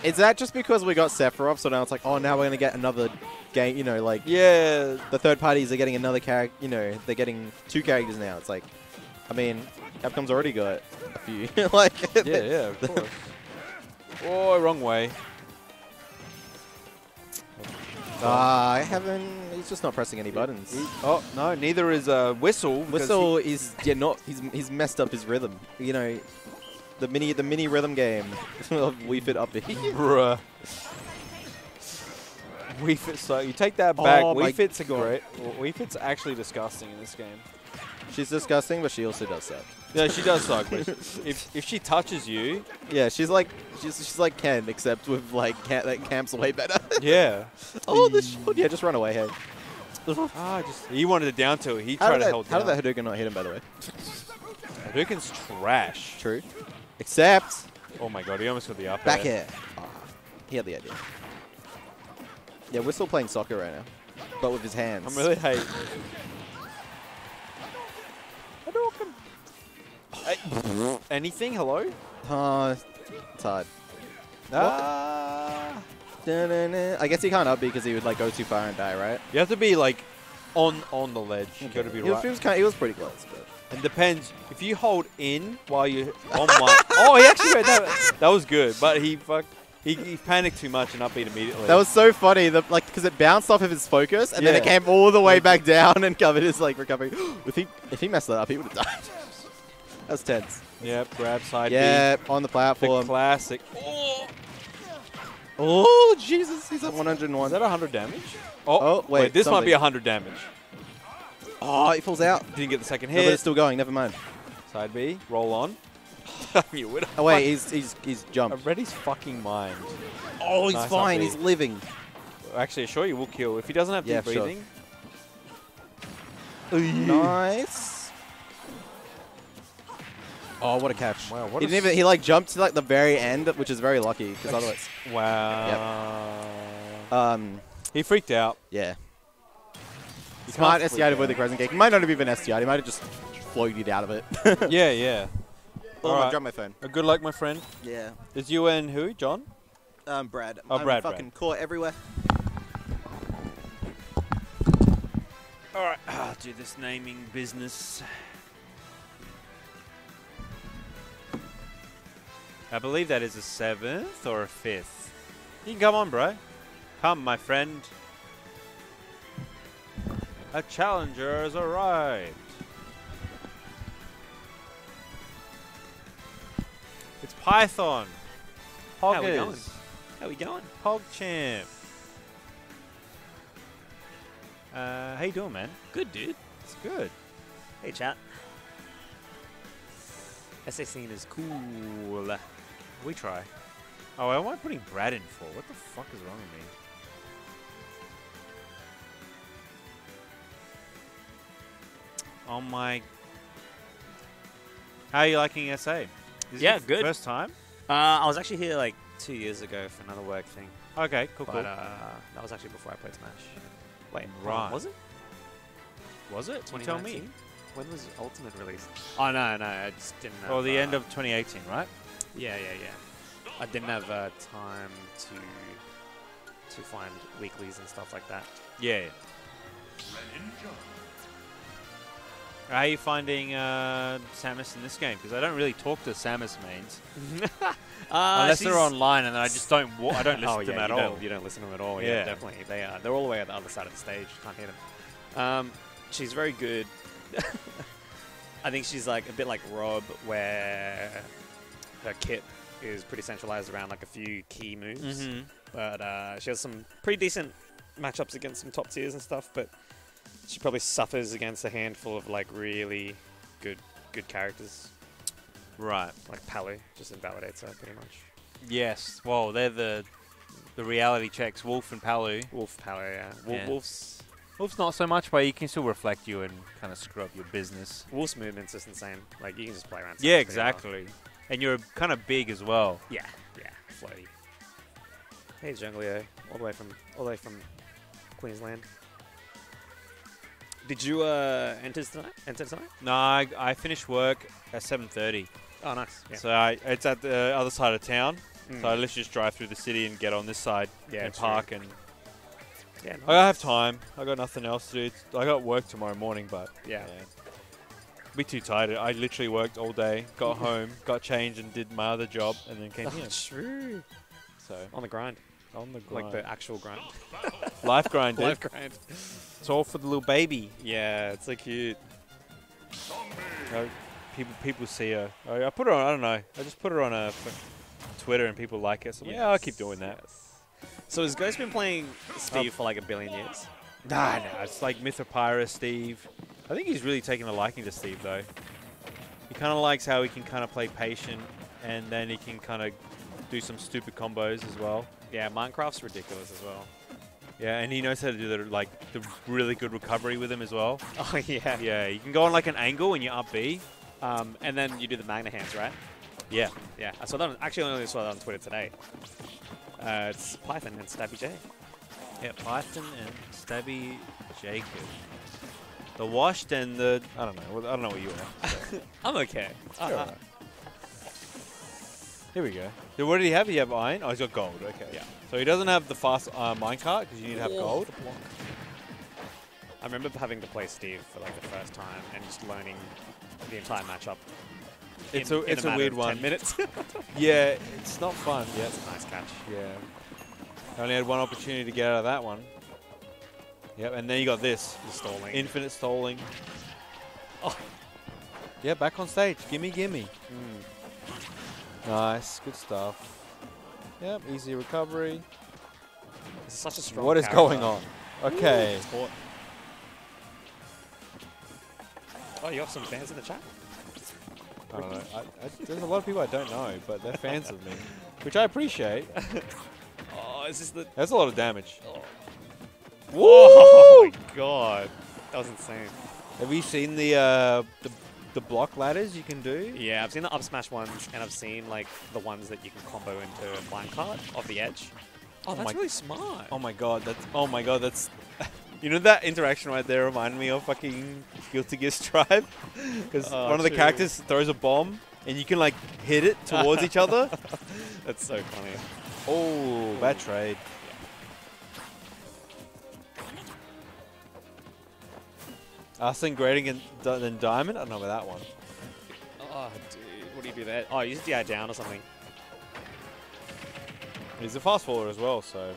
S5: Is that just because we got Sephiroth, so now it's like, oh, now we're gonna get another game? You know, like
S8: Yeah,
S5: the third parties are getting another character. You know, they're getting two characters now. It's like, I mean, Capcom's already got a few. like,
S8: yeah, yeah, of course. oh, wrong way.
S5: Ah, I haven't. He's just not pressing any buttons.
S8: He- oh no, neither is uh, Whistle.
S5: Whistle is yeah not. He's he's messed up his rhythm. You know, the mini the mini rhythm game of Wii Fit Up.
S8: He, bruh. Wii Fit, so you take that back.
S5: Oh
S8: Wii Fit's
S5: God.
S8: great. Wii Fit's actually disgusting in this game.
S5: She's disgusting, but she also does suck.
S8: Yeah, she does suck. But if if she touches you,
S5: Yeah, she's like she's she's like Ken, except with like Cam, like Camp's way better.
S8: yeah.
S5: oh, the shield. Yeah, just run away. Hey,
S8: Ah, just he wanted it down to it. He
S5: how
S8: tried to
S5: that
S8: hold
S5: how
S8: down.
S5: did that Hadouken not hit him? By the way,
S8: Hadouken's trash.
S5: true. Except
S8: Oh my god, he almost got the up
S5: back
S8: air.
S5: Ah, he had the idea. Yeah, we're still playing soccer right now, but with his hands.
S8: I'm really hate. Hey, anything? Hello?
S5: Uh, it's hard.
S8: Ah.
S5: I guess he can't up because he would like go too far and die, right?
S8: You have to be like on on the ledge. You got to be
S5: he, was,
S8: right.
S5: he was kind. He was pretty close, but
S8: It depends. If you hold in while you, oh my, oh he actually made that. That was good, but he fuck, he, he panicked too much and up beat immediately.
S5: that was so funny. That like because it bounced off of his focus and then it came all the way back down and covered his like recovery. if he if he messed that up, he would have died. That's tense.
S8: Yep, grab side
S5: Yeah, on the
S8: B. The
S5: platform.
S8: classic. Oh,
S5: oh Jesus, he's at 101.
S8: is that 100 damage? Oh,
S5: Oh, wait,
S8: this might be
S5: something.
S8: 100 damage.
S5: Oh, he falls out.
S8: Didn't get the second
S5: No, but it's still going. Never mind.
S8: side B, roll on. you would
S5: Oh wait, he's he's he's jumped.
S8: I
S5: jumped.
S8: read his fucking mind.
S5: Oh, he's
S8: Nice
S5: fine. He's living.
S8: Actually, I assure you will kill. If he doesn't have
S5: Yeah,
S8: deep
S5: sure.
S8: breathing.
S5: Nice. Oh, what a catch!
S8: Wow, what
S5: he didn't even. He like jumped to like the very end, which is very lucky because otherwise,
S8: Wow. Yep.
S5: um,
S8: He freaked out.
S5: yeah.
S8: You
S5: Smart
S8: can't
S5: SDI to
S8: freak
S5: avoid the crescent kick. He might not have even SDI. He might have just floated out of it.
S8: Yeah, yeah.
S5: oh, I
S8: Alright.
S5: dropped my phone.
S8: Uh, good luck, my friend.
S5: Yeah.
S8: Is you and who? John?
S5: Um, Brad.
S8: Oh,
S5: I'm
S8: Brad,
S5: Fucking caught everywhere.
S8: All right, I'll do this naming business. I believe that is a seventh or a fifth. You can come on, bro. Come, my friend. A challenger has arrived. It's Python.
S6: How we going? How we going?
S8: PogChamp. Uh, how you doing, man?
S6: Good, dude.
S8: It's good.
S6: Hey, chat. SA scene is cool.
S8: We try. Oh, why am I putting Brad in for? What the fuck is wrong with me? Oh my. How are you liking SA? Is
S6: Yeah,
S8: it
S6: good.
S8: First time?
S6: Uh, I was actually here like two years ago for another work thing,
S8: Okay, cool,
S6: but
S8: cool.
S6: uh, that was actually before I played Smash. Wait,
S8: Right.
S6: was it?
S8: Was it? You tell me.
S6: When was Ultimate released? Oh no, no, I just didn't. Have,
S8: Well, the end
S6: uh,
S8: of 2018, right?
S6: Yeah, yeah, yeah. I didn't have uh, time to to find weeklies and stuff like that.
S8: Yeah. yeah. How are you finding uh, Samus in this game? Because I don't really talk to Samus mains
S6: uh,
S8: unless they're online, and then I just don't. I don't listen
S6: oh,
S8: to
S6: yeah,
S8: them at all.
S6: Don't, you don't listen to them at all.
S8: Yeah.
S6: Yeah, definitely. They are. They're all the way at the other side of the stage. You can't hear them. Um, she's very good. I think she's like a bit like Rob, where her kit is pretty centralized around like a few key moves.
S8: Mm-hmm.
S6: But uh, she has some pretty decent matchups against some top tiers and stuff. But she probably suffers against a handful of like really good good characters.
S8: Right.
S6: Like Palu just invalidates her pretty much.
S8: Yes. Well, they're the the reality checks. Wolf and Palu.
S6: Wolf Palu, yeah. Wolf,
S8: Yeah.
S6: Wolf's
S8: Wolf's not so much, but he can still reflect you and kind of screw up your business.
S6: Wolf's movement's just insane. Like you can just play around.
S8: Yeah,
S6: pretty well.
S8: exactly. And you're kind of big as well.
S6: Yeah, yeah, floaty. Hey, Junglio, all the way from all the way from Queensland. Did you uh, enter tonight? Enter tonight?
S8: No, I, I finished work at 7:30,
S6: Oh, nice. Yeah.
S8: so I, it's at the other side of town.
S6: Mm.
S8: So let's just drive through the city and get on this side
S6: Yeah,
S8: and
S6: true.
S8: park. And
S6: yeah,
S8: I have time. I got nothing else to do. I got work tomorrow morning, but
S6: yeah.
S8: be too tired. I literally worked all day, got home, got changed, and did my other job, and then came here.
S6: Oh, true.
S8: So
S6: On the grind,
S8: on the
S6: like the actual grind.
S8: life grind, dude.
S6: Live grind.
S8: It's all for the little baby.
S6: Yeah, it's so cute.
S8: Uh, people people see her. I, I put her on. I don't know. I just put her on a Twitter and people like it. So yeah, I'll keep doing that.
S6: So has Ghost been playing Steve for like a billion years?
S8: Nah, nah. It's like Mythopyrus, Steve. I think he's really taken a liking to Steve though. He kind of likes how he can kind of play patient, and then he can kind of do some stupid combos as well.
S6: Yeah, Minecraft's ridiculous as well.
S8: Yeah, and he knows how to do the like the really good recovery with him as well.
S6: Oh yeah.
S8: Yeah, you can go on like an angle and you up B.
S6: Um, and then you do the Magna hands, right?
S8: Yeah.
S6: Yeah. I saw that. On, actually, I only saw that on Twitter today. Uh, it's Python and Stabby J.
S8: Yeah, Python and Stabby Jacob. The washed and the I don't know. I don't know what you are.
S6: I'm okay. Uh,
S8: You're. Here we go. So what did he have? He have iron? Oh, he's got gold. Okay.
S6: Yeah.
S8: So he doesn't have the fast uh, minecart because you need to have gold.
S6: block. I remember having to play Steve for like the first time and just learning the entire matchup.
S8: It's
S6: in-
S8: a
S6: in
S8: it's a,
S6: matter
S8: weird one.
S6: minutes.
S8: Yeah, it's not fun. Yeah.
S6: That's a nice catch.
S8: Yeah. I only had one opportunity to get out of that one. Yep, and then you got this.
S6: The stalling.
S8: Infinite stalling.
S6: Oh.
S8: Yeah, back on stage. Gimme, gimme.
S6: Mm.
S8: Nice, good stuff. Yep, easy recovery.
S6: This is such a strong
S8: What is
S6: character.
S8: going on? Okay.
S6: Taught. Oh, you have some fans in the chat?
S8: I don't know. I, I, there's a lot of people I don't know, but they're fans of me, which I appreciate.
S6: Oh, is this the...
S8: That's a lot of damage. Whoa!
S6: Oh my god. That was insane.
S8: Have you seen the uh, the the block ladders you can do?
S6: Yeah, I've seen the up smash ones, and I've seen like the ones that you can combo into a minecart off the edge. Oh, that's oh
S8: my-
S6: really smart.
S8: Oh my god, that's oh my god, that's you know that interaction right there reminded me of fucking Guilty Gear Strive because
S6: Oh,
S8: one of the
S6: true.
S8: characters throws a bomb and you can like hit it towards each other.
S6: That's so funny.
S8: Oh, bad trade. Arsene Grading than than Diamond? I don't know about that one.
S6: Oh, dude, what do you do there? Oh, you just DI down or something.
S8: He's a fast faller as well, so.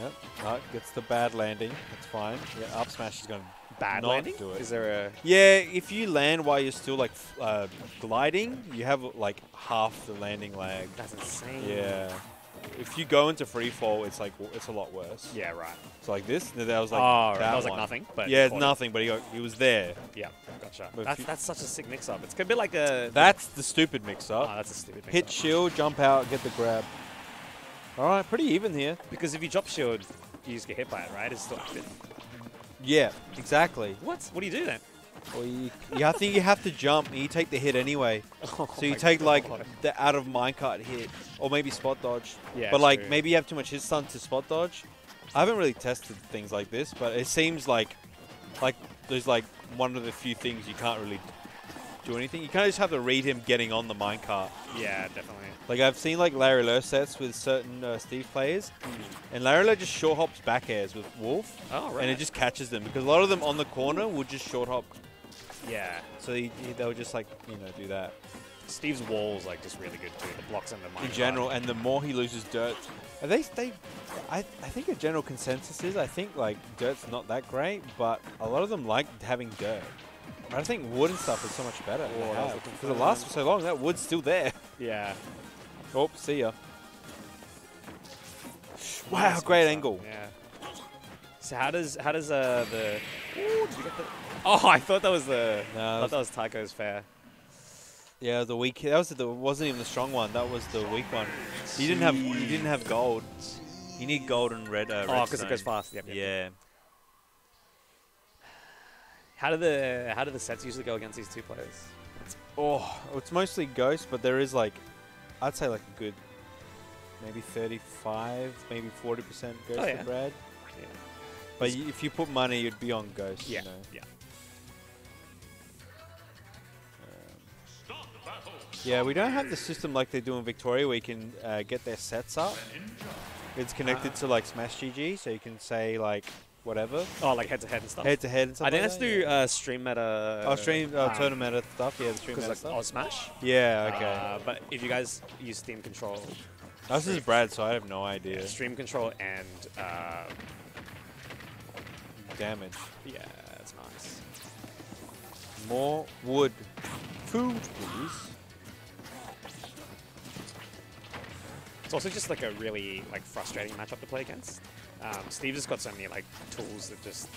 S8: Yep. No, gets the bad landing. That's fine. Yeah, up smash is going to
S6: Bad
S8: not
S6: landing?
S8: do it.
S6: Is there a...
S8: Yeah, if you land while you're still like uh, gliding, you have like half the landing lag.
S6: That's insane.
S8: Yeah. If you go into free fall, it's like it's a lot worse.
S6: Yeah, right.
S8: So like this, that was like
S6: oh,
S8: that,
S6: was like
S8: one.
S6: nothing. But
S8: yeah, it's
S6: it.
S8: nothing, but he got, he was there.
S6: Yeah, gotcha.
S8: But
S6: That's, that's such a sick mix-up. It's a bit like a...
S8: That's the stupid mix
S6: Oh, that's a stupid mix
S8: Hit shield, jump out, get the grab. All right, pretty even here.
S6: Because if you drop shield, you just get hit by it, right? It's still.
S8: Yeah, exactly.
S6: What? What do you do then?
S8: You, you, I think you have to jump. and You take the hit anyway.
S6: Oh
S8: So you take like the out of minecart hit, or maybe spot dodge.
S6: Yeah,
S8: but like
S6: true.
S8: maybe you have too much hit stun to spot dodge. I haven't really tested things like this, but it seems like like there's like one of the few things you can't really do anything. You kind of just have to read him getting on the minecart.
S6: Yeah, definitely.
S8: Like I've seen like Larry Lurr sets with certain uh, Steve players, and Larry Lurr just short hops back airs with Wolf,
S6: Oh, right.
S8: and it just catches them because a lot of them on the corner will just short hop,
S6: Yeah.
S8: so he, he- they'll just like you know do that.
S6: Steve's wall's like just really good too. The blocks and the
S8: in
S6: minecart.
S8: general, and the more he loses dirt, are they they, I, I think a general consensus is I think like dirt's not that great, but a lot of them like having dirt. I think wood and stuff is so much better.
S6: Oh, I was looking
S8: Because it lasts for so long. That wood's still there.
S6: Yeah.
S8: Oh, see ya. Wow, great angle.
S6: Yeah. So how does how does uh the Ooh, did you get the Oh, I thought that was the
S8: No,
S6: I
S8: that
S6: thought
S8: was-
S6: that was Taicho's fair.
S8: Yeah, the weak. That was the wasn't even the strong one. That was the weak one. You didn't have you didn't have gold. You need gold and red. Uh,
S6: Oh, because it goes fast. Yep, yep.
S8: Yeah.
S6: How do the how do the sets usually go against these two players?
S8: Oh, it's mostly ghost, but there is like, I'd say like a good, maybe 35, maybe 40 percent ghost
S6: Oh, yeah.
S8: Brad.
S6: Yeah.
S8: But y- if you put money, you'd be on ghost.
S6: Yeah.
S8: You know.
S6: Yeah.
S8: Yeah, we don't have the system like they do in Victoria where you can uh, get their sets up. It's connected to like Smash GG, so you can say like whatever
S6: Oh, like head to head and stuff.
S8: head to head and stuff.
S6: I think
S8: like
S6: that's
S8: that,
S6: through
S8: yeah.
S6: uh, stream meta.
S8: oh, stream uh,
S6: um,
S8: tournament stuff. Yeah, the stream meta
S6: like
S8: stuff.
S6: oh, Smash.
S8: yeah, okay.
S6: Uh, but if you guys use Stream Control,
S8: this is Brad, so I have no idea.
S6: yeah, Stream Control and uh,
S8: Damage.
S6: yeah, that's nice.
S8: More wood. Food, please.
S6: It's also just like a really like frustrating matchup to play against. Um, Steve has got so many like tools that just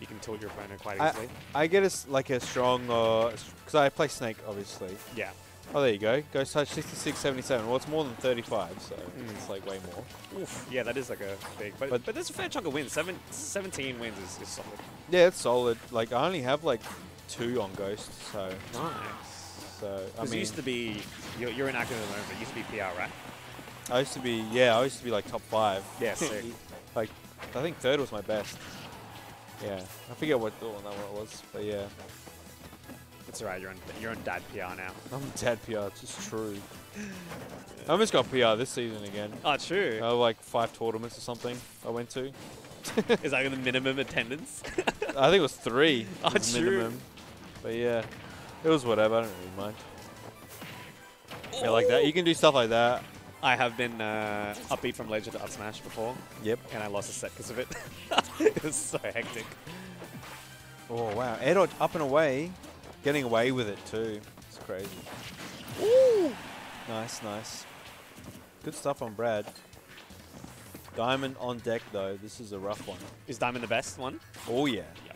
S6: you can tilt your opponent quite easily.
S8: I get a like a strong, because I play Snake, obviously.
S6: yeah.
S8: Oh, there you go. Ghost touch 66, 77. Well, it's more than 35, so
S6: Mm.
S8: it's like way more.
S6: Oof. Yeah, that is like a big, but
S8: But-
S6: but, there's a fair chunk of wins. Seven, 17 wins is, is solid.
S8: Yeah, it's solid. Like I only have like two on Ghost, so
S6: Nice.
S8: so I mean,
S6: used to be you're, you're inactive at the moment, but it used to be PR, right?
S8: I used to be yeah, I used to be like top five.
S6: Yeah, sick.
S8: like I think third was my best. Yeah, I forget what the one that one was, but yeah,
S6: It's alright. You're on you're on dad PR now.
S8: I'm dad PR. It's just true. I almost got PR this season again.
S6: Oh, true.
S8: Uh, like five tournaments or something I went to.
S6: is that the minimum attendance?
S8: I think it was three.
S6: Oh,
S8: was
S6: true.
S8: minimum. But yeah, it was whatever. I don't really mind. Yeah, like that. You can do stuff like that.
S6: I have been uh, upbeat from Legend to up smash before,
S8: Yep.
S6: and I lost a set because of it. it was so hectic.
S8: Oh wow, dodge up and away, getting away with it too. It's crazy. Ooh! Nice, nice. Good stuff on Brad. Diamond on deck though. This is a rough one.
S6: Is Diamond the best one?
S8: Oh yeah.
S6: Yeah.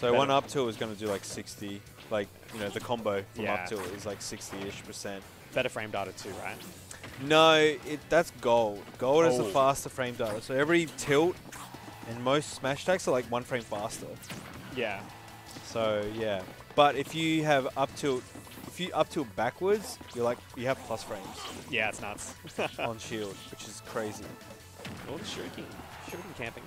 S8: So
S6: Better.
S8: one up tilt is going to do like 60. Like you know the combo from
S6: Yeah.
S8: up tilt is like 60ish percent.
S6: Better frame data too, right?
S8: No, it, that's gold. Gold is the
S6: Oh.
S8: faster frame data. So every tilt and most smash attacks are like one frame faster.
S6: Yeah.
S8: So yeah, but if you have up tilt, if you up tilt backwards, you're like you have plus frames
S6: Yeah, it's nuts.
S8: on shield, which is crazy.
S6: oh, the shuriken. Shuriken camping.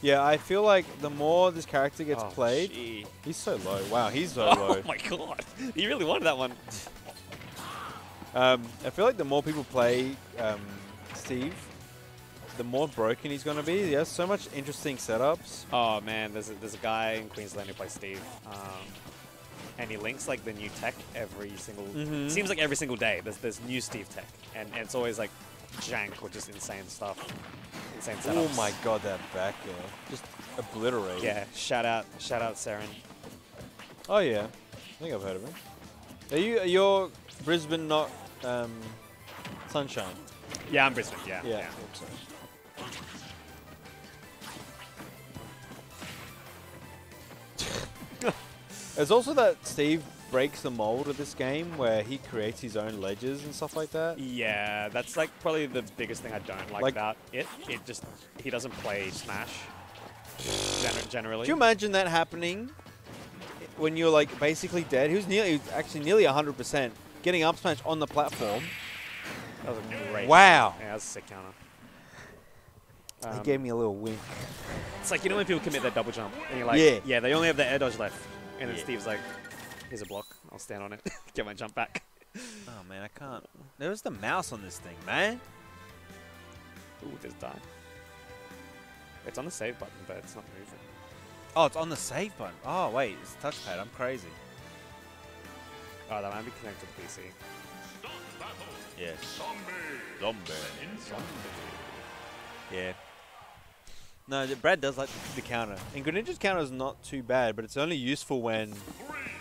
S8: Yeah, I feel like the more this character gets
S6: Oh,
S8: played,
S6: gee.
S8: he's so low. Wow, he's so
S6: Oh
S8: low.
S6: Oh my god. he really wanted that one.
S8: Um, I feel like the more people play um, Steve, the more broken he's gonna be. He has so much interesting setups.
S6: Oh man, there's a, there's a guy in Queensland who plays Steve, um, and he links like the new tech every single.
S8: Mhm.
S6: Seems like every single day. There's there's new Steve tech, and, and it's always like jank or just insane stuff, insane setups.
S8: Oh my god, that back air. Just obliterated.
S6: Yeah, shout out, shout out, Saren.
S8: Oh yeah, I think I've heard of him. Are you? You're Brisbane, not um, Sunshine.
S6: Yeah, I'm Brisbane. Yeah,
S8: Yeah.
S6: yeah.
S8: There's also that Steve breaks the mold of this game where he creates his own ledges and stuff like that.
S6: Yeah, that's like probably the biggest thing I don't like,
S8: Like-
S6: about it. It just he doesn't play Smash gener- generally.
S8: Do you imagine that happening when you're like basically dead? He was nearly, he was actually nearly 100% getting up smash on the platform.
S6: that was a great.
S8: Wow.
S6: Yeah, that was a sick counter.
S8: he
S6: Um,
S8: gave me a little wink.
S6: It's like you know when people commit their double jump, and you're like,
S8: Yeah.
S6: yeah, they only have their air dodge left, and then
S8: Yeah.
S6: Steve's like, here's a block, I'll stand on it, get my jump back.
S8: Oh man, I can't. There's the mouse on this thing, man.
S6: Ooh, there's die. It's on the save button, but it's not moving.
S8: Oh, it's on the save button. Oh wait, it's a touchpad. I'm crazy.
S6: Oh, that might be connected to the PC.
S8: Yes. Zombie. Yeah. No, Brad does like the counter. And Greninja's counter is not too bad, but it's only useful when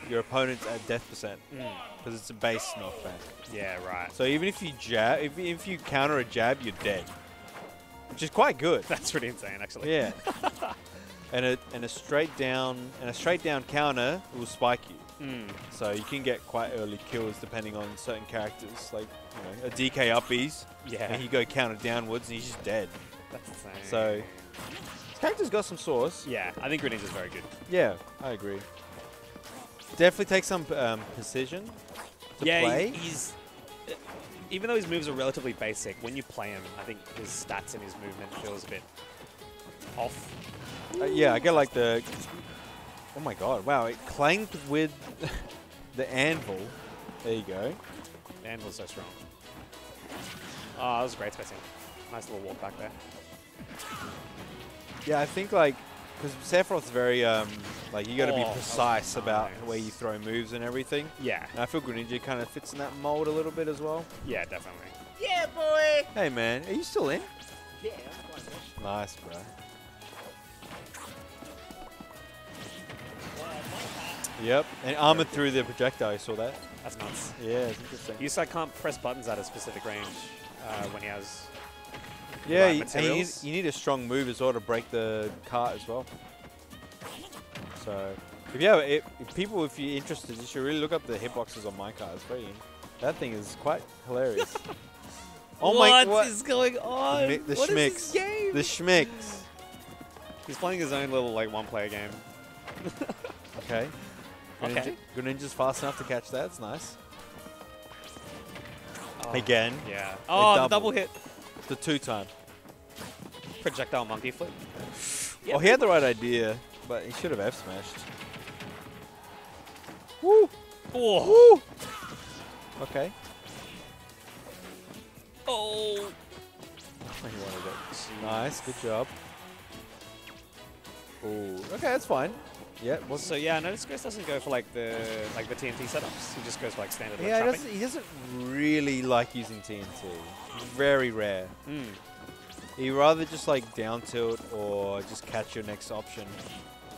S8: your opponent's at death percent
S6: Mm.
S8: because it's a base knockback.
S6: Yeah, right.
S8: So even if you jab, if, if you counter a jab, you're dead, which is quite good.
S6: That's pretty insane, actually.
S8: Yeah. and a and a straight down and a straight down counter will spike you.
S6: Mm.
S8: So you can get quite early kills depending on certain characters, like you know, a DK uppies,
S6: Yeah.
S8: and you go counter downwards and he's just dead.
S6: That's insane.
S8: So this character's got some sauce.
S6: yeah, I think Greninja's very good.
S8: Yeah, I agree. Definitely takes some um, precision to
S6: yeah,
S8: play.
S6: he- he's uh, even though his moves are relatively basic, when you play him, I think his stats and his movement feels a bit off.
S8: Uh, yeah, I get like the. Oh my god! Wow, it clanged with the anvil. There you go.
S6: The anvil's so strong. Oh, that was a great spacing. Nice little walk back there.
S8: Yeah, I think like because Sephiroth's very um like you got to be
S6: Oh,
S8: precise
S6: that was
S8: about where you throw moves and everything.
S6: Yeah,
S8: And I feel Greninja kind of fits in that mold a little bit as well.
S6: yeah, definitely.
S4: Yeah, boy.
S8: Hey man, are you still in?
S4: Yeah, I'm quite good.
S8: Nice, bro. Yep, and armored through the projectile. You saw that?
S6: That's nuts.
S8: Yeah, it's interesting.
S6: You said can't press buttons at a specific range uh, when he has.
S8: Yeah,
S6: right
S8: you, and you need, you need a strong move as well to break the cart as well. So, if you have, if, if people, if you're interested, you should really look up the hitboxes on minecart. It's very, that thing is quite hilarious. oh my, what?
S6: going on?
S8: Mi- the
S6: What is
S8: schmicks.
S6: this game?
S8: The schmicks.
S6: He's playing his own little like one-player game.
S8: Okay. Greninja,
S6: Okay.
S8: Greninja's fast enough to catch that. It's nice.
S6: Oh,
S8: Again,
S6: Yeah. Oh, the
S8: double.
S6: double hit
S8: the two time.
S6: projectile monkey flip.
S8: Oh, he had the right idea, but he should have F smashed. Woo!
S6: Oh.
S8: Woo! Okay.
S6: Oh.
S8: He wanted it. Nice, good job. Ooh, okay, that's fine. Yeah, well,
S6: So yeah, I noticed Chris doesn't go for like the like the TNT setups. He just goes for like standard like,
S8: yeah, he doesn't, he doesn't really like using TNT. Very rare.
S6: Mm.
S8: He rather just like down tilt or just catch your next option.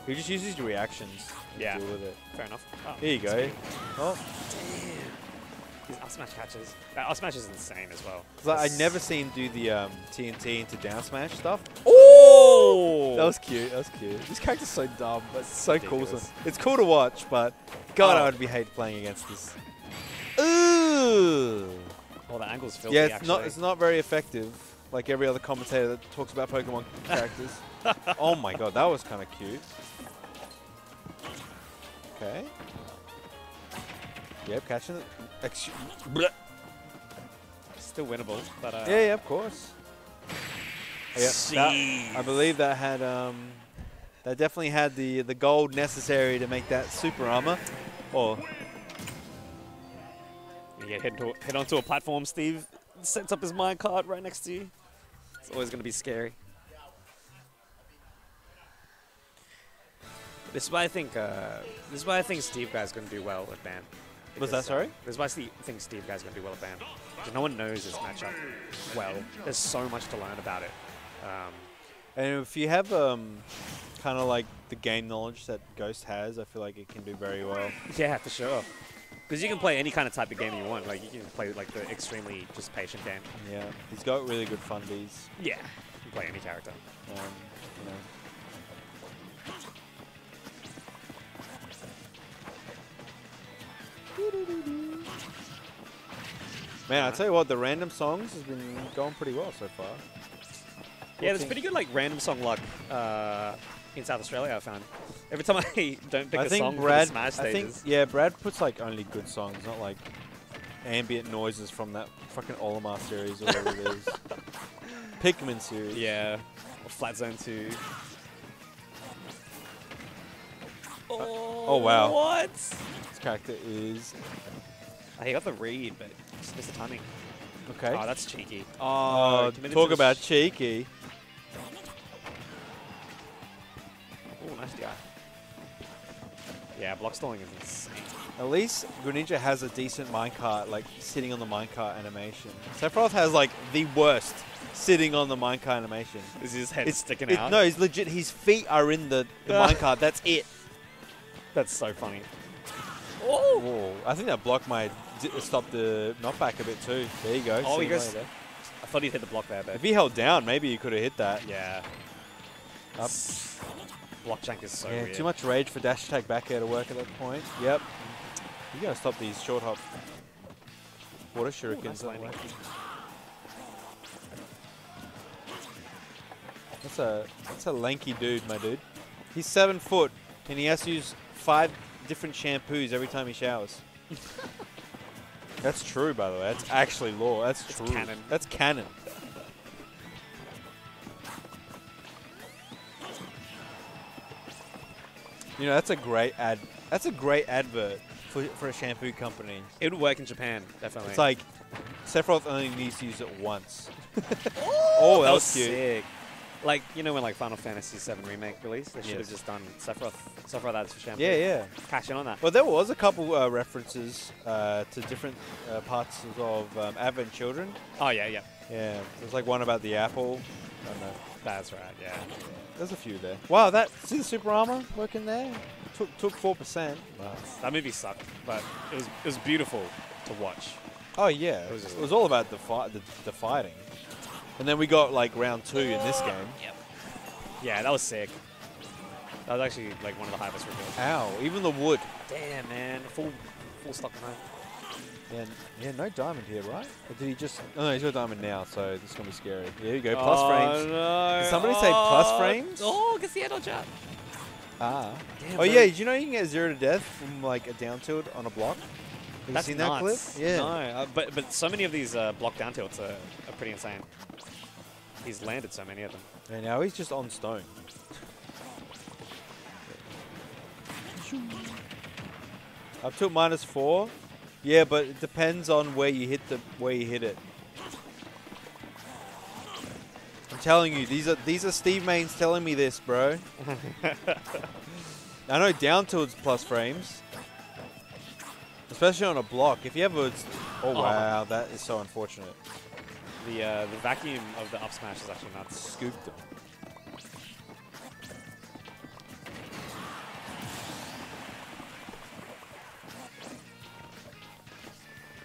S8: He just uses your reactions to
S6: Yeah.
S8: deal with it.
S6: Fair enough. Oh,
S8: Here you go. Oh,
S6: His up smash catches. That up smash is insane as well.
S8: I, I never seen him do the um, TNT into down smash stuff.
S6: Oh!
S8: That was cute. That was cute. This character's so dumb, but it's so cool. So it's cool to watch, but God,
S6: Oh.
S8: I would be hate playing against this. Ooh.
S6: oh, the angle's filthy.
S8: Yeah, it's
S6: actually.
S8: not. It's not very effective. Like every other commentator that talks about Pokemon characters. oh my God, that was kind of cute. Okay. Yep, catching it. Ex-
S6: still winnable, but uh,
S8: yeah, yeah, of course. Yep, that- I believe that had um, that definitely had the the gold necessary to make that super armor. Or
S6: You get hit, into, hit onto a platform, Steve sets up his minecart right next to you. It's always going to be scary. This is why I think uh, this is why I think Steve Guy's going to do well at BAM.
S8: Was that
S6: uh,
S8: sorry?
S6: this is why I think Steve Guy's going to do well at BAM. Because no one knows this matchup well. There's so much to learn about it. Um,
S8: and if you have um, kind of like the game knowledge that Ghost has, I feel like it can do very well.
S6: yeah, for sure. Because you can play any kind of type of game you want. Like you can play like the extremely just patient game.
S8: Yeah, he's got really good fundies.
S6: Yeah, you can play any character.
S8: Um, you know. Man, I tell you what, the random songs has been going pretty well so far.
S6: Yeah, there's pretty good like random song luck uh, in South Australia. I found every time I don't pick
S8: I
S6: a
S8: think
S6: song
S8: Brad.
S6: for Smash
S8: I think
S6: stages.
S8: yeah, Brad puts like only good songs, not like ambient noises from that fucking Olimar series or whatever it is. Pikmin series.
S6: Yeah, or Flat Zone Two. Oh,
S8: oh, wow.
S6: What?
S8: This character is
S6: Oh, he got the read, but just missed the timing.
S8: okay.
S6: Oh, that's cheeky.
S8: Oh,
S6: committed
S8: talk about cheeky.
S6: Nice guy. Yeah, block stalling is insane.
S8: At least Greninja has a decent minecart, like sitting on the minecart animation. Sephiroth has like the worst sitting on the minecart animation.
S6: Is his head
S8: It's
S6: sticking
S8: it-
S6: out?
S8: No, he's legit. His feet are in the, the ah. minecart. That's it.
S6: That's so funny.
S8: Whoa. I think that block might stop the knockback a bit too. There you go.
S6: Oh, he goes-
S8: later.
S6: I thought he'd hit the block there, but
S8: If he held down, maybe he could have hit that.
S6: yeah.
S8: Up.
S6: Block jank is so
S8: yeah,
S6: weird.
S8: too much rage for dash attack back air to work at that point. Yep. You gotta stop these short hop water shurikens.
S6: nice landing.
S8: way. That's a that's a lanky dude, my dude. He's seven foot and he has to use five different shampoos every time he showers. that's true, by the way. That's actually law. That's
S6: It's
S8: true.
S6: canon.
S8: That's canon. You know, that's a great ad. That's a great advert for, for a shampoo company.
S6: It would work in Japan, definitely.
S8: It's like Sephiroth only needs to use it once. oh, that, was cute.
S6: sick. Like you know when like Final Fantasy VII remake released, they should have just done Sephiroth. Sephiroth ads for shampoo.
S8: Yeah, yeah.
S6: Cash in on that.
S8: Well, there was a couple uh, references uh, to different uh, parts of um, Advent Children.
S6: Oh yeah, yeah.
S8: Yeah, there's like one about the apple. I don't know.
S6: That's right. Yeah.
S8: There's a few there. Wow, that see the super armor working there. Took took four percent.
S6: That movie sucked, but it was it was beautiful to watch.
S8: Oh yeah,
S6: It was
S8: it was all about the fight, the, the fighting. And then we got like round two in this game.
S6: Yep. Yeah, that was sick. That was actually like one of the highest reveals.
S8: Ow! Even the wood.
S6: Damn, man. Full full stock behind.
S8: Yeah, yeah, no diamond here, right? Or did he just? Oh no, he's got diamond now, so this is gonna be scary. There you go, plus frames.
S6: no.
S8: Did somebody say plus frames?
S6: Oh, see it on chat.
S8: Ah.
S6: Damn,
S8: oh
S6: bro.
S8: yeah, did you know you can get zero to death from like a down tilt on a block? Have you
S6: That's
S8: seen that clip? Yeah.
S6: No, uh, but but so many of these uh, block down tilts are, are pretty insane. He's landed so many of them.
S8: And now he's just on stone. Up to minus four. Yeah, but it depends on where you hit the where you hit it. I'm telling you, these are these are Steve Mains telling me this, bro. I know down tilt's plus frames. Especially on a block. If you have a oh
S6: Oh.
S8: wow, that is so unfortunate.
S6: The uh, the vacuum of the up smash is actually nuts.
S8: Scooped.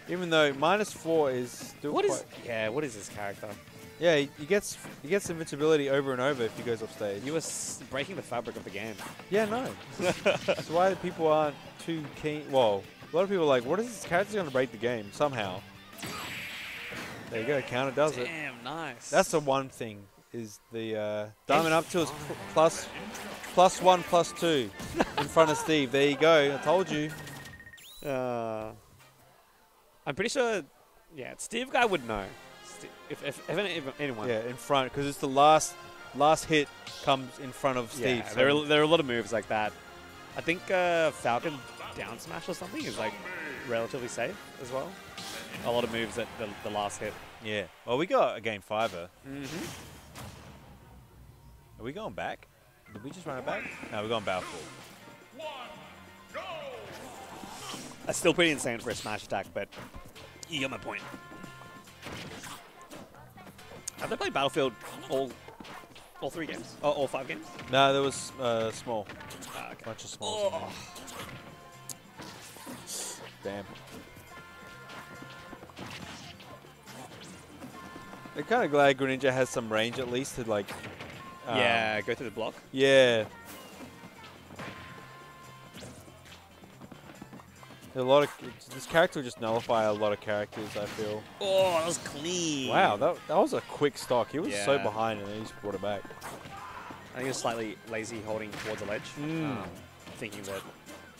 S8: Even though minus four is still
S6: What
S8: quite,
S6: is? Yeah, what is this character?
S8: yeah, he, he gets he gets invincibility over and over if he goes off stage.
S6: You were s- breaking the fabric of the game.
S8: yeah, no. That's why people aren't too keen. Well, a lot of people are like, what is this character going to break the game somehow? There you go, counter does it.
S6: Damn, nice.
S8: That's the one thing is the uh, diamond up to is pl- plus plus one plus two in front of Steve. There you go. I told you.
S6: Uh, I'm pretty sure. Yeah, Steve guy would know. Ste- If if, if, any- if anyone.
S8: Yeah, in front because it's the last last hit comes in front of Steve.
S6: Yeah,
S8: so-
S6: there are, there are a lot of moves like that. I think uh, Falcon down smash or something is like relatively safe as well. A lot of moves at the, the last hit.
S8: yeah. Well, we got a game fiver.
S6: Mm-hmm.
S8: Are we going back? Did we just run it back? No, we're going Battlefield.
S6: That's still pretty insane for a smash attack, but you get my point. Have they played Battlefield all all three games? Oh, all five games?
S8: No, there was uh, small.
S6: Ah, okay.
S8: Bunch of smalls. in
S6: Oh.
S8: Damn. I'm kind of glad Greninja has some range at least to like. um,
S6: yeah, go through the block.
S8: Yeah. A lot of this character will just nullify a lot of characters. I feel.
S6: Oh, that was clean.
S8: Wow, that, that was a quick stock. He was so behind and then he just brought it back.
S6: I think he was slightly lazy holding towards the ledge,
S8: Mm.
S6: um, thinking that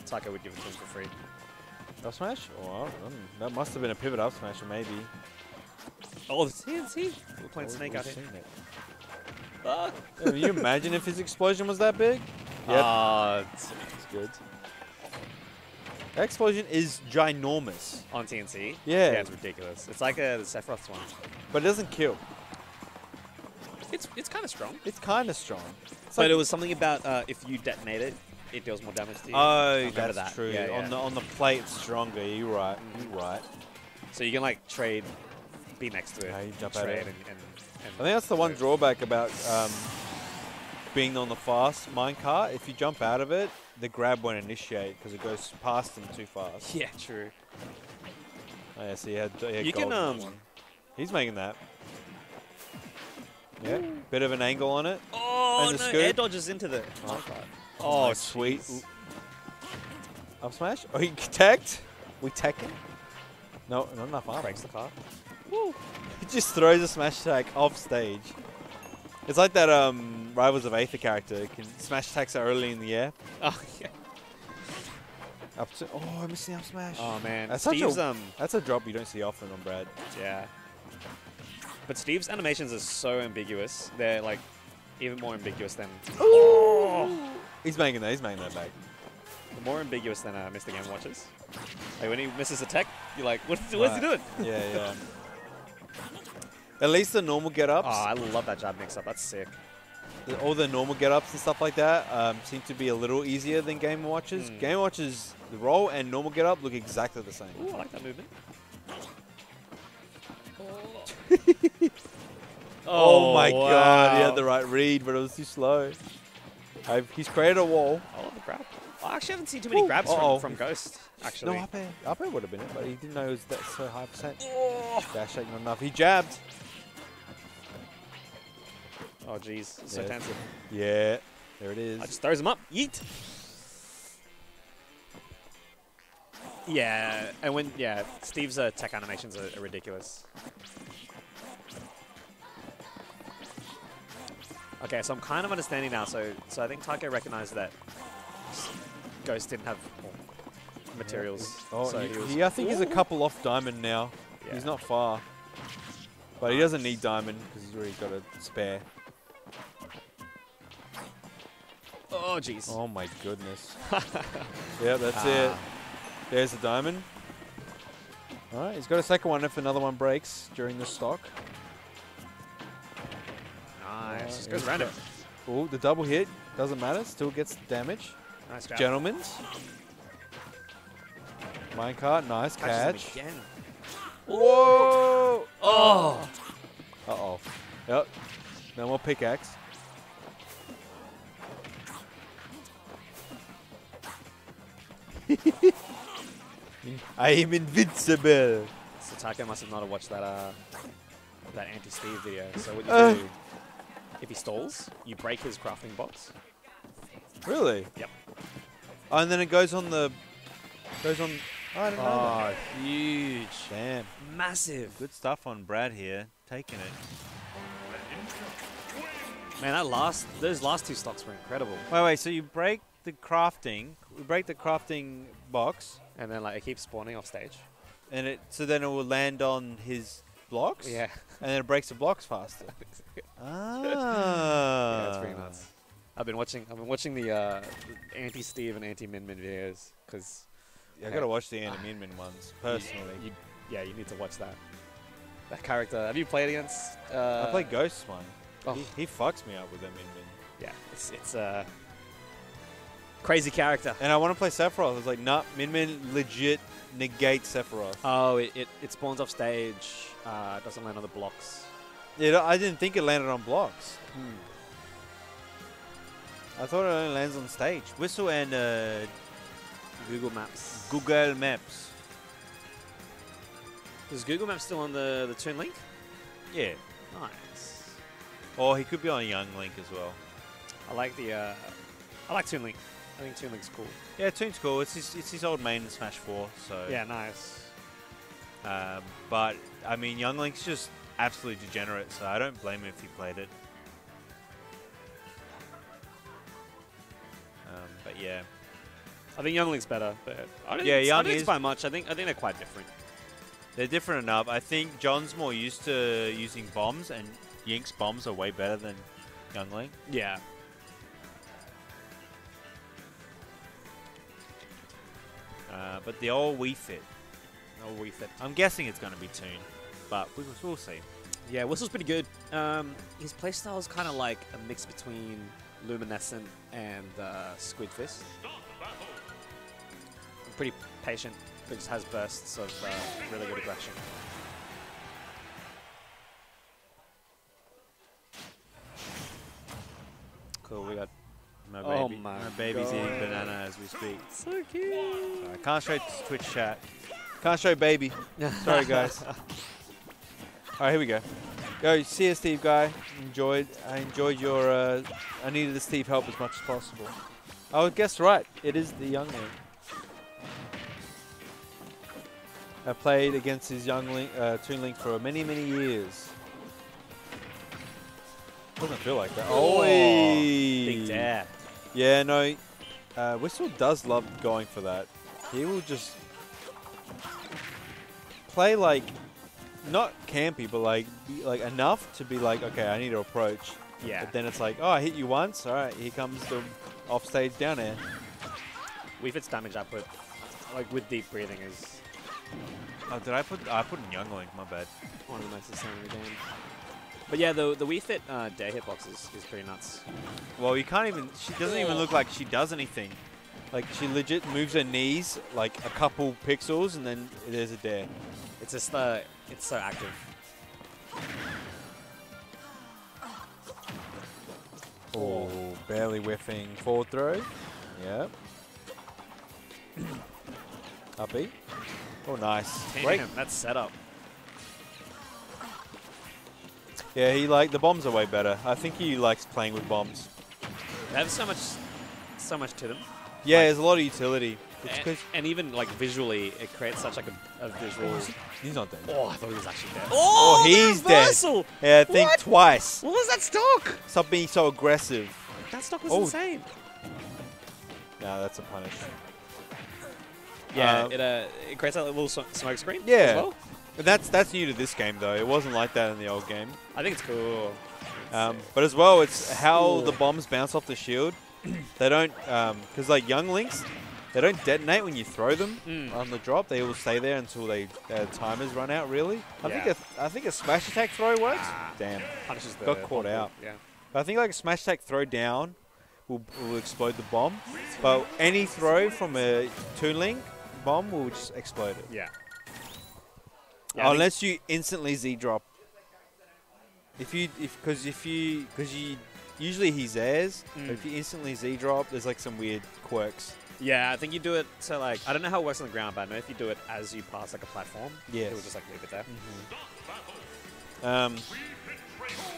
S6: Taicho would give it to him for free.
S8: Up smash? Oh, I don't know. that must have been a pivot up smash, or maybe.
S6: Oh, the TNT. We're playing
S8: Oh,
S6: Snake out here.
S8: it.
S6: Fuck.
S8: Yeah, Can you imagine if his explosion was that big? Yep,
S6: Ah,
S8: it's good. Explosion is ginormous,
S6: on TNT.
S8: Yeah.
S6: Yeah, it's ridiculous. It's like the Sephiroth's one.
S8: but it doesn't kill.
S6: It's it's kind of strong.
S8: It's kind of strong. It's
S6: But
S8: like-
S6: it was something about uh, if you detonate it, it deals more damage to you.
S8: Oh, that's
S6: that.
S8: true.
S6: Yeah,
S8: On the on the plate, it's stronger. You're right. You're right.
S6: So you can like trade be next to it,
S8: Yeah, you
S6: and trade
S8: it.
S6: and, and, and
S8: I think that's the one drawback about um, being on the fast minecart. If you jump out of it, the grab won't initiate because it goes past them too fast.
S6: Yeah, true.
S8: Oh, yeah, so he had, he had
S6: You can, um,
S8: one. He's making that. Yeah, bit of an angle on it.
S6: Oh
S8: And
S6: no!
S8: scoop.
S6: Air dodges into the.
S8: Oh.
S6: Oh,
S8: sweet.
S6: jeez.
S8: Up smash? Oh, he tagged? We tag him? No, not enough armor.
S6: Breaks the car.
S8: He just throws a smash attack off stage. It's like that um, Rivals of Aether character. He can smash attacks early in the air.
S6: Oh yeah.
S8: Up to, oh, I'm missing up smash.
S6: Oh man.
S8: That's such a-
S6: um.
S8: That's a drop you don't see often on Brad.
S6: Yeah. But Steve's animations are so ambiguous. They're like even more ambiguous than. Oh!
S8: He's making that. He's making that back.
S6: More ambiguous than uh, Mr. Game Watches. Like when he misses a tech, you're like, what, what's he doing?
S8: Yeah, yeah. At least the normal get-ups,
S6: Oh, I love that jab mix up. That's sick.
S8: the- all the normal get-ups and stuff like that um, seem to be a little easier than Game Watches.
S6: Hmm.
S8: Game Watches, the roll and normal get-up look exactly the same.
S6: Ooh, I like that movement.
S8: Oh, my god, he had the right read, but it was too slow. I've, he's created a wall.
S6: I love the grab. I actually haven't seen too many
S8: Ooh,
S6: grabs
S8: uh-oh.
S6: from, from Ghost, actually.
S8: No, up air. Up air would have been it, but he didn't know it was that so high percent. Dash shake not enough. He jabbed.
S6: Oh, jeez. So
S8: Yeah.
S6: tensive.
S8: Yeah, there it is.
S6: I just throws him up. Yeet. Yeah, and when yeah, Steve's uh, tech animations are, are ridiculous. Okay, so I'm kind of understanding now. So, so I think Taicho recognized that Ghost didn't have materials.
S8: Oh,
S6: so
S8: he,
S6: he was,
S8: he- I think he's a couple off diamond now.
S6: Yeah.
S8: He's not far. But he doesn't need diamond because he's already got a spare.
S6: Oh, jeez.
S8: Oh my goodness. yeah, that's it.
S6: Ah.
S8: There's the diamond. Alright, he's got a second one if another one breaks during the stock.
S6: Nice.
S8: Uh,
S6: goes
S8: he's
S6: around
S8: got-
S6: him.
S8: Oh, the double hit. Doesn't matter. Still gets damage.
S6: Nice grab.
S8: Gentlemen's. Minecart. Nice
S6: Catches
S8: catch. Whoa!
S6: Oh.
S8: Uh-oh. Yep. No more pickaxe. I am invincible.
S6: So Taicho must have not have watched that uh, that anti-Steve video. So what you
S8: Uh.
S6: do, if he stalls, you break his crafting box.
S8: Really?
S6: Yep.
S8: Oh, and then it goes on the goes on. Oh, I don't know. That.
S6: huge.
S8: Damn.
S6: Massive.
S8: Good stuff on Brad here, taking it.
S6: Man, that last those last two stocks were incredible.
S8: Wait, wait. So you break the crafting, we break the crafting box,
S6: And then like it keeps spawning off stage.
S8: and it so then it will land on his blocks.
S6: Yeah.
S8: And then it breaks the blocks faster. ah.
S6: yeah, that's pretty nuts. I've been watching. I've been watching the, uh, anti-Steve and anti-Min Min videos because
S8: Yeah, I gotta watch the anti Min Min ones personally.
S6: You, yeah, you need to watch that. That character. Have you played against? Uh,
S8: I play Ghost one.
S6: Oh.
S8: He, he fucks me up with that Min Min.
S6: Yeah, it's it's a crazy character.
S8: And I want to play Sephiroth. I was like, nah, Min Min legit negates Sephiroth.
S6: Oh, it, it, it spawns off stage. Uh, doesn't land on the blocks.
S8: Yeah, I didn't think it landed on blocks.
S6: Hmm.
S8: I thought it only lands on stage. Whistle and uh,
S6: Google Maps.
S8: Google Maps.
S6: Is Google Maps still on the the Toon Link?
S8: Yeah.
S6: Nice.
S8: Or he could be on Young Link as well.
S6: I like the. Uh, I like Toon Link. I think Toon Link's cool.
S8: Yeah, Toon's cool. It's his, it's his old main in Smash 4. So
S6: Yeah, nice.
S8: Um, but I mean, Young Link's just absolutely degenerate. So I don't blame him if he played it. Um, but yeah,
S6: I think Young Link's better, but I don't
S8: Yeah,
S6: think,
S8: Young
S6: I don't think by much. I think I think they're quite different.
S8: they're different enough. I think John's more used to using bombs, and Yink's bombs are way better than Young Link.
S6: Yeah.
S8: Uh, but the old Wii Fit.
S6: Old Wii Fit.
S8: I'm guessing it's going to be Toon, but we, will see.
S6: Yeah, Whistle's pretty good. Um, his playstyle is kind of like a mix between Luminescent and uh, Squid Fist. Pretty patient, but just has bursts of uh, really good aggression.
S8: Cool, we got my
S6: Oh
S8: baby.
S6: my
S8: baby's eating banana as we speak.
S6: So cute.
S8: Sorry, can't show Twitch chat. Can't show baby. Sorry, guys. All right, here we go. Go, see you, Steve guy. Enjoyed. I enjoyed your. Uh, I needed the Steve help as much as possible. Oh, guess right. It is the young link. I played against his young link, uh, Toon Link for many, many years. Doesn't feel like that. Oh,
S6: Big dad.
S8: Yeah, no. Uh, Whistle does love going for that. He will just play like not campy, but like be, like enough to be like, okay, I need to approach.
S6: Yeah.
S8: But then it's like, oh, I hit you once. All right, here comes the offstage down air.
S6: Wii Fit's damage output, like with deep breathing, is
S8: Oh, did I put? I put in Young Link. My bad.
S6: one of the most insane in the game. But yeah, the the Wii Fit uh, dair hitbox is, is pretty nuts.
S8: Well, you can't even. She doesn't even look like she does anything. Like she legit moves her knees like a couple pixels, and then there's a dair.
S6: It's just uh, it's so active.
S8: Oh, barely whiffing forward throw. Yep. Uppy. Oh, nice. Great.
S6: Damn, that's setup.
S8: Yeah, he like the bombs are way better. I think he likes playing with bombs.
S6: They have so much, so much to them.
S8: Yeah, there's a lot of utility. It's
S6: And,
S8: 'cause-
S6: and even like visually, it creates such like a, a visual.
S8: he's not dead.
S6: Oh, I thought he was actually dead.
S8: Oh, he's dead.
S6: reversal!
S8: Yeah, think
S6: What?
S8: twice.
S6: What was that stock?
S8: Stop being so aggressive.
S6: That stock was
S8: Oh.
S6: insane.
S8: No, that's a punish.
S6: Yeah,
S8: Uh,
S6: it uh, it creates a little so- smoke screen.
S8: Yeah.
S6: As well.
S8: But that's that's new to this game though. It wasn't like that in the old game.
S6: I think it's cool.
S8: Um, but as well, it's how the bombs bounce off the shield. they don't, because like young links, they don't detonate when you throw them
S6: Mm.
S8: on the drop. They will stay there until they uh, timers run out. Really, I
S6: Yeah.
S8: think a, I think a smash attack throw works.
S6: Ah.
S8: Damn,
S6: Punishes the
S8: Got caught out.
S6: Yeah.
S8: but I think like a smash attack throw down will, will explode the bomb. But any throw from a Toon Link bomb will just explode it.
S6: Yeah. Yeah,
S8: Unless you instantly Z drop. If you, if because if you, because you, usually he's airs.
S6: Mm.
S8: But if you instantly Z drop, there's like some weird quirks.
S6: Yeah, I think you do it so like I don't know how it works on the ground, but I know if you do it as you pass like a platform,
S8: yeah,
S6: it will just like leave it there.
S8: Um,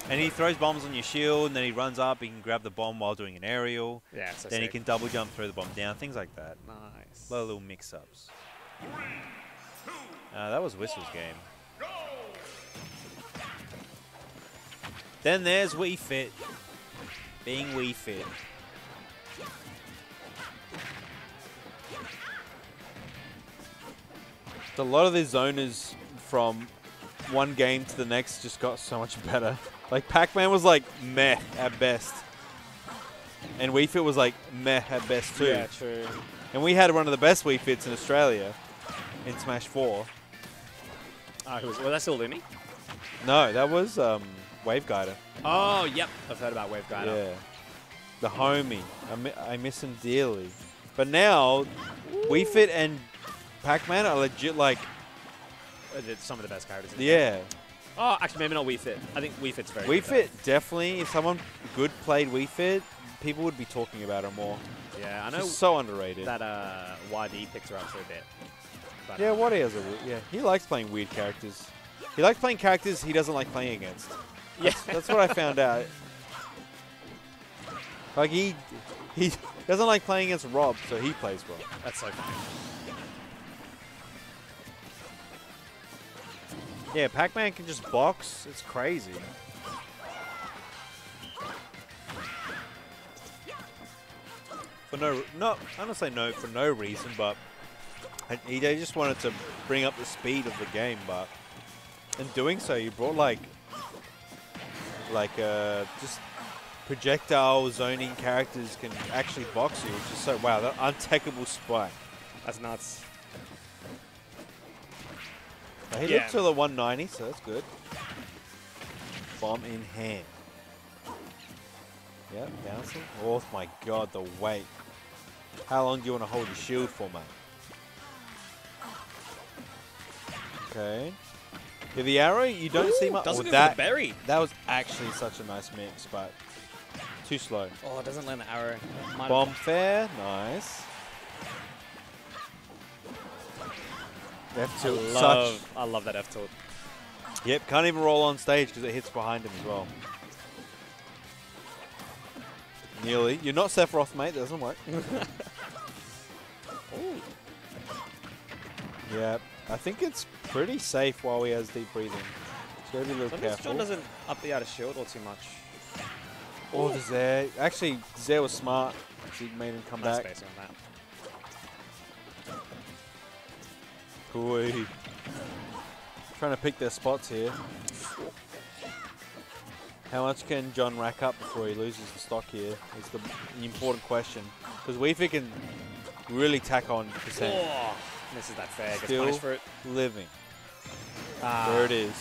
S8: and he throws bombs on your shield, and then he runs up. He can grab the bomb while doing an aerial.
S6: Yeah, so
S8: then he can double jump, throw the bomb down, things like that.
S6: Nice.
S8: A lot of little mix-ups. Uh, that was Whistle's game. Then there's Wii Fit. Being Wii Fit. A lot of the zoners from one game to the next just got so much better. Like Pac-Man was like meh at best. And Wii Fit was like meh at best too.
S6: Yeah, true.
S8: And we had one of the best Wii Fits in Australia in Smash 4.
S6: Ah, who was, was that still Looney?
S8: No, that was um, Wave Guider.
S6: Oh, yep. I've heard about Wave Guider.
S8: Yeah. The homie. I, mi- I miss him dearly. But now, Wii Fit and Pac-Man are legit like,
S6: Uh, Some of the best characters. In the game.
S8: yeah.
S6: Oh, actually, maybe not Wii Fit. I think Wii Fit's very
S8: Wii
S6: good, though.
S8: Fit, definitely, if someone good played Wii Fit, people would be talking about it more.
S6: Yeah, I know
S8: so underrated.
S6: that uh, YD picks her up for a bit. But,
S8: yeah,
S6: uh,
S8: what is it? Yeah, he likes playing weird characters. He likes playing characters he doesn't like playing against.
S6: Yeah.
S8: That's what I found out. Like he he doesn't like playing against Rob, so he plays Rob.
S6: That's so funny.
S8: Yeah, Pac-Man can just box. It's crazy. For no, no, I don't say no for no reason, but he just wanted to bring up the speed of the game. But in doing so, you brought like, like uh, just projectile zoning characters can actually box you, which is so wow. That untechable spike.
S6: That's nuts.
S8: Now, he
S6: Yeah.
S8: lived till the 190, so that's good. Bomb in hand. Yep, bouncing. Oh my god, the weight. How long do you want to hold your shield for, mate? Okay. Yeah, the arrow, you don't see much.
S6: Doesn't
S8: oh, that,
S6: the berry.
S8: that was actually such a nice mix, but Too slow.
S6: Oh, it doesn't land the arrow. Might
S8: Bomb fair. Nice. F tilt,
S6: love,
S8: Such.
S6: I love that F tilt.
S8: Yep. Can't even roll on stage because it hits behind him as well. Nearly. You're not Sephiroth, mate. That doesn't work. Yep. I think it's pretty safe while he has deep breathing. So be a little careful.
S6: John doesn't up the outer shield all too much.
S8: Oh, the Z air. Actually, Z air was smart. He made him come
S6: Nice
S8: back.
S6: spacing on that.
S8: Cool. Trying to pick their spots here. How much can John rack up before he loses the stock here? Is the, the important question. Because Wii Fit can really tack on percent.
S6: Oh, misses that fair. Gets
S8: Still
S6: punished for it.
S8: living.
S6: Ah,
S8: There it is.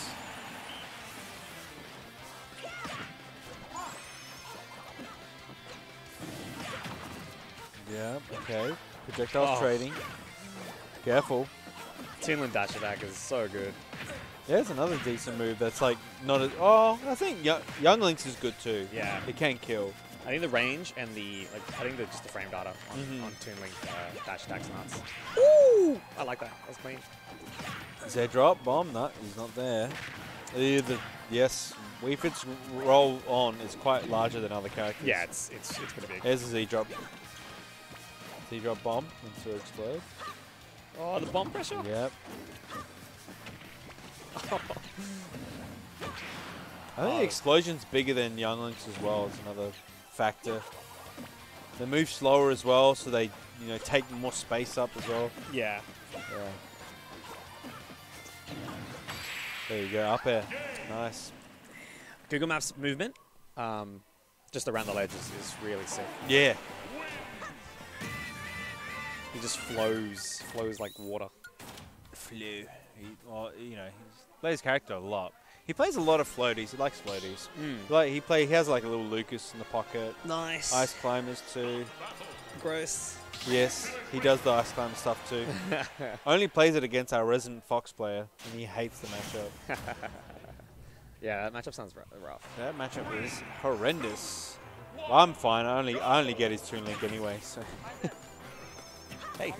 S8: Yeah, okay. Projectile
S6: Oh.
S8: trading. Careful.
S6: Toon Link dash attack is so good.
S8: There's another decent move that's like not as. Oh, I think Young, Young Links is good too.
S6: Yeah.
S8: It can kill.
S6: I think the range and the like, I think the, just the frame data on,
S8: Mhm.
S6: on Toon Link uh, dash attacks nuts. Ooh, I like that. That's clean.
S8: Z drop bomb. No, he's not there. Uh, the, yes, Wii Fit's roll on is quite larger than other characters.
S6: Yeah, it's it's it's pretty big.
S8: Here's a Z drop. Z drop bomb into explode.
S6: Oh, the bomb pressure.
S8: Yep. I think
S6: Oh.
S8: explosion's bigger than Young Links as well. It's another factor. They move slower as well, so they you know take more space up as well.
S6: Yeah.
S8: Yeah. There you go, up air. Nice.
S6: Google Maps movement, um, just around the ledge is, is really sick.
S8: Yeah.
S6: He just flows, flows like water.
S8: Flew. He, well, you know, he plays character a lot. He plays a lot of floaties. He likes floaties. Like he play, he has like a little Lucas in the pocket.
S6: Nice.
S8: Ice climbers too.
S6: Gross.
S8: Yes, he does the ice climber stuff too. Only plays it against our resident Fox player, and he hates the matchup.
S6: Yeah, that matchup sounds rough.
S8: that matchup is horrendous. Well, I'm fine. I only I only get his Toon Link anyway. So
S6: Hey.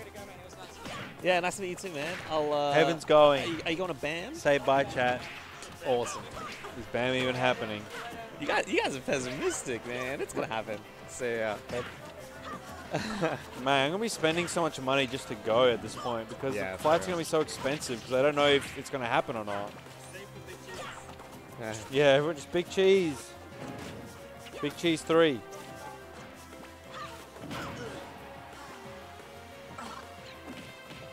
S6: Yeah, nice to meet you too, man. I'll. Uh,
S8: Heaven's
S6: Are
S8: going.
S6: you, are you going to BAM?
S8: Say bye, chat.
S6: Awesome.
S8: Is BAM even happening?
S6: You guys, you guys are pessimistic, man. It's gonna happen. So yeah.
S8: Man, I'm gonna be spending so much money just to go at this point because
S6: Yeah,
S8: the flight's gonna be so expensive because I don't know if it's gonna happen or not.
S6: Yeah.
S8: Yeah, everyone just big cheese. Big cheese three.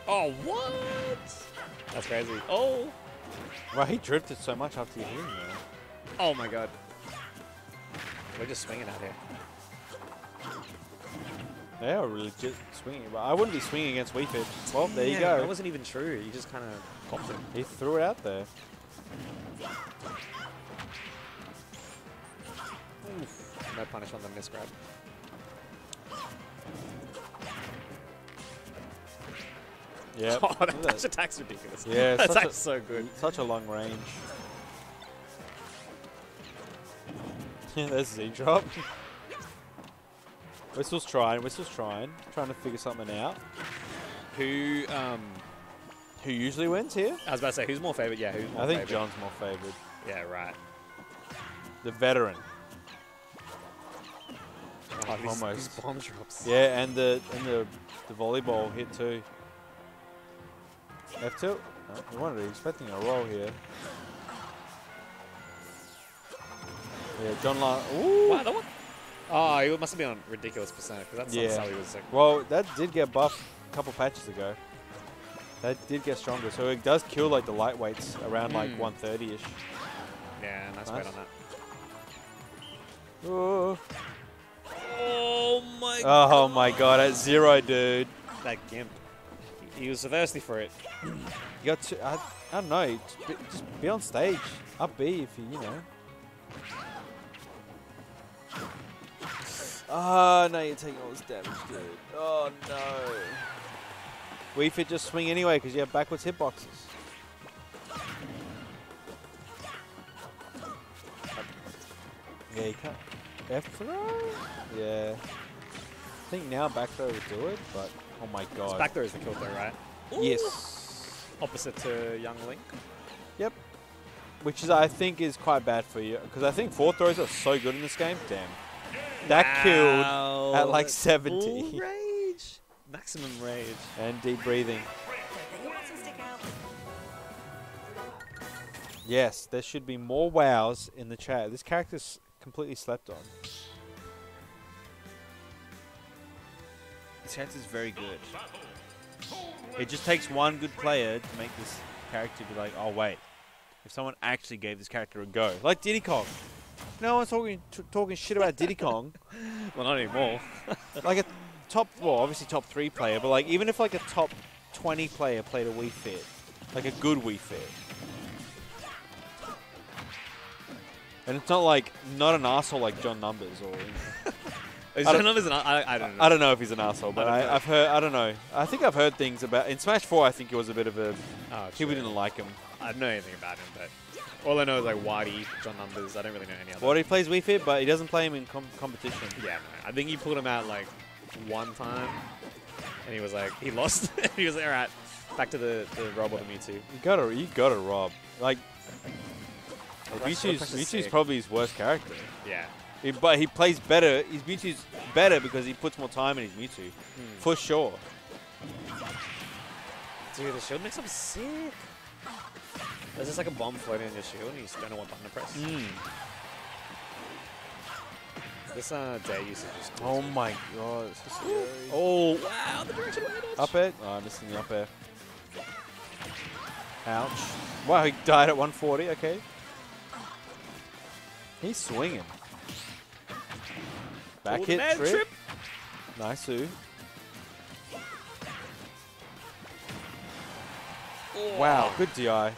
S6: Oh, what? That's crazy. Oh.
S8: Well, he drifted so much after you hit him.
S6: Oh my god. We're just swinging out here.
S8: They are legit swinging, but I wouldn't be swinging against Wii Fit. Well, there you go.
S6: That wasn't even true. You just kind of popped it.
S8: He threw it out there.
S6: No punish on the misgrab.
S8: Yeah.
S6: Oh, that dash attack's ridiculous.
S8: Yeah,
S6: that's
S8: such a-
S6: so good.
S8: Such a long range. There's Z drop. Whistle's trying. Whistle's trying. Trying to figure something out.
S6: Who? Um,
S8: Who usually wins here?
S6: I was about to say, who's more favored. Yeah, who's more
S8: I think
S6: favorite?
S8: John's more favored.
S6: Yeah, right.
S8: The veteran.
S6: Oh, these,
S8: Almost.
S6: these bomb drops.
S8: Yeah, and the and the the volleyball hit too. F tilt. No, you wanted it. Expecting a roll here. Yeah, John La. Ooh.
S6: Wow, that one. Oh, it must have been on ridiculous percent because that's
S8: Yeah.
S6: Sully was like.
S8: Well, that did get buffed a couple patches ago. That did get stronger, so it does kill like the lightweights around like
S6: Mm.
S8: 130 ish.
S6: Yeah, nice,
S8: Nice.
S6: on that.
S8: Oh.
S6: Oh my
S8: oh my god, at zero, dude.
S6: That gimp. He, he was so thirsty for it.
S8: You got to, I, I don't know, just be, just be on stage. Up B if you, you know. Ah, no, you're taking all this damage, dude. Oh, no. Wii Fit just swing anyway because you have backwards hitboxes. Yeah, you can't. F throw? Yeah. I think now back throw would do it, but oh my
S6: His
S8: god.
S6: back throw is the kill throw, right?
S8: yes.
S6: Opposite to Young Link. Yep.
S8: Which is I think is quite bad for you because I think four throws are so good in this game. Damn. That killed at like 70.
S6: Full rage. Maximum rage.
S8: and deep breathing. Yes, there should be more wows in the chat. This character's completely slept on. This is very good. It just takes one good player to make this character be like, oh wait, if someone actually gave this character a go, like Diddy Kong. No one's talking t- talking shit about Diddy Kong.
S6: Well, not anymore.
S8: like a top, well, obviously top three player, but like even if like a top 20 player played a Wii Fit, like a good Wii Fit. And it's not like, not an asshole like John Numbers or.
S6: Is
S8: I don't-
S6: numbers? An, I, I don't know.
S8: I don't know if he's an asshole, but
S6: I know.
S8: I've heard, I don't know. I think I've heard things about. In Smash 4, I think it was a bit of a.
S6: Oh,
S8: People didn't like him.
S6: I don't know anything about him, but all I know is like Waddy, John Numbers. I don't really know any other.
S8: He plays Wii Fit, but he doesn't play him in com- competition.
S6: Yeah, no. I think he pulled him out like one time, and he was like, he lost. he was like, all right, back to the the robot of Mewtwo.
S8: You gotta, you gotta rob. Like, Mewtwo's, Mewtwo's probably his worst character.
S6: Yeah.
S8: He, but he plays better. His Mewtwo's better because he puts more time in his Mewtwo,
S6: Hmm.
S8: for sure.
S6: Dude, the shield makes him sick. There's just like a bomb floating in your shield, and you just don't know what button to press.
S8: Mm.
S6: This uh, dair usage is cool.
S8: Oh my god, it's so scary.
S6: Oh, wow, the direction of my
S8: Up air? Oh, I'm missing the up air. Ouch. Wow, he died at 140, okay. He's swinging. Back hit, trip.
S6: trip.
S8: Nice, ooh. Wow, good DI.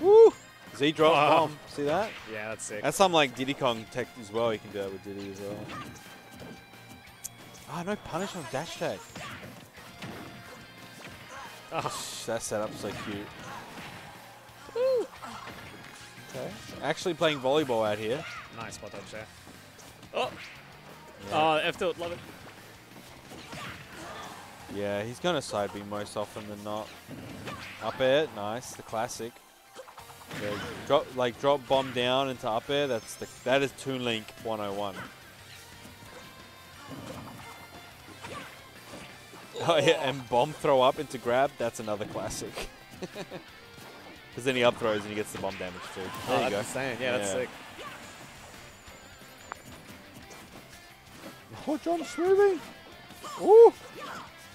S8: Woo! Z drop
S6: Wow.
S8: bomb. See that?
S6: Yeah, that's sick.
S8: That's some like Diddy Kong tech as well. You can do that with Diddy as well. Ah, no punish on dash tag.
S6: Oh.
S8: That setup's so cute. Okay. Actually playing volleyball out here.
S6: Nice spot dodge there. Oh,
S8: Yeah.
S6: oh, F tilt, love it.
S8: Yeah, he's gonna side beam most often than not. Up air, nice, the classic. Yeah, drop like drop bomb down into up air. That's the that is Toon Link 101. Oh yeah, and bomb throw up into grab. That's another classic. Because then he up throws and he gets the bomb damage too. There
S6: oh,
S8: you
S6: that's
S8: go.
S6: insane. Yeah, that's sick.
S8: Oh, John smoothing. Ooh,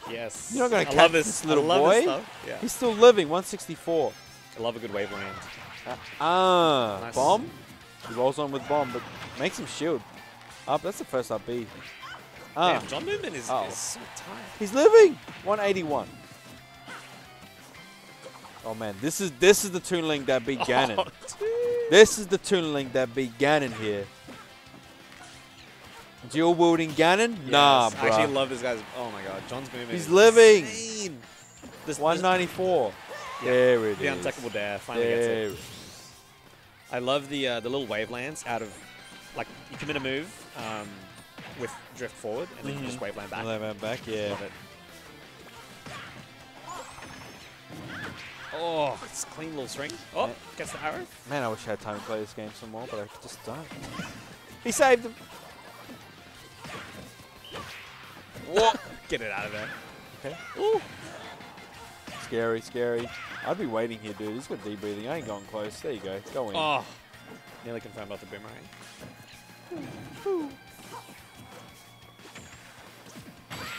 S6: Yes.
S8: You're not gonna
S6: I
S8: catch
S6: this,
S8: this little
S6: this
S8: boy?
S6: stuff. Yeah.
S8: he's still living. 164.
S6: I love a good wave land.
S8: Ah,
S6: Nice.
S8: bomb. He rolls on with bomb, but makes him shield. Up. That's the first up B. Ah,
S6: Damn, John movement is,
S8: Oh.
S6: is so tight.
S8: he's living. 181. Oh man, this is this is the Toon Link that beat Ganon.
S6: Oh.
S8: This is the Toon Link that beat Ganon here. Dual wielding Ganon? Nah, bro.
S6: I actually love this guy's. Oh my god, John's movement.
S8: He's living.
S6: insane. This, this,
S8: 194.
S6: Yeah,
S8: There it is.
S6: the untechable dair finally gets it. I love the uh, the little wave lands out of like you commit a move um, with drift forward and then you
S8: Mhm.
S6: just wave land back.
S8: Hand back, yeah.
S6: Love it. Oh, it's a clean little string. Oh,
S8: Yeah.
S6: gets the arrow.
S8: Man, I wish I had time to play this game some more, but I just don't. he saved him.
S6: What? Get it out of there.
S8: Okay.
S6: Ooh.
S8: Scary, scary. I'd be waiting here, dude. He's got deep breathing. I ain't going close. There you go. Go in.
S6: Oh, nearly confirmed off the boomerang.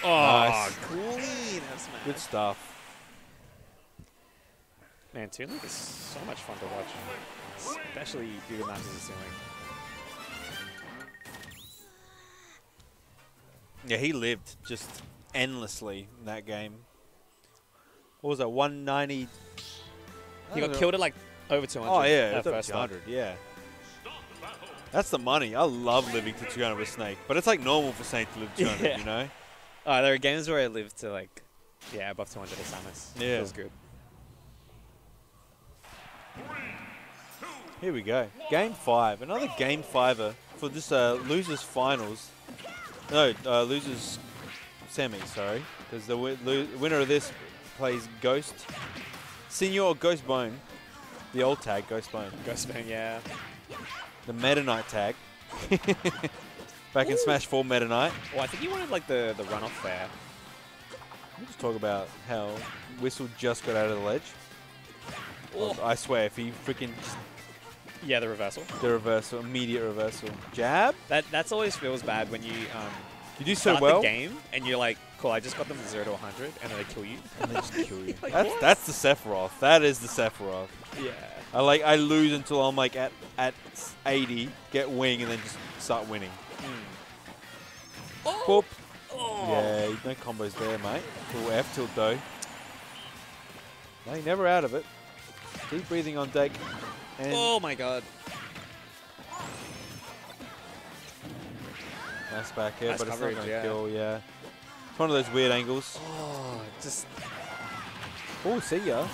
S6: Oh,
S8: Nice.
S6: clean.
S8: Good stuff.
S6: Man, Toon Link is so much fun to watch, especially through the matches of ceiling.
S8: Yeah, he lived just endlessly in that game. What was that? 190.
S6: He got killed at like over 200.
S8: Oh yeah,
S6: at
S8: over
S6: first stop.
S8: 200. Yeah. That's the money. I love living to 200 with Snake, but it's like normal for Snake to live 200.
S6: Yeah.
S8: You know.
S6: Oh, there are games where I live to like, yeah, above 200 at Samus.
S8: Yeah.
S6: Feels good.
S8: Here we go. Game five. Another game fiver for this uh, losers finals. No, uh, losers semi. Sorry, because the wi- winner of this plays Ghost, Senior Ghost Bone, the old tag Ghost Bone,
S6: Ghostman, yeah.
S8: the Meta Knight tag. Back in Smash 4 Meta Knight.
S6: Well, I think he wanted like the the runoff there.
S8: We'll just talk about how Whistle just got out of the ledge. I swear, if he freaking just
S6: Yeah, the reversal.
S8: the reversal, immediate reversal, jab.
S6: That that's always feels bad when you um
S8: You do so
S6: start
S8: well,
S6: the game and you're like, cool, I just got them from zero to 100, and then they kill you.
S8: and they just kill you.
S6: Like,
S8: that's
S6: what?
S8: that's the Sephiroth. That is the Sephiroth.
S6: Yeah.
S8: I like I lose until I'm like at at 80, get wing, and then just start winning. Boop. Yeah, no combos there, mate. Cool F tilt though. No, you're never out of it. Deep breathing on deck. And
S6: Oh my god.
S8: nice back air,
S6: Nice
S8: but it's not going to
S6: yeah.
S8: kill, yeah. It's one of those weird angles.
S6: Oh, just
S8: Oh, see ya.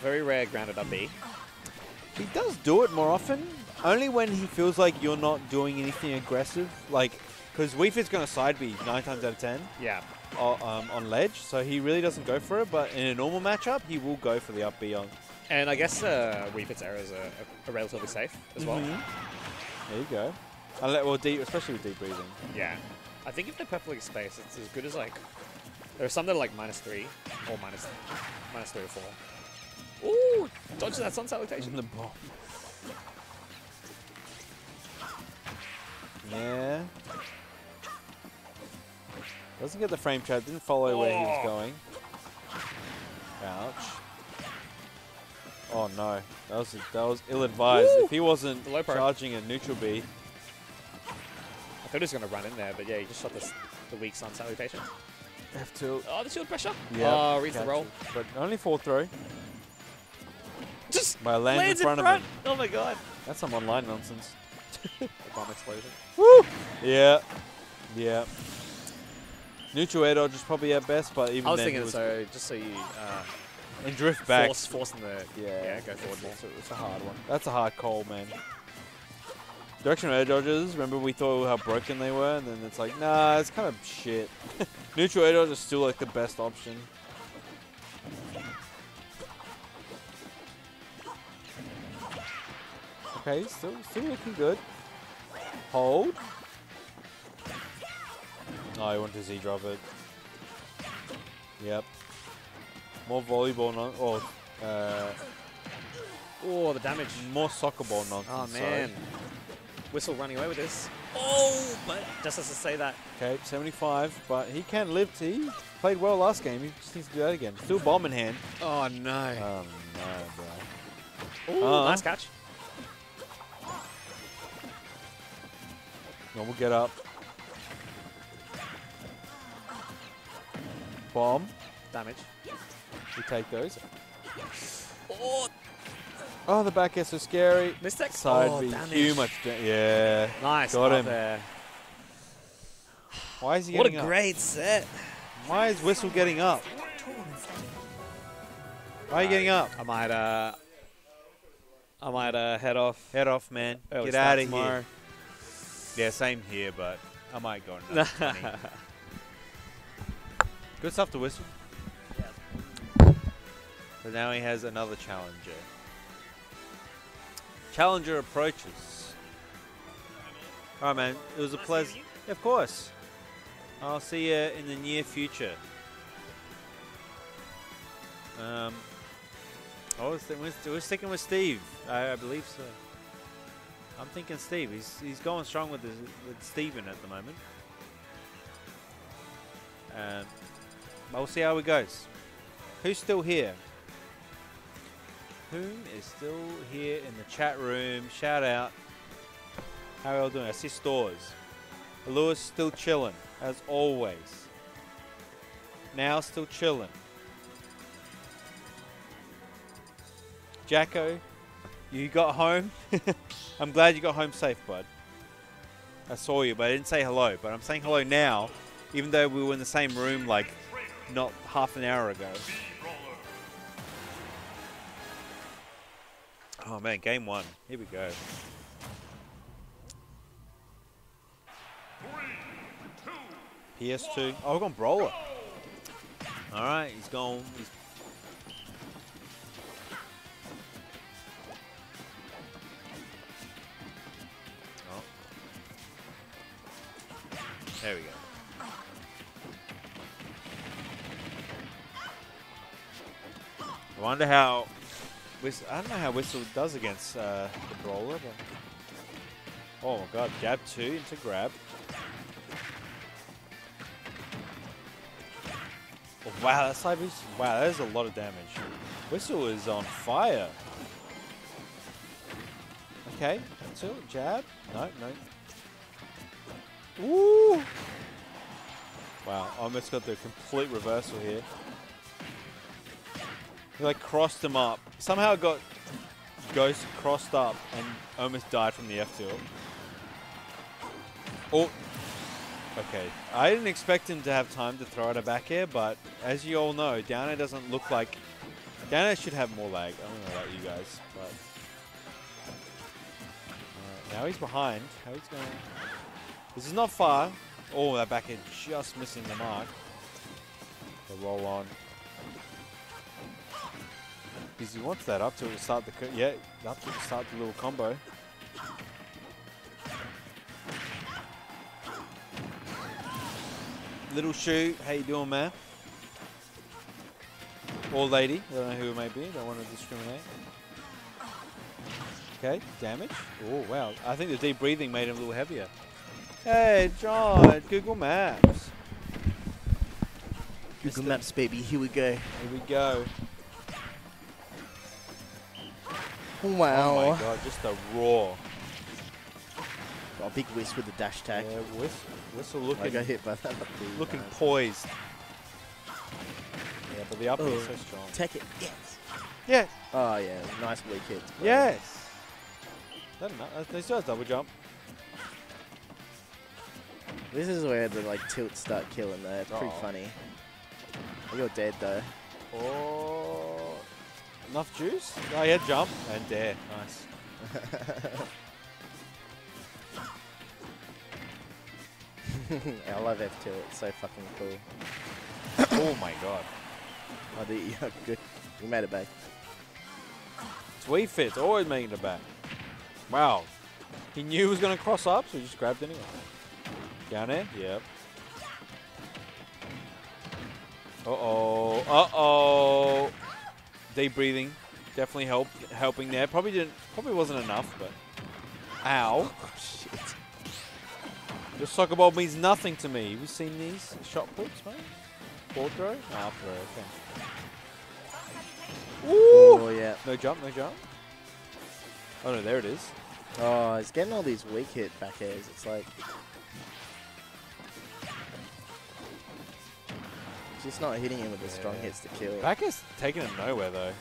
S6: very rare grounded up B.
S8: He does do it more often, only when he feels like you're not doing anything aggressive. Like, because Wii Fit's going to side B nine times out of ten
S6: Yeah.
S8: o- um, on ledge, so he really doesn't go for it. But in a normal matchup, he will go for the up B on.
S6: And I guess uh, Wii Fit's errors are, are relatively safe as well.
S8: Mhm. There you go. Unle- well, deep, especially with deep breathing.
S6: Yeah. I think if they're perfectly spaced, it's as good as like. There are some that are like minus three or minus minus three or four. Ooh! Dodge that sun salutation.
S8: the bomb. Yeah. Doesn't get the frame trap. Didn't follow where he was
S6: Oh.
S8: going. Ouch. Oh no, that was that was ill-advised. If he wasn't charging a neutral B,
S6: I thought he was going to run in there, but yeah, he just shot this, the weak sun salutation.
S8: F2.
S6: Oh, the shield pressure.
S8: Yeah.
S6: Oh, reads the
S8: catch
S6: roll.
S8: but only four throw.
S6: Just
S8: By lands,
S6: lands
S8: in front,
S6: front.
S8: of him.
S6: Oh my god.
S8: That's some online nonsense.
S6: The bomb explosion.
S8: Woo! Yeah. Yeah. Neutral air dodge is probably at best, but even
S6: I was
S8: then he
S6: thinking
S8: was
S6: so, just so you uh,
S8: and drift back.
S6: force, forcing the
S8: Yeah,
S6: yeah, go forward more.
S8: It's a, it's a hard one. That's a hard call, man. Directional air dodges. Remember we thought how broken they were, and then it's like, nah, it's kind of shit. Neutral air dodge is still like the best option. Okay, still still looking good. Hold. Oh, I want to Z drop it. Yep. More volleyball, non- or uh,
S6: Oh, the damage.
S8: more soccer ball nonsense.
S6: Oh man.
S8: sorry.
S6: man. Whistle running away with this. Oh, but just as to say that.
S8: Okay, 75, but he can live. To, he played well last game. He just needs to do that again. Still bomb in hand.
S6: Oh no.
S8: Oh no, bro.
S6: Ooh,
S8: uh.
S6: nice catch.
S8: Normal get up. Bomb.
S6: Damage.
S8: We take those.
S6: Oh,
S8: Oh, the back air so scary.
S6: mistake.
S8: Side
S6: oh,
S8: B, much. Yeah.
S6: Nice.
S8: Got him.
S6: There.
S8: Why is he
S6: What a
S8: up?
S6: great set.
S8: Why is Whistle getting up? Why are you getting up?
S6: I might uh I might uh head off.
S8: Head off, man.
S6: early
S8: Get out of
S6: tomorrow.
S8: here. Yeah, same here, but I might go another Good stuff to whistle. But now he has another challenger. Challenger approaches. Alright, man. It was a pleasure. of course. I'll see you in the near future. Um, I was th- we're, sticking with Steve. I, I believe so. I'm thinking Steve. He's he's going strong with his, with Steven at the moment. Um, we'll see how it goes. Who's still here? Who is still here in the chat room? Shout out. How are you all doing? I see stores. Lewis still chilling, as always. Now still chilling. Jacko, you got home. I'm glad you got home safe, bud. I saw you, but I didn't say hello. But I'm saying hello now, even though we were in the same room like not half an hour ago. Oh man, game one. Here we go. PS2. Oh, we're going Brawler. All right, he's gone. He's Oh. There we go. I wonder how. Whist- I don't know how Whistle does against uh, the brawler, but. Oh my god, jab two into grab. Oh, wow, that's like wow, that is a lot of damage. Whistle is on fire. Okay, two jab. No, no. Ooh! Wow, I almost got the complete reversal here. He like crossed him up. Somehow got Ghost crossed up and almost died from the F tilt. Oh, okay. I didn't expect him to have time to throw out a back air, but as you all know, down air doesn't look like. Down air should have more lag. I don't know about you guys, but. Alright, now he's behind. How he's going? This is not far. Oh, that back air just missing the mark. The roll on. Because he wants that up to start the yeah up to start the little combo. Little shoe, how you doing, man? Or lady, I don't know who it may be. Don't want to discriminate. Okay, damage. Oh wow, I think the deep breathing made him a little heavier. Hey, John, Google Maps.
S9: Google Maps, baby. Here we go.
S8: Here we go.
S9: Wow.
S8: Oh my god, just a raw.
S9: Got a big whisk with the dash tag.
S8: Yeah, whistle, whistle
S9: I
S8: looking,
S9: got hit by that.
S8: looking
S9: Uh,
S8: poised. Yeah, but the up is so strong.
S9: Take it. Yes.
S8: Yeah.
S9: Oh yeah, nice weak hit.
S8: Yes. Doesn't matter. They still have double jump.
S9: This is where the like tilts start killing though. It's pretty
S8: Oh.
S9: funny. You're dead though.
S8: Oh, enough juice? Oh, yeah, jump and dair. Nice.
S9: I love F tilt. It's so fucking cool.
S8: oh my god.
S9: Oh, the, yeah, good. You made it back.
S8: Sweet fits, always making it back. Wow. He knew he was going to cross up, so he just grabbed anyway. Down there? Yep. Uh-oh. Uh-oh. Deep breathing. Definitely help, helping there. Probably didn't, probably wasn't enough, but... Ow.
S9: Oh shit.
S8: Your soccer ball means nothing to me. Have you seen these shot puts, mate? Throw? Ah, throw, okay. Ooh!
S9: Oh yeah.
S8: No jump, no jump. Oh no, there it is.
S9: Oh, he's getting all these weak hit back airs. It's like. Just not hitting him with the strong hits to kill.
S8: Back is taking him nowhere though.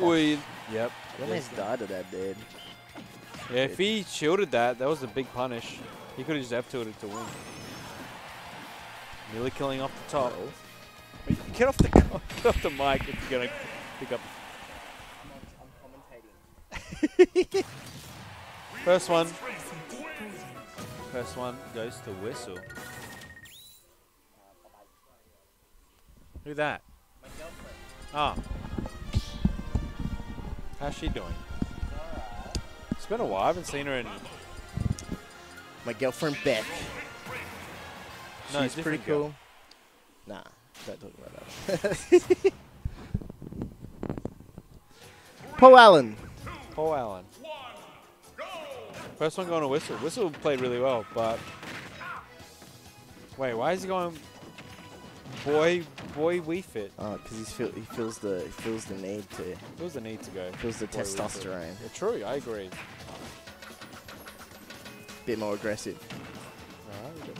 S8: Oi. Yep.
S9: He almost died to that, dude.
S8: Yeah, if he shielded that, that was a big punish. He could have just F tilted to win. Nearly killing off the top. Get off the get off the mic if you're gonna pick up. First one. First one goes to Whistle. Who that? My girlfriend. Ah. How's she doing? It's been a while. I haven't seen her in.
S9: My girlfriend Beck.
S8: No,
S9: She's pretty
S8: different girl.
S9: cool. Nah, don't talk about that. Paul Allen.
S8: Paul Allen. First one going to Whistle. Whistle played really well, but wait, why is he going? Boy, boy, we fit.
S9: Oh, because feel, he feels the he feels the need to
S8: Feels the need to go?
S9: feels the
S8: Boy,
S9: testosterone.
S8: Yeah, true. I agree.
S9: Bit more aggressive.
S8: Alright, we got-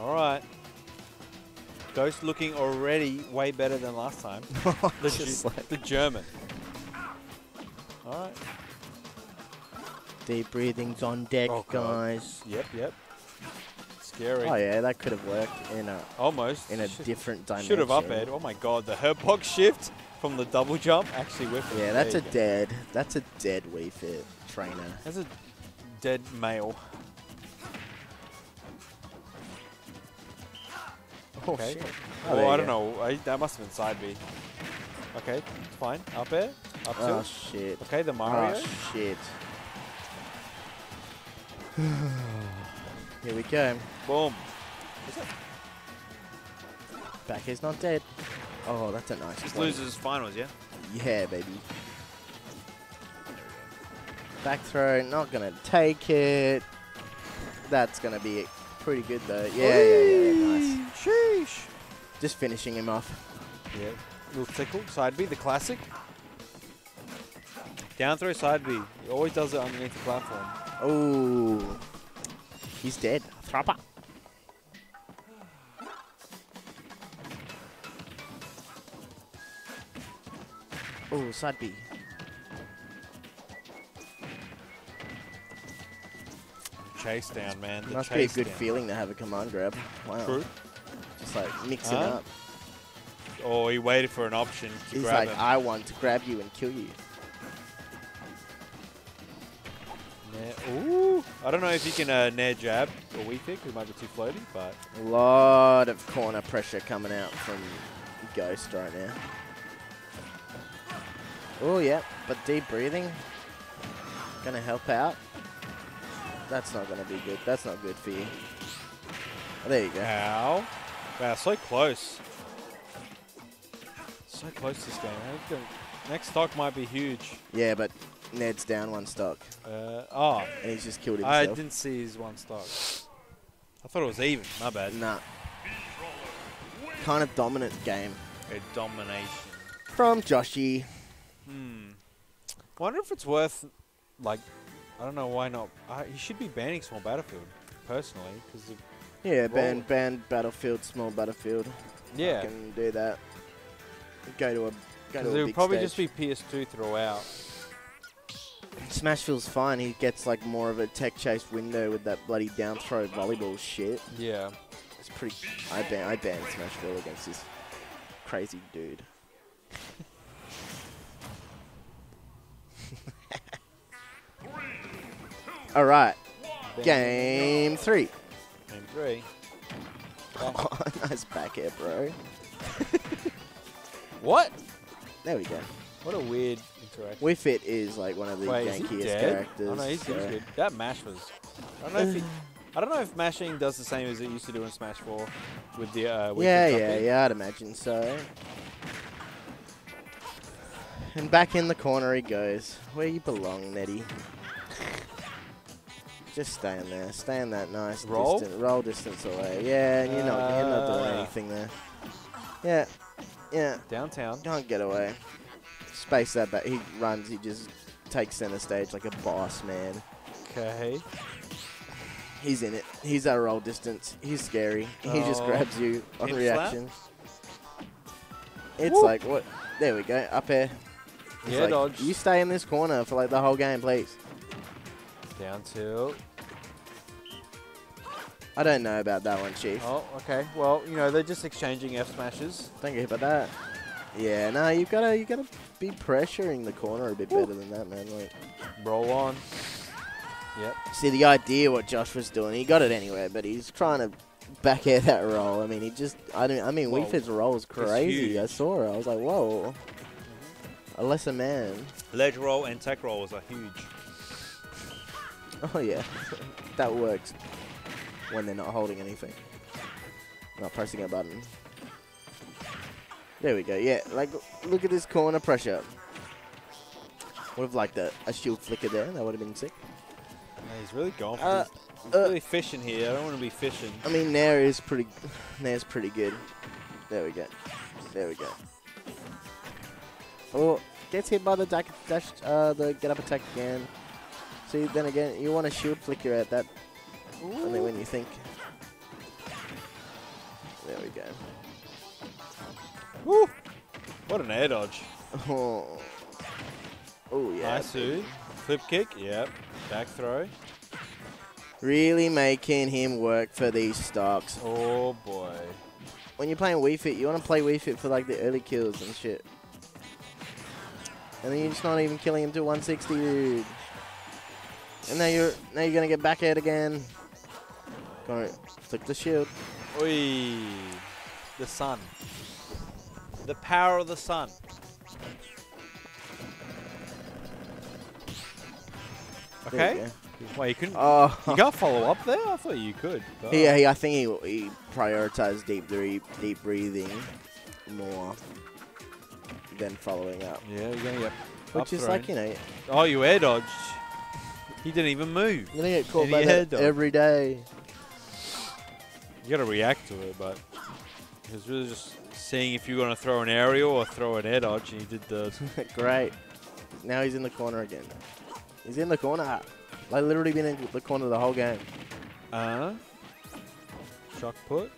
S8: All right. Ghost looking already way better than last time. The,
S9: like-
S8: the German. All right.
S9: Deep breathing's on deck,
S8: Oh,
S9: guys.
S8: Yep, yep. Scary.
S9: Oh yeah, that could have worked in a
S8: Almost.
S9: in a
S8: Should-
S9: different dimension.
S8: Should have up aired. Oh my god, the Herpog shift from the double jump actually whipped it.
S9: Yeah, that's a dead. That's a dead Wii Fit trainer.
S8: That's a dead male.
S9: Oh
S8: Okay.
S9: shit.
S8: Oh,
S9: there
S8: I don't
S9: go.
S8: know. I, that must have been side B. Okay, fine. Up air. Up ah,
S9: Oh
S8: tilt.
S9: shit.
S8: Okay, the Mario.
S9: Oh shit. Here we go.
S8: Boom.
S9: Back is not dead. Oh, that's a nice.
S8: Just
S9: play.
S8: loses finals, yeah?
S9: Yeah, baby. Back throw, not gonna take it. That's gonna be pretty good though. Yeah, yeah, yeah, yeah, nice.
S8: Sheesh.
S9: Just finishing him off.
S8: Yeah. Little tickle. Side B, the classic. Down throw side B. He always does it underneath the platform.
S9: Oh, he's dead. Thrapper. Oh, side B.
S8: Chase down, man. The
S9: Must be a good
S8: down.
S9: feeling to have a command grab. Wow.
S8: True.
S9: Just like mixing
S8: Huh?
S9: up.
S8: Oh, he waited for an option to
S9: He's
S8: grab
S9: like,
S8: him.
S9: I want to grab you and kill you.
S8: Nair- Ooh. I don't know if you can uh, nair jab or Wii Fit, 'cause it might be too floaty, but
S9: A lot of corner pressure coming out from Ghost right now. Oh, yeah, but deep breathing. Gonna help out. That's not gonna be good. That's not good for you. Oh, there you go.
S8: Ow. Wow, so close. So close this game. I think the Next stock might be huge.
S9: Yeah, but Ned's down one stock,
S8: Uh, oh,
S9: and he's just killed himself.
S8: I didn't see his one stock. I thought it was even. My bad.
S9: Nah. Kind of dominant game
S8: A domination.
S9: from Joshy.
S8: Hmm. Wonder if it's worth, like, I don't know why not. Uh, he should be banning small battlefield, personally, because
S9: Yeah, ban ban battlefield, small battlefield.
S8: yeah, I
S9: can do that. Go to a go
S8: because
S9: to
S8: it
S9: a
S8: would
S9: big
S8: probably
S9: stage.
S8: just be PS2 throughout.
S9: Smash feels fine. He gets like more of a tech chase window with that bloody down throw volleyball shit.
S8: Yeah.
S9: It's pretty. I ban I banned Smashville against this crazy dude. All right, game three.
S8: Three.
S9: Oh, nice back air, bro.
S8: What?
S9: There we go.
S8: What a weird interaction.
S9: Wii Fit is like one of the
S8: Wait,
S9: jankiest characters.
S8: Oh, no, he's, he's
S9: so-
S8: good. That mash was. I don't know if he, I don't know if mashing does the same as it used to do in Smash 4 with the. Uh, with
S9: Yeah,
S8: the
S9: yeah,
S8: cupping.
S9: yeah, I'd imagine so. And back in the corner he goes. Where you belong, Nettie. Just stay in there. Stay in that nice
S8: Roll?
S9: distant roll distance away. Yeah, and you're not you're not doing
S8: Ah.
S9: anything there. Yeah. Yeah.
S8: Downtown.
S9: Can't get away. Space that back. He runs, he just takes center stage like a boss man.
S8: Okay.
S9: He's in it. He's at a roll distance. He's scary. He just
S8: Oh.
S9: grabs you on
S8: Pin
S9: reaction. It's
S8: Woo.
S9: like what? There we go. Up here. It's
S8: Yeah,
S9: like,
S8: dodge.
S9: You stay in this corner for like the whole game, please.
S8: Down tilt.
S9: I don't know about that one, Chief.
S8: Oh, okay. Well, you know, they're just exchanging F smashes.
S9: Thank you about that. Yeah, no, you've gotta you gotta be pressuring the corner a bit better than that, man. Like,
S8: Roll on. Yep.
S9: see the idea what Josh was doing. He got it anyway, but he's trying to back air that roll. I mean, he just I don't. I mean,
S8: Whoa.
S9: Wii Fit's roll is crazy. I saw it. I was like, whoa. A lesser man.
S8: Ledge roll and tech rolls are huge.
S9: Oh yeah, that works when they're not holding anything, not pressing a button. There we go. Yeah, like look at this corner pressure. Would have liked a, a shield flicker there. That would have been sick.
S8: Yeah, he's really for
S9: Uh.
S8: He's
S9: uh,
S8: really fishing here. I don't want to be fishing.
S9: I mean, Nair is pretty. Nair's pretty good. There we go. There we go. Oh, gets hit by the dash, dash uh, the get up attack again. See, then again, you want to shield flicker at that. Mean, when you think. There we go.
S8: Woo! What an air dodge.
S9: Oh, oh yeah.
S8: nice dude. Flip kick. Yep. Back throw.
S9: Really making him work for these stocks.
S8: Oh boy.
S9: When you're playing Wii Fit, you want to play Wii Fit for like the early kills and shit. And then you're just not even killing him to 160, dude. And now you're now you're gonna get back ahead again. Go flick the shield.
S8: Oi. The sun. The power of the sun. Okay. Wait, you couldn't.
S9: Oh,
S8: You can't follow up there? I thought you could. but-
S9: Yeah, he, I think he, he prioritized deep deep, deep breathing more than following up,
S8: Yeah, you're gonna get.
S9: which is like you know
S8: Oh, you air dodged. He didn't even move.
S9: you're gonna get caught by
S8: he
S9: that
S8: head
S9: every day.
S8: You gotta react to it, but he was really just seeing if you're gonna throw an aerial or throw an air dodge, and he did the.
S9: Great. Now he's in the corner again. He's in the corner. Like literally been in the corner the whole game.
S8: Uh, shock put.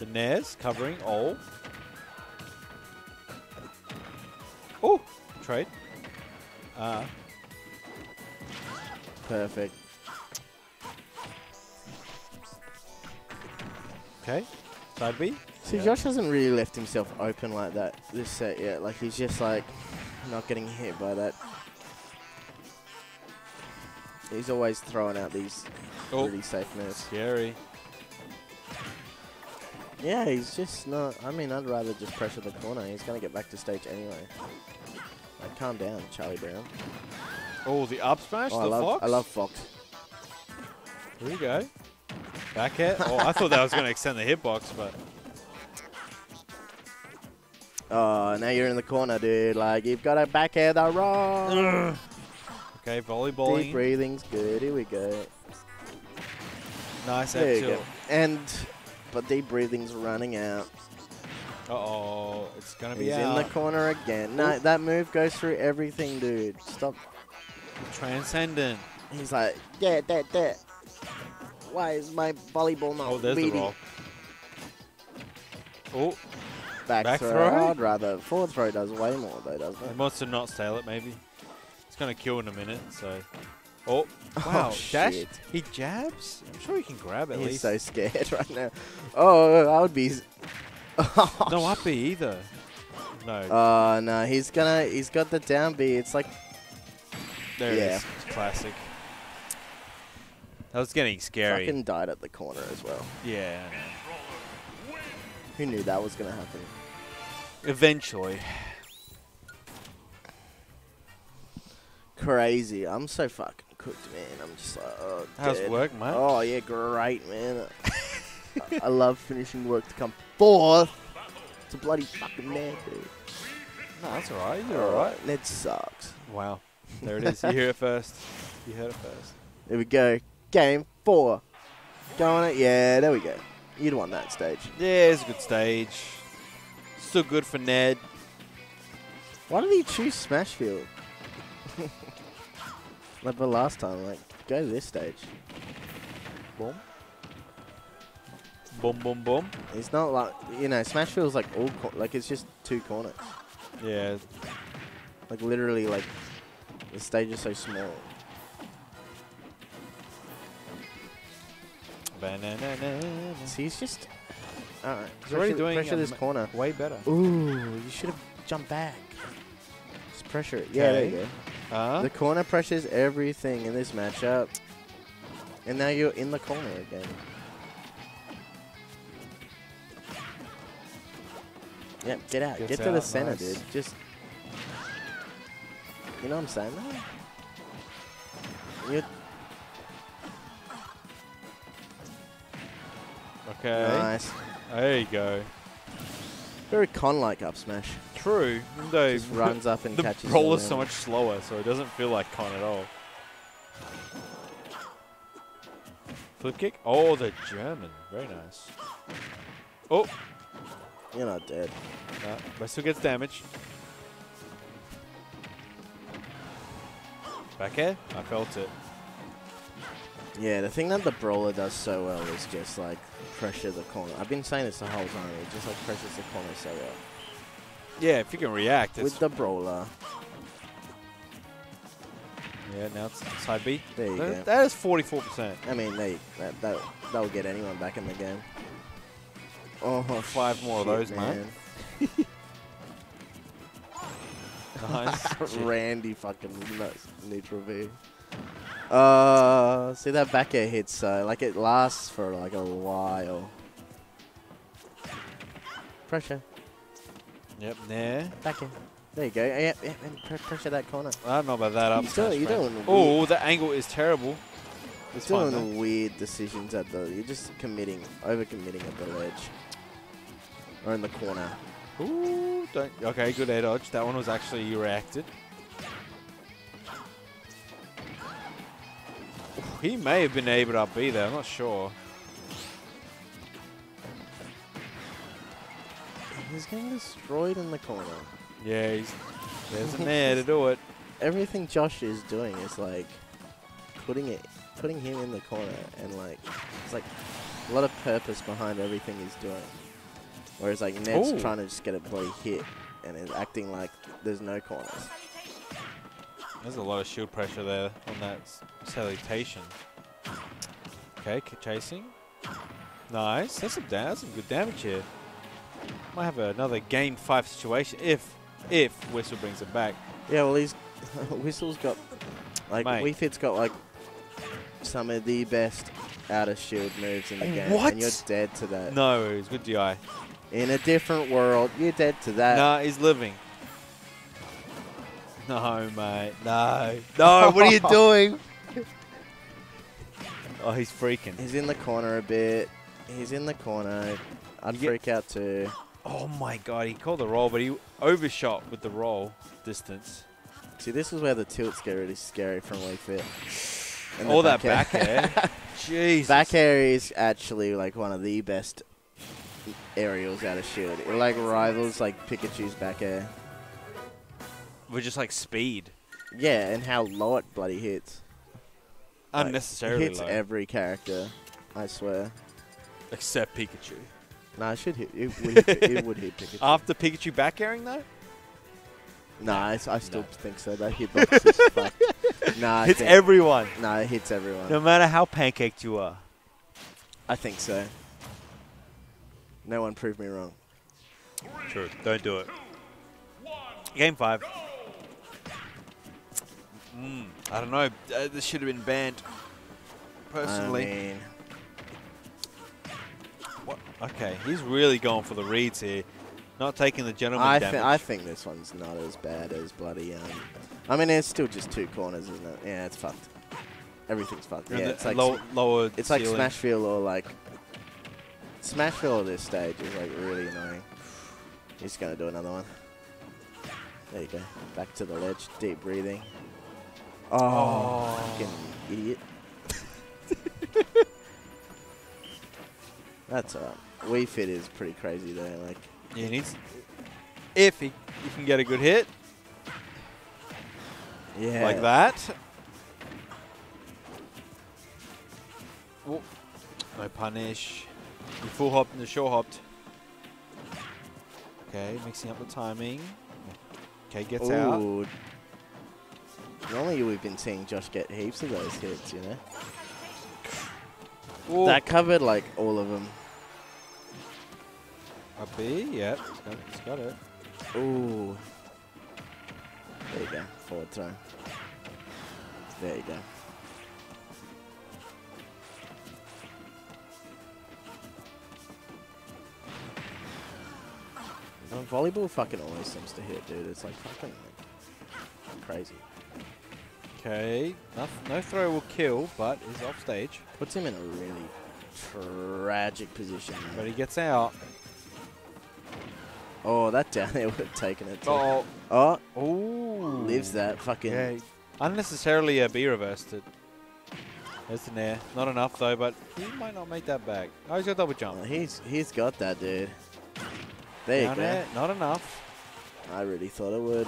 S8: The Nares covering all. Oh, trade. Uh,
S9: Perfect.
S8: okay. Side B.
S9: See,
S8: Yeah.
S9: Josh hasn't really left himself open like that this set yet. Like he's just like not getting hit by that. He's always throwing out these
S8: Oh,
S9: really safe moves.
S8: scary.
S9: Yeah, he's just not. I mean, I'd rather just pressure the corner. He's gonna get back to stage anyway. Like, calm down, Charlie Brown.
S8: Oh, the up smash,
S9: Oh, I
S8: the
S9: love,
S8: Fox.
S9: I love Fox.
S8: Here we go. Back hit. Oh, I thought that was going to extend the hitbox, but
S9: Oh, now you're in the corner, dude. Like, you've got a back air the wrong.
S8: okay,
S9: volleyball.
S8: Deep
S9: breathing's good. Here we go.
S8: Nice
S9: There go. And, but deep breathing's running out.
S8: Uh oh, it's going to be
S9: He's in the corner again. No,
S8: Ooh.
S9: that move goes through everything, dude. Stop.
S8: Transcendent.
S9: He's like, yeah, that, that. Why is my volleyball not
S8: Oh, there's the
S9: beating?
S8: roll. Oh,
S9: Back,
S8: Back
S9: throw.
S8: throw?
S9: I'd rather. Forward throw does way more, though, doesn't
S8: he
S9: it?
S8: wants to not stale it, maybe. It's going to kill in a minute, so. Oh, oh wow.
S9: Oh,
S8: Dash.
S9: shit.
S8: He jabs? I'm sure he can grab at
S9: He's
S8: least.
S9: so scared right now. Oh, I would be. s-
S8: no up B either. No,
S9: Oh no, he's gonna. He's got the down B. It's like
S8: there
S9: yeah.
S8: It's classic. That was getting scary.
S9: fucking died at the corner as well.
S8: yeah.
S9: Who knew that was gonna happen?
S8: Eventually.
S9: Crazy. I'm so fucking cooked, man. I'm just like, oh,
S8: How's
S9: dead.
S8: work, mate?
S9: Oh yeah, great, man. I- I love finishing work to come fourth. It's a bloody fucking Ned, dude.
S8: No, that's alright. You're oh, alright.
S9: Ned sucks.
S8: Wow. There it is. You hear it first. You heard it first.
S9: There we go. Game four. Go on it. Yeah, there we go. You'd want that stage.
S8: Yeah, it's a good stage. Still good for Ned.
S9: Why did he choose Smashfield? like the last time, like go to this stage.
S8: Boom. Boom, boom, boom.
S9: It's not like you know, Smashfield's like all cor- like it's just two corners.
S8: Yeah.
S9: Like literally, like the stage is so small.
S8: Banana.
S9: See, he's just alright.
S8: He's already doing
S9: pressure this corner.
S8: Way better.
S9: Ooh, you should have jumped back. Just pressure it. Yeah, there you go.
S8: Uh,
S9: The corner pressures everything in this matchup. And now you're in the corner again. Yep, get out.
S8: Gets
S9: get to the center,
S8: nice.
S9: dude. Just. You know what I'm saying? You
S8: okay.
S9: nice.
S8: There you go.
S9: Very con-like up smash.
S8: True. Though
S9: Just runs up and
S8: the
S9: catches.
S8: roll is so much slower, so it doesn't feel like con at all. Flip kick. Oh, the German. Very nice. Oh,
S9: You're not dead.
S8: no, but still gets damage. Back air. I felt it.
S9: Yeah, the thing that the brawler does so well is just like pressure the corner. I've been saying this the whole time. It just like pressures the corner so well.
S8: Yeah, if you can react, it's
S9: With the brawler,
S8: Yeah, now it's side B.
S9: There you
S8: That-
S9: go.
S8: that is 44%.
S9: I mean, they that that that'll get anyone back in the game. Oh,
S8: Five more of
S9: shit,
S8: those, mate. Nice.
S9: Randy fucking nuts, neutral V. Uh, see that back air hit, so like it lasts for like a while. Pressure,
S8: Yep, there.
S9: back air. There you go. Yep, yep, and pr- pressure that corner.
S8: I don't know about that up.
S9: Doing, you're doing,
S8: Oh, the angle is terrible.
S9: you're
S8: It's fine,
S9: doing weird decisions at the. You're just committing, over committing at the ledge, or in the corner.
S8: Ooh, don't. Okay, good air dodge. That one was actually reacted. He may have been able to up B there. I'm not sure.
S9: He's getting destroyed in the corner.
S8: Yeah, he's, there's an air to do it.
S9: everything Josh is doing is like putting it, putting him in the corner, and like it's like a lot of purpose behind everything he's doing. Whereas like Ned's
S8: Ooh.
S9: trying to just get a bloody hit, and is acting like there's no corners.
S8: There's a lot of shield pressure there on that salutation. Okay, chasing. Nice. That's some, that's some good damage here. Might have another game five situation if if Whistle brings it back.
S9: Yeah, well he's Whistle's got like
S8: Mate.
S9: Wii Fit's got like some of the best out of shield moves in the game,
S8: What?
S9: and you're dead to that.
S8: No, he's good DI.
S9: In a different world, you're dead to that.
S8: Nah, he's living. No, mate. No. No, what are you doing? Oh, he's freaking.
S9: He's in the corner a bit. He's in the corner. I'd freak out too.
S8: Oh my god, he called the roll, but he overshot with the roll distance.
S9: See, this is where the tilts get really scary from Wii Fit.
S8: All that back air. Jesus.
S9: Back air is actually like one of the best aerials out of shield. It like rivals like Pikachu's back air.
S8: With just like speed.
S9: Yeah, and how low it bloody hits. Like,
S8: Unnecessarily
S9: it hits
S8: low.
S9: every character. I swear.
S8: Except Pikachu.
S9: Nah, it should hit. It would hit, it would hit Pikachu.
S8: After Pikachu back airing though?
S9: nah, I, I still think so. That hitbox is fucked. Nah,
S8: Hits everyone.
S9: Nah, it hits everyone.
S8: No matter how pancaked you are.
S9: I think so. No one proved me wrong.
S8: True. Don't do it. Game five. Mm, I don't know. Uh, this should have been banned. Personally.
S9: I mean,
S8: What? Okay, he's really going for the reads here. Not taking the gentleman
S9: I,
S8: damage.
S9: thi- I think this one's not as bad as bloody. Um, I mean, it's still just two corners, isn't it? Yeah, it's fucked. Everything's fucked.
S8: You're
S9: Yeah,
S8: in
S9: it's like
S8: low, lower
S9: it's like. Smashville or like Smashville at this stage is like really annoying. He's gonna do another one. There you go. Back to the ledge. Deep breathing. Oh, fucking idiot. That's alright. Wii Fit is pretty crazy though. Like,
S8: Yeah, he needs. If he, you can get a good hit
S9: yeah,
S8: like that. Oh, no punish. He full hopped and the short hopped. Okay, mixing up the timing. Okay, gets out.
S9: Normally we've been seeing Josh get heaps of those hits, you know.
S8: Ooh.
S9: That covered like all of them.
S8: A B, yep, he's got, he's got it.
S9: Ooh. There you go. Forward throw. There you go. Uh, volleyball fucking always seems to hit, dude. It's like fucking like, crazy.
S8: Okay, no, no throw will kill, but is off stage.
S9: Puts him in a really tragic position. man.
S8: But he gets out.
S9: Oh, that down there would have taken it. Too.
S8: Oh,
S9: Oh,
S8: ooh.
S9: lives that fucking.
S8: Yeah, unnecessarily a B reversed it. There's an air. Not enough though, but he might not make that back. Oh, he's got double jump.
S9: Oh, he's he's got that, dude. There
S8: Down
S9: you go.
S8: air, not enough.
S9: I really thought it would.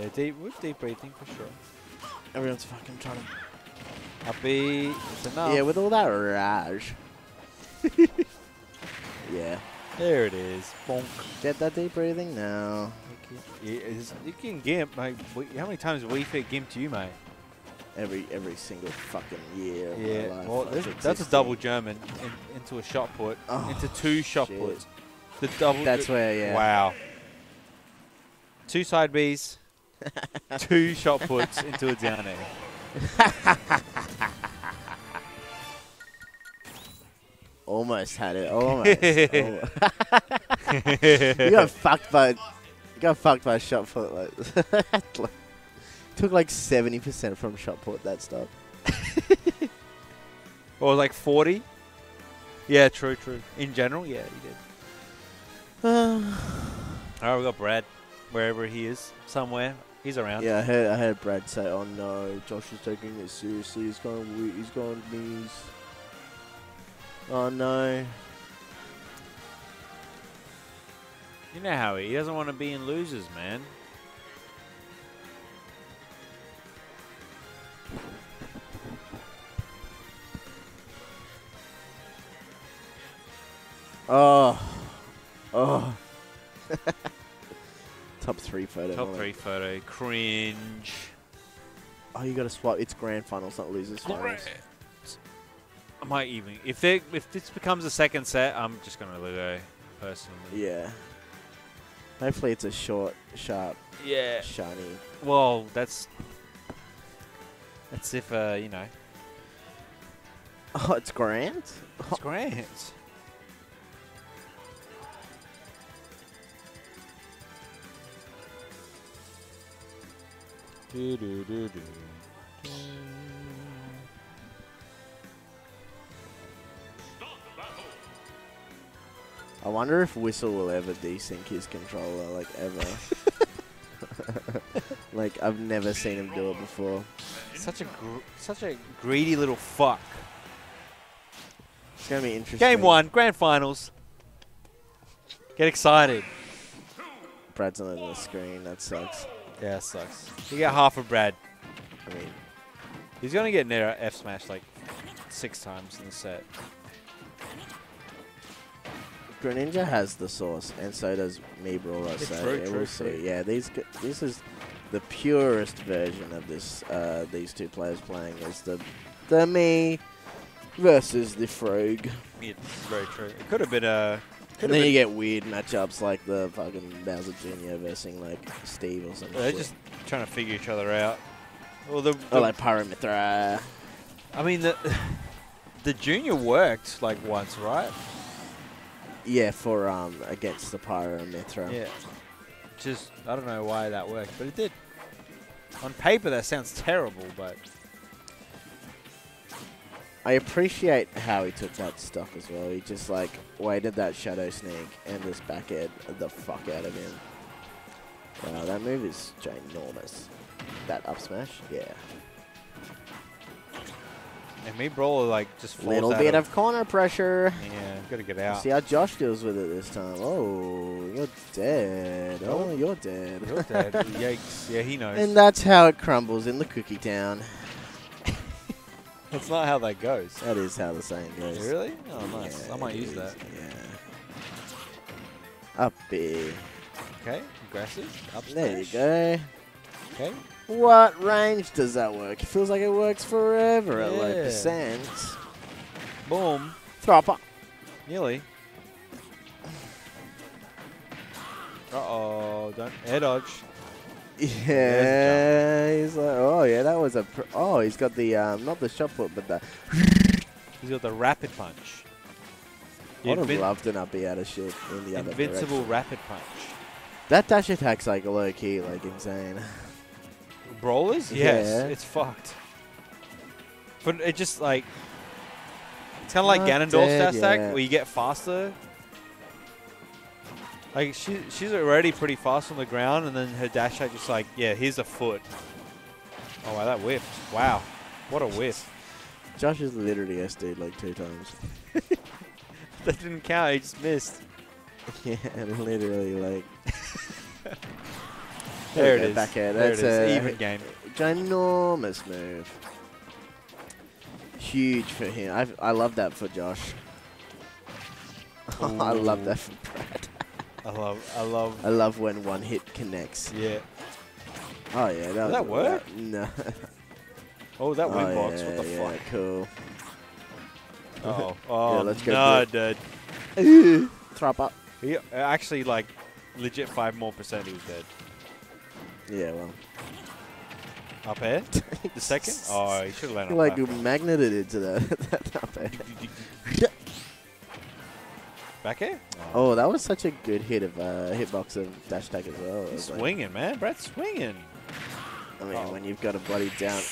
S8: Yeah, deep, with deep breathing for sure.
S9: Everyone's fucking trying to.
S8: Up B, it's enough.
S9: Yeah, with all that rage. yeah.
S8: there it is. Bonk.
S9: Get that deep breathing now.
S8: You can gimp. We, how many times have we fit gimp to you, mate?
S9: every every single fucking year. Of
S8: Yeah,
S9: my life,
S8: well,
S9: like,
S8: this- that's a double German in, into a shot put,
S9: Oh,
S8: into two shot
S9: shit.
S8: puts. The double.
S9: That's where, yeah.
S8: Wow. Two side Bs, two shot puts into a down air.
S9: Almost had it. Almost. almost. you got fucked by. You got fucked by a shot put. Like, like- took like seventy percent from shot put. That stuff.
S8: Or like 40. Yeah, true, true. In general, yeah, he did. All right, we got Brad, wherever he is, somewhere. He's around.
S9: Yeah, I heard. I heard Brad say, "Oh no, Josh is taking it seriously. He's going. He's going knees. Oh no."
S8: You know how he, he doesn't want to be in losers, man.
S9: Oh. Oh. Top three photo.
S8: Top three photo. Cringe.
S9: Oh, you got to swap. It's grand finals, not losers finals.
S8: I might even if they if this becomes a second set, I'm just gonna go personally.
S9: Yeah. Hopefully, it's a short, sharp,
S8: Yeah.
S9: shiny.
S8: Well, that's that's if uh you know
S9: Oh, it's grand.
S8: it's Grant. Do, do, do, do.
S9: I wonder if Whistle will ever desync his controller, like ever. like I've never seen him do it before.
S8: Such a gr- such a greedy little fuck.
S9: It's gonna be interesting.
S8: Game one, grand finals. Get excited.
S9: Brad's not on the screen. That sucks.
S8: Yeah, sucks. He got half of Brad.
S9: I mean,
S8: He's gonna get near F smash like six times in the set.
S9: Greninja has the sauce, and so does Mii Brawler.
S8: Yeah,
S9: So
S8: true,
S9: yeah,
S8: true,
S9: we'll see.
S8: true.
S9: Yeah, these this is the purest version of this. Uh, these two players playing is the the Mii versus the Frog.
S8: It's very true. It could have been a.
S9: And then you get weird matchups like the fucking Bowser Jr. versus like Steve or something.
S8: They're just trying to figure each other out. Well, the,
S9: Oh,
S8: the-
S9: like Pyra/Mythra.
S8: I mean the the junior worked like once, right?
S9: Yeah, for um against the Pyra/Mythra.
S8: Yeah. Just I don't know why that worked, but it did. On paper, that sounds terrible, but
S9: I appreciate how he took that stuff as well. He just like waited that Shadow Sneak and just back the fuck out of him. Wow, that move is ginormous. That up smash, yeah.
S8: and Mii Brawler like just falls
S9: Little
S8: out
S9: bit of corner pressure.
S8: yeah, gotta get out.
S9: See how Josh deals with it this time. Oh, you're dead. Oh, oh you're dead.
S8: You're dead. Yikes! Yeah, he knows.
S9: and that's how it crumbles in the cookie town.
S8: That's not how that goes.
S9: That is how the saying goes.
S8: Really? Oh, nice.
S9: Yeah,
S8: I might use
S9: is,
S8: that.
S9: Yeah. Up B.
S8: Okay, aggressive. Up
S9: There you go.
S8: Okay.
S9: What range does that work? It feels like it works forever at low percent.
S8: Boom.
S9: Throw up.
S8: Nearly. Uh oh, don't air dodge.
S9: Yeah, he's like, oh yeah, that was a. Pr- oh, he's got the um, not the shot put, but the.
S8: He's got the rapid punch.
S9: I would have loved an uppy out of shit in the other
S8: Invincible
S9: direction.
S8: rapid punch.
S9: That dash attack's like low key, like insane.
S8: Brawlers? Yes,
S9: Yeah.
S8: it's fucked. But it just like it's kind of like Ganondorf's dash attack,
S9: yet.
S8: where you get faster. Like she she's already pretty fast on the ground, and then her dash attack just like yeah, here's a foot. Oh wow, that whiffed! Wow, what a whiff!
S9: Josh is literally SD'd like two times.
S8: That didn't count. He just missed.
S9: yeah, literally like.
S8: There
S9: we
S8: it is.
S9: Back air.
S8: There it is.
S9: a
S8: Even game.
S9: ginormous move. Huge for him. I I love that for Josh. I love that for Brad.
S8: I love. I love.
S9: I love when one hit connects.
S8: Yeah.
S9: Oh yeah, that,
S8: Did that work?
S9: no.
S8: Oh, that
S9: Oh,
S8: windbox.
S9: yeah,
S8: what the
S9: yeah,
S8: fuck?
S9: Cool.
S8: Oh, oh
S9: let's go
S8: no, dude.
S9: Throp up.
S8: He uh, actually like legit five more percent. He was dead.
S9: Yeah, well.
S8: Up air. the second. Oh, he should have landed.
S9: Like
S8: on
S9: magneted into that. that up there.
S8: Back. air.
S9: Oh, that was such a good hit of uh, hitbox of dash tag as well.
S8: He's
S9: was like-
S8: swinging, man. Brad's swinging.
S9: I mean,
S8: Oh.
S9: when you've got a bloody down.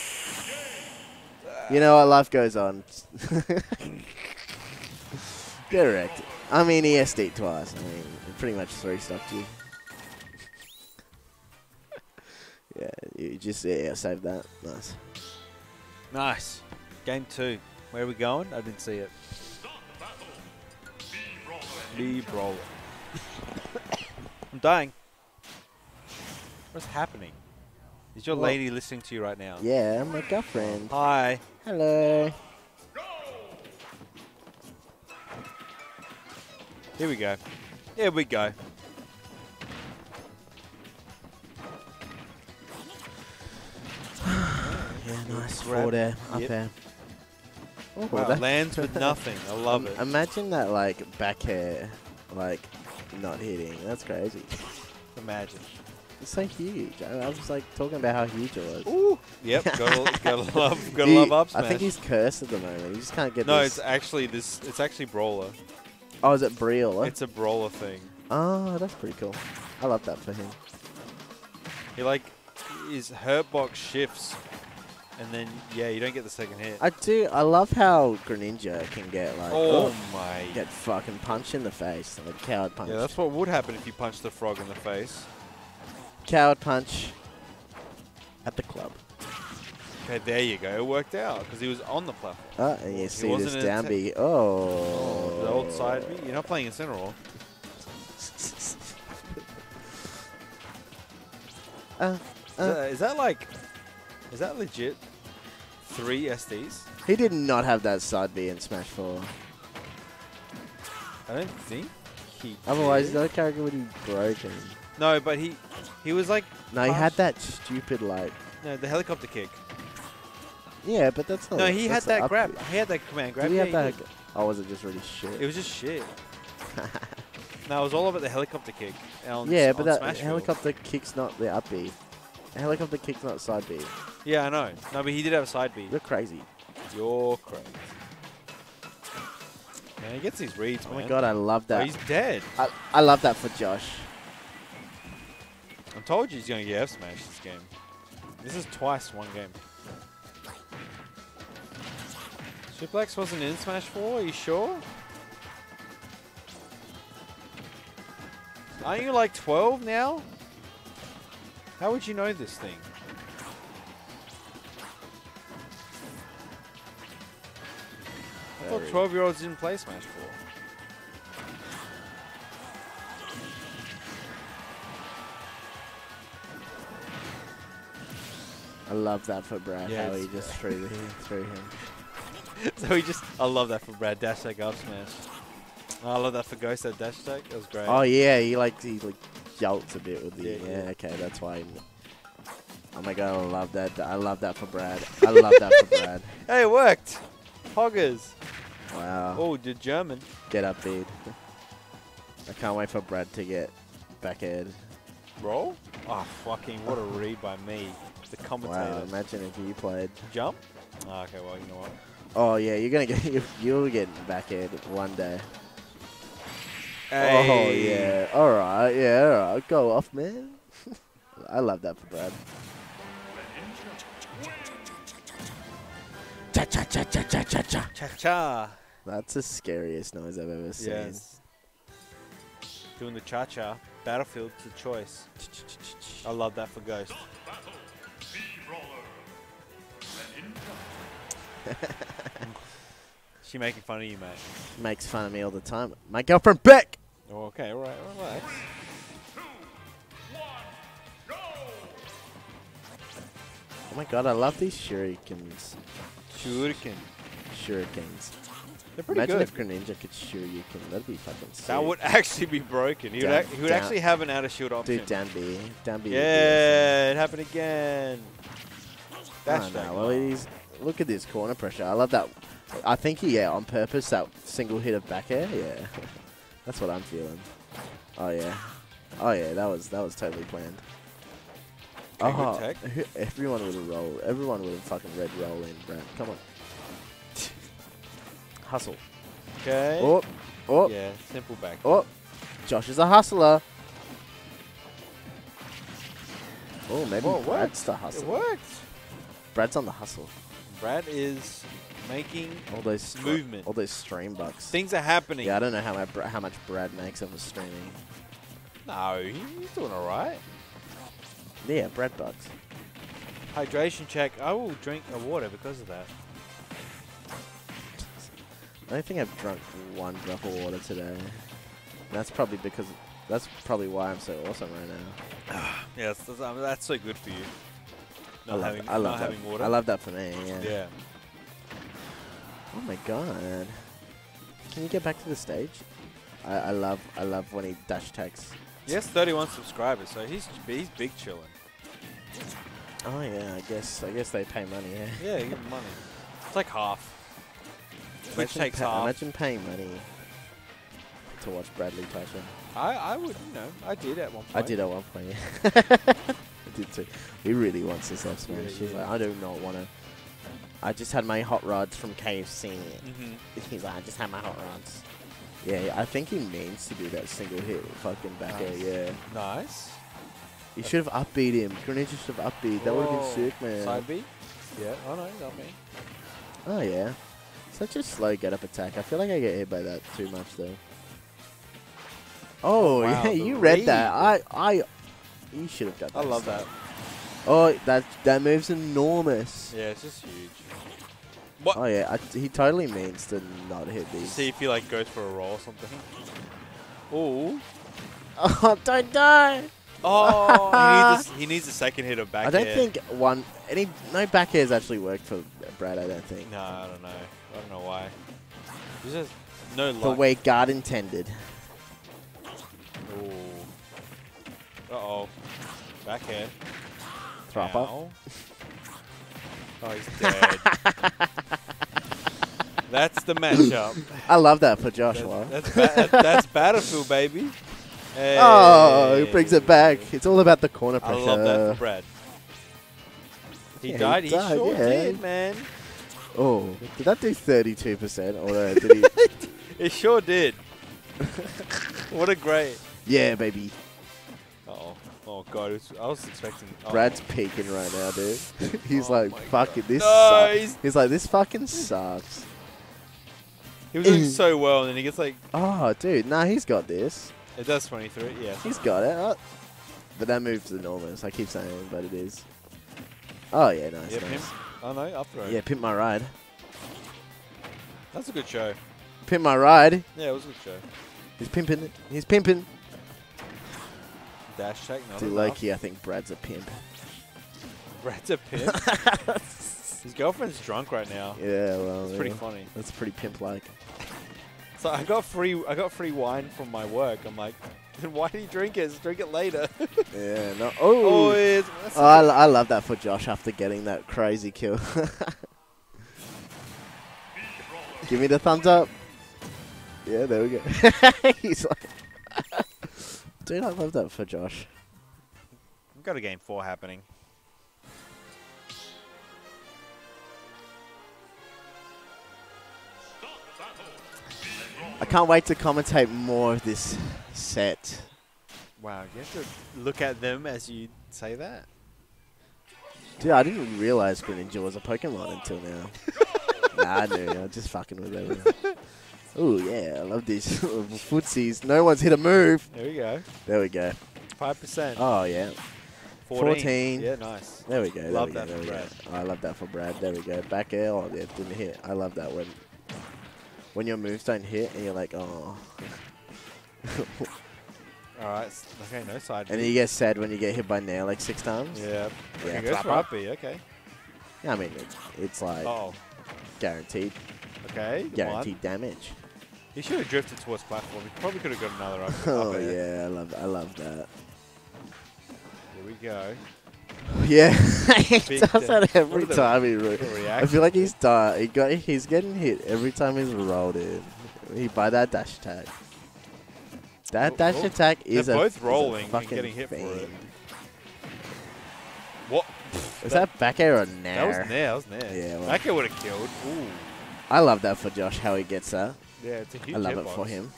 S9: You know what? Life goes on. Get wrecked. I mean, he SD twice. I mean, pretty much three stocked you. yeah, you just yeah, save that. Nice.
S8: Nice. Game two. Where are we going? I didn't see it. Brawler. I'm dying. What's happening? Is your
S9: What?
S8: lady listening to you right now?
S9: Yeah, my girlfriend.
S8: Hi.
S9: Hello.
S8: Here we go. Here we go.
S9: Yeah, nice. Forward air, up
S8: Yep.
S9: air. Oh,
S8: Wow,
S9: that-
S8: lands with nothing. I love it.
S9: Imagine that, like, back air, like, not hitting. That's crazy.
S8: Imagine.
S9: It's so huge. I, I was, like, talking about how huge it was.
S8: Ooh. Yep. Gotta, gotta love. Gotta
S9: He-
S8: love up
S9: I think he's cursed at the moment. He just can't get
S8: No,
S9: this.
S8: it's actually this. It's actually brawler.
S9: oh, is it Brawler?
S8: It's a brawler thing.
S9: Oh, that's pretty cool. I love that for him.
S8: He like his hurt box shifts, and then yeah, you don't get the second hit.
S9: I do. I love how Greninja can get like
S8: oh
S9: oh,
S8: my!
S9: get fucking punched in the face, like coward punch.
S8: Yeah, that's what would happen if you punched the frog in the face.
S9: coward punch at the club.
S8: Okay, there you go. It worked out because he was on the platform.
S9: Oh, and you see this down
S8: te-
S9: B. Oh.
S8: Oh, the old side B. You're not playing Incineroar.
S9: Uh,
S8: Is,
S9: uh,
S8: that, is that like? Is that legit? Three SDs?
S9: he did not have that side B in Smash 4.
S8: I don't think he.
S9: Otherwise,
S8: did.
S9: that character would be broken.
S8: no, but he he was like
S9: No, he had that stupid like.
S8: no the helicopter kick.
S9: Yeah, but that's not.
S8: No, he had that grab. He had that command grab.
S9: Did he
S8: Yeah,
S9: have
S8: he
S9: that? Oh, was it just really shit?
S8: It was just shit. no, it was all about the helicopter kick. On,
S9: yeah, but that
S8: Smashville.
S9: helicopter kick's not the up B. Helicopter kick's not side B.
S8: Yeah, I know. No, but he did have a side B.
S9: You're crazy.
S8: You're crazy. Man, he gets these reads,
S9: Oh
S8: man.
S9: my god, I love
S8: Oh,
S9: that.
S8: he's dead.
S9: I, I love that for Josh.
S8: I told you he's going to get F smash this game. This is twice one game. Triplex wasn't in Smash 4, are you sure? Aren't you like 12 now? How would you know this thing? I thought 12 year olds didn't play Smash 4.
S9: I love that for Brad.
S8: Yeah,
S9: how he just threw, the, threw him.
S8: so he just, I love that for Brad. Dash tag up smash. I love that for Ghost at dash tag. That was great.
S9: Oh yeah, he like he like jolts a bit with the.
S8: Yeah,
S9: Yeah,
S8: yeah.
S9: okay, that's why. Oh my god, I love that. I love that for Brad. I love that for Brad.
S8: Hey, it worked. Hoggers.
S9: Wow.
S8: Oh, the German.
S9: Get up, dude. I can't wait for Brad to get back head.
S8: Roll? Oh, fucking, what a read by me. The commentator.
S9: Wow, imagine if you played.
S8: Jump? Oh, okay, well, you know what?
S9: Oh yeah, you're gonna get you, you'll get back head one day. Oh yeah, all right, yeah, all right, go off, man. I love that for Brad. Cha cha cha cha cha cha cha.
S8: Cha-cha.
S9: That's the scariest noise I've ever seen.
S8: Yes. Doing the cha-cha. Battlefield to choice. I love that for Ghost. she making fun of you, mate.
S9: Makes fun of me all the time. My girlfriend Beck.
S8: Oh, okay, all right, relax.
S9: Oh my god, I love these shurikens.
S8: Shuriken.
S9: Shurikens.
S8: They're pretty
S9: Imagine
S8: good.
S9: if Greninja could shuriken. That'd be fucking sick.
S8: That would actually be broken. He would, ac- he would
S9: down-
S8: actually have an out of shield option.
S9: Dude, down B. Down B.
S8: yeah, it happened again. Dash
S9: oh, no, well, he's, look at this corner pressure. I love that. I think he, yeah, on purpose, that single hit of back air. Yeah. That's what I'm feeling. Oh, yeah. Oh, yeah, that was that was totally planned.
S8: Good
S9: oh,
S8: tech.
S9: who- everyone would have rolled. Everyone would have fucking red roll in, Brad. Come on. Hustle.
S8: Okay.
S9: Oh, oh,
S8: Yeah, simple back.
S9: oh. Josh is a hustler. Oh, maybe
S8: Whoa, it
S9: Brad's the
S8: It
S9: hustler.
S8: worked.
S9: Brad's on the hustle.
S8: Brad is making
S9: All those
S8: movement.
S9: All those stream bucks.
S8: Things are happening.
S9: Yeah, I don't know how, my, how much Brad makes of his streaming.
S8: No, he's doing all right.
S9: Yeah, Brad bucks.
S8: Hydration check. I will drink a water because of that.
S9: I don't think I've drunk one drop of water today. That's probably because that's probably why I'm so awesome right now.
S8: Yes, that's, that's so good for you. Not
S9: I love,
S8: having,
S9: I love that.
S8: having water.
S9: I love that for me. Yeah.
S8: Yeah.
S9: Oh my god. Can you get back to the stage? I, I love I love when he dash attacks.
S8: Yes, 31 subscribers, so he's he's big chilling.
S9: Oh yeah, I guess I guess they pay money. Yeah.
S8: Yeah, you give money. It's like half. Twitch
S9: Imagine,
S8: takes half.
S9: imagine paying money to watch Bradley touch him.
S8: I, I would, you know, I did at one point.
S9: I did at one point. Yeah. I did too. He really wants this F smash.
S8: Yeah,
S9: He's
S8: yeah.
S9: like, I do not want to. I just had my hot rods from KFC.
S8: hmm
S9: He's like, I just had my hot rods. Yeah, I think he means to do that single hit fucking back air. Yeah,
S8: Nice.
S9: you should have upbeat him. Greninja should have upbeat. That would have been sick, man.
S8: Side B? Yeah. Oh, no, not me.
S9: Oh yeah, such a slow get up attack. I feel like I get hit by that too much though. Oh
S8: Wow,
S9: yeah, you read that. I. I. You should have done
S8: I love
S9: stuff.
S8: that.
S9: Oh, that that move's enormous.
S8: Yeah, it's just huge. What?
S9: Oh yeah, I, he totally means to not hit
S8: To
S9: these.
S8: see if he like goes for a roll or something. Ooh.
S9: Oh, don't die!
S8: Oh, he, needs a, he needs a second hit of back
S9: I don't
S8: air.
S9: think one any no back airs actually worked for Brad. I don't think
S8: No, I don't know. I don't know why. There's just no
S9: the way God intended.
S8: Ooh. Uh oh. Back air.
S9: Drop up.
S8: Oh, he's dead. That's the matchup.
S9: I love that for Joshua.
S8: That's, that's, ba- that's Battlefield, baby. Hey.
S9: Oh, he brings it back. It's all about the corner pressure.
S8: I love that for Brad. He
S9: Yeah, he
S8: died. He, sure
S9: yeah.
S8: did, man.
S9: Oh, did that do 32% or uh, did he?
S8: It sure did. what a great.
S9: yeah, baby.
S8: Oh. Oh god, was, I was expecting. Oh.
S9: Brad's peaking right now, dude. He's
S8: Oh
S9: like, fuck it, this
S8: No,
S9: sucks.
S8: he's-
S9: He's like, this fucking sucks.
S8: He was doing so well, and then he gets like.
S9: Oh, dude, nah, he's got this.
S8: It does 23, yeah.
S9: He's got it. Uh, but that move's enormous. I keep saying, but it is. Oh yeah, nice,
S8: Yeah,
S9: nice.
S8: pimp. Oh no, up throw.
S9: Yeah, pimp my ride.
S8: That's a good show.
S9: Pimp my ride.
S8: Yeah, it was a good show.
S9: He's pimping. He's pimping.
S8: Dash check, no.
S9: Dude, low key, I think Brad's a pimp.
S8: Brad's a pimp. His girlfriend's drunk right now.
S9: Yeah, well,
S8: It's pretty funny.
S9: That's pretty pimp-like.
S8: So I got free. I got free wine from my work. I'm like, then why do you drink it? Just drink it later.
S9: Yeah. No.
S8: oh,
S9: Oh.
S8: it's,
S9: Oh, I, I love that for Josh after getting that crazy kill. Give me the thumbs up. Yeah, there we go. He's like, dude, I love that for Josh.
S8: We've got a game four happening.
S9: I can't wait to commentate more of this set.
S8: Wow, you have to look at them as you say that.
S9: Dude, I didn't even realize Greninja was a Pokemon until now. nah, I knew. I'm just fucking with everyone. Oh yeah, I love these footsies. No one's hit a move.
S8: There we go.
S9: There we go.
S8: Five percent.
S9: Oh yeah. 14.
S8: Yeah, nice.
S9: There we go. There
S8: Love
S9: we go,
S8: that
S9: there
S8: for
S9: we go.
S8: Brad.
S9: Oh, I love that for Brad. There we go. Back air. Oh, yeah, didn't hit. I love that when when your moves don't hit and you're like, oh.
S8: All right. Okay, no side.
S9: and then you get sad when you get hit by nail like six times.
S8: Yeah.
S9: Yeah,
S8: Okay, goes
S9: drop
S8: for
S9: up.
S8: B. Okay.
S9: Yeah, I mean, it's, it's like
S8: Oh.
S9: guaranteed,
S8: Okay.
S9: Guaranteed
S8: one.
S9: damage.
S8: He should have drifted towards platform. He probably could have got another up.
S9: Oh
S8: up
S9: yeah, I love, I love that.
S8: Here we go.
S9: Yeah, he
S8: Big
S9: does that
S8: What
S9: every
S8: are the-
S9: time he. Ro-
S8: What a
S9: I
S8: reaction.
S9: feel like he's done. He got. He's getting hit every time he's rolled in. He by that dash attack. That
S8: Oh,
S9: dash
S8: oh.
S9: attack is
S8: They're
S9: a
S8: both
S9: is a
S8: rolling and getting hit for it.
S9: fiend.
S8: What?
S9: Is that back air or nair?
S8: That was nair. That was nair.
S9: Yeah, well.
S8: That guy would have killed. Ooh.
S9: I love that for Josh. How he gets that.
S8: Yeah, it's a huge
S9: I love it for him.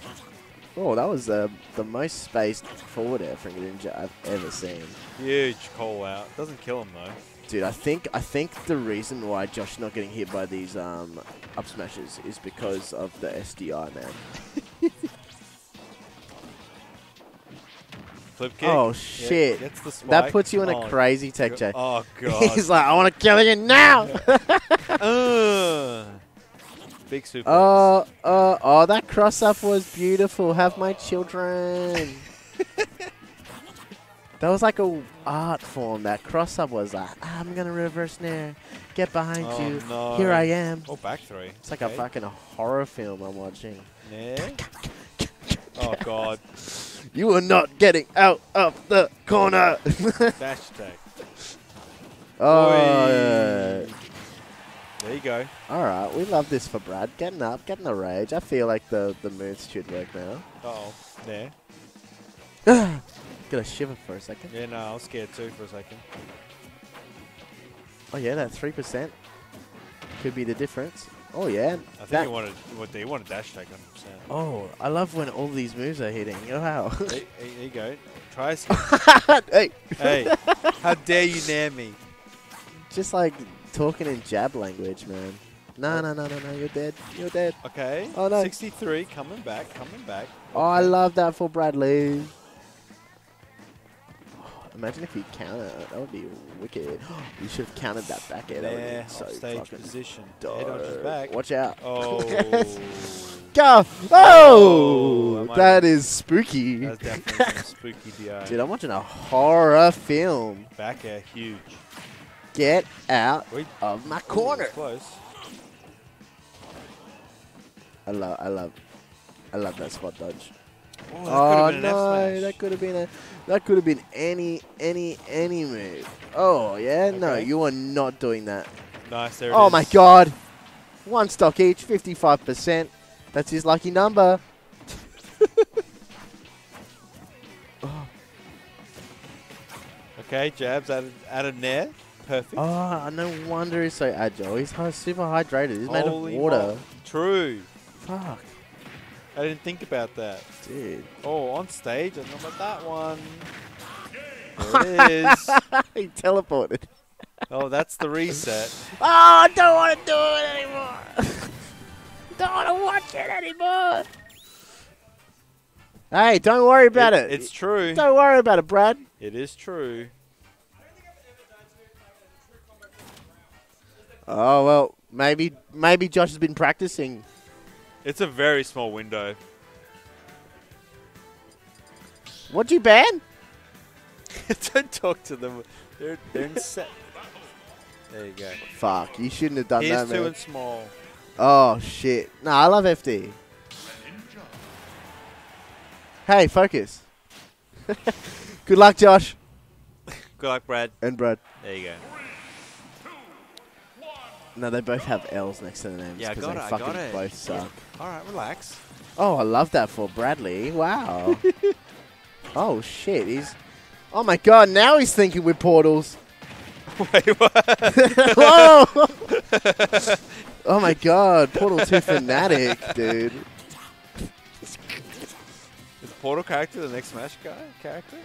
S9: Oh, that was uh, the most spaced forward air from Ninja I've ever seen.
S8: Huge call out. Doesn't kill him though.
S9: Dude, I think I think the reason why Josh is not getting hit by these um, up smashes is because of the SDI, man.
S8: Flip kick.
S9: Oh
S8: Yeah,
S9: shit!
S8: spike.
S9: that puts you in a
S8: Oh,
S9: crazy tech
S8: go-
S9: check.
S8: Oh god.
S9: He's like, I want to kill you now.
S8: uh, big super.
S9: oh, oh, oh! That cross up was beautiful. Have my children. that was like a art form. That cross up was like, "Ah, I'm gonna reverse nair, get behind
S8: Oh,
S9: you.
S8: no.
S9: Here I am.
S8: Oh, back three.
S9: It's like a fucking horror film I'm watching.
S8: Nair. oh god.
S9: You are not getting out of the corner.
S8: Dash
S9: oh, yeah.
S8: There you go.
S9: all right. We love this for Brad. Getting up, getting the rage. I feel like the the moves should work now.
S8: Uh oh. Nair.
S9: Get a shiver for a second.
S8: Yeah, no, I was scared too for a second.
S9: Oh yeah, that three percent could be the difference. Oh yeah.
S8: I think
S9: that-
S8: he wanted what they wanted dash attack 100%.
S9: Oh, I love when all these moves are hitting. Oh, wow.
S8: there, there there you go. Try a skip.
S9: hey,
S8: hey, how dare you nair me?
S9: just like talking in jab language, man. No, no, no, no, no. You're dead. You're dead.
S8: Okay.
S9: Oh, no.
S8: 63 coming back, coming back.
S9: Oh, I love that for Bradley. Imagine if he countered. That would be wicked. You should have countered that back air. That would be so
S8: stage position. Head dodges
S9: dope.
S8: back.
S9: Watch out.
S8: Oh.
S9: Go!
S8: Oh,
S9: Oh! That is spooky.
S8: That's definitely spooky DI.
S9: Dude, I'm watching a horror film.
S8: Back air, huge.
S9: Get out
S8: Wait.
S9: of my
S8: Ooh,
S9: corner.
S8: Close.
S9: I love, I love, I love that spot dodge.
S8: Oh, that
S9: Oh
S8: could've been
S9: no, that could have been a, that could have been any, any, any move. Oh yeah, no, you are not doing that.
S8: Nice, there it
S9: Oh
S8: is.
S9: my god, one stock each, fifty-five percent. That's his lucky number.
S8: Okay, jabs out of, out of Nair. Perfect.
S9: Oh, no wonder he's so agile. He's super hydrated. He's made
S8: Holy
S9: of water.
S8: True.
S9: Fuck,
S8: I didn't think about that.
S9: dude.
S8: Oh, on stage, I don't know about that one. There it is.
S9: he teleported.
S8: Oh, that's the reset.
S9: Oh, I don't want to do it anymore. don't want to watch it anymore. Hey, don't worry about it.
S8: It's true.
S9: Don't worry about it, Brad.
S8: It is true.
S9: Oh well, maybe maybe Josh has been practicing.
S8: It's a very small window.
S9: What'd you ban?
S8: Don't talk to them. They're, they're insane. There you go.
S9: Fuck, you shouldn't have done
S8: Here's
S9: that,
S8: two
S9: man.
S8: and small.
S9: Oh shit. Nah, I love FD. Hey, focus. Good luck, Josh
S8: Good luck, Brad.
S9: and Brad.
S8: There you go.
S9: No, they both have L's next to their names
S8: Yeah, I got
S9: they
S8: it, I
S9: fucking
S8: got it.
S9: both suck.
S8: All right, relax.
S9: Oh, I love that for Bradley. Wow. oh shit, he's. Oh my god, now he's thinking with portals.
S8: Wait, what?
S9: Whoa! oh my god, Portal 2 fanatic, dude.
S8: Is Portal character the next Smash guy character?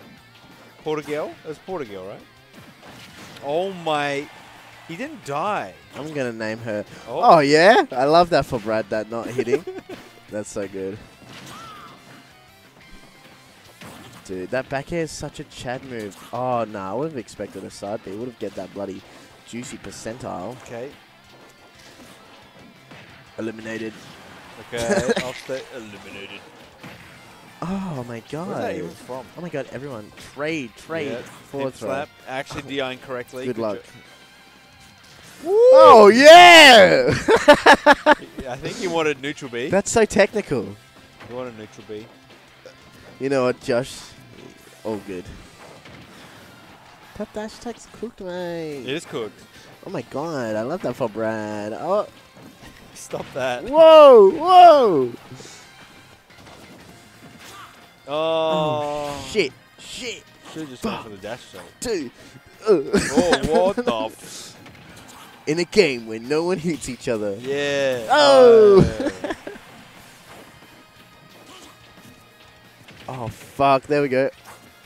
S8: Portugal? That's Portugal, right? Oh my! He didn't die.
S9: I'm gonna name her.
S8: Oh,
S9: Oh yeah, I love that for Brad. That not hitting. That's so good. Dude, that back air is such a Chad move. Oh no, I would have expected a side B. Would have get that bloody juicy percentile
S8: okay.
S9: eliminated.
S8: Okay. Off state eliminated.
S9: Oh my god.
S8: Where's that even from?
S9: Oh my god, everyone trade, trade,
S8: Yeah,
S9: forward
S8: hip
S9: throw.
S8: slap. Actually, DI incorrectly.
S9: Good luck.
S8: Jo-
S9: Oh yeah!
S8: I think he wanted neutral B.
S9: That's so technical.
S8: He wanted neutral B.
S9: You know what, Josh? All good. That dash attack's cooked, mate.
S8: It is cooked.
S9: Oh my god, I love that for Brad. Oh,
S8: Stop that.
S9: whoa, whoa.
S8: Oh,
S9: Shit, shit,
S8: Should have just gone for the dash shot.
S9: dude. Uh.
S8: Oh, what the?
S9: In a game where no one hits each other.
S8: yeah.
S9: Oh.
S8: Uh,
S9: Oh fuck, there we go.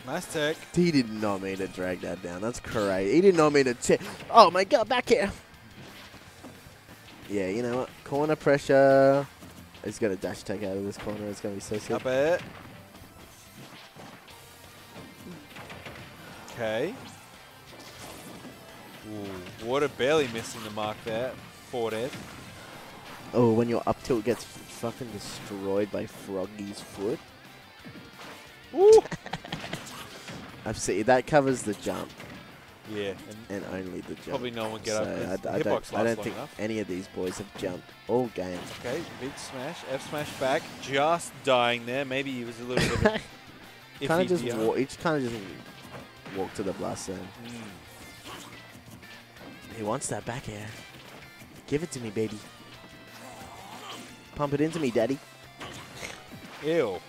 S8: nice tech.
S9: He did not mean to drag that down. That's crazy. He did not mean to. T- oh my god, back here. Yeah, you know what? Corner pressure. He's got a dash tech out of this corner. It's gonna be so sick.
S8: Up it. Okay. Ooh, water barely missing the mark there. Air.
S9: Oh, when your up tilt gets fucking destroyed by Froggy's foot.
S8: Ooh.
S9: I've seen that covers the jump
S8: yeah, and
S9: and only the jump.
S8: probably no one get
S9: so
S8: up.
S9: I, I don't, I don't think
S8: enough.
S9: any of these boys have jumped all game.
S8: Okay, big smash. F smash back. Just dying there. Maybe he was a little bit.
S9: kind of just walk. He kind of just walk to the blast zone.
S8: Mm.
S9: He wants that back air. Give it to me, baby. Pump it into me, daddy.
S8: Ew.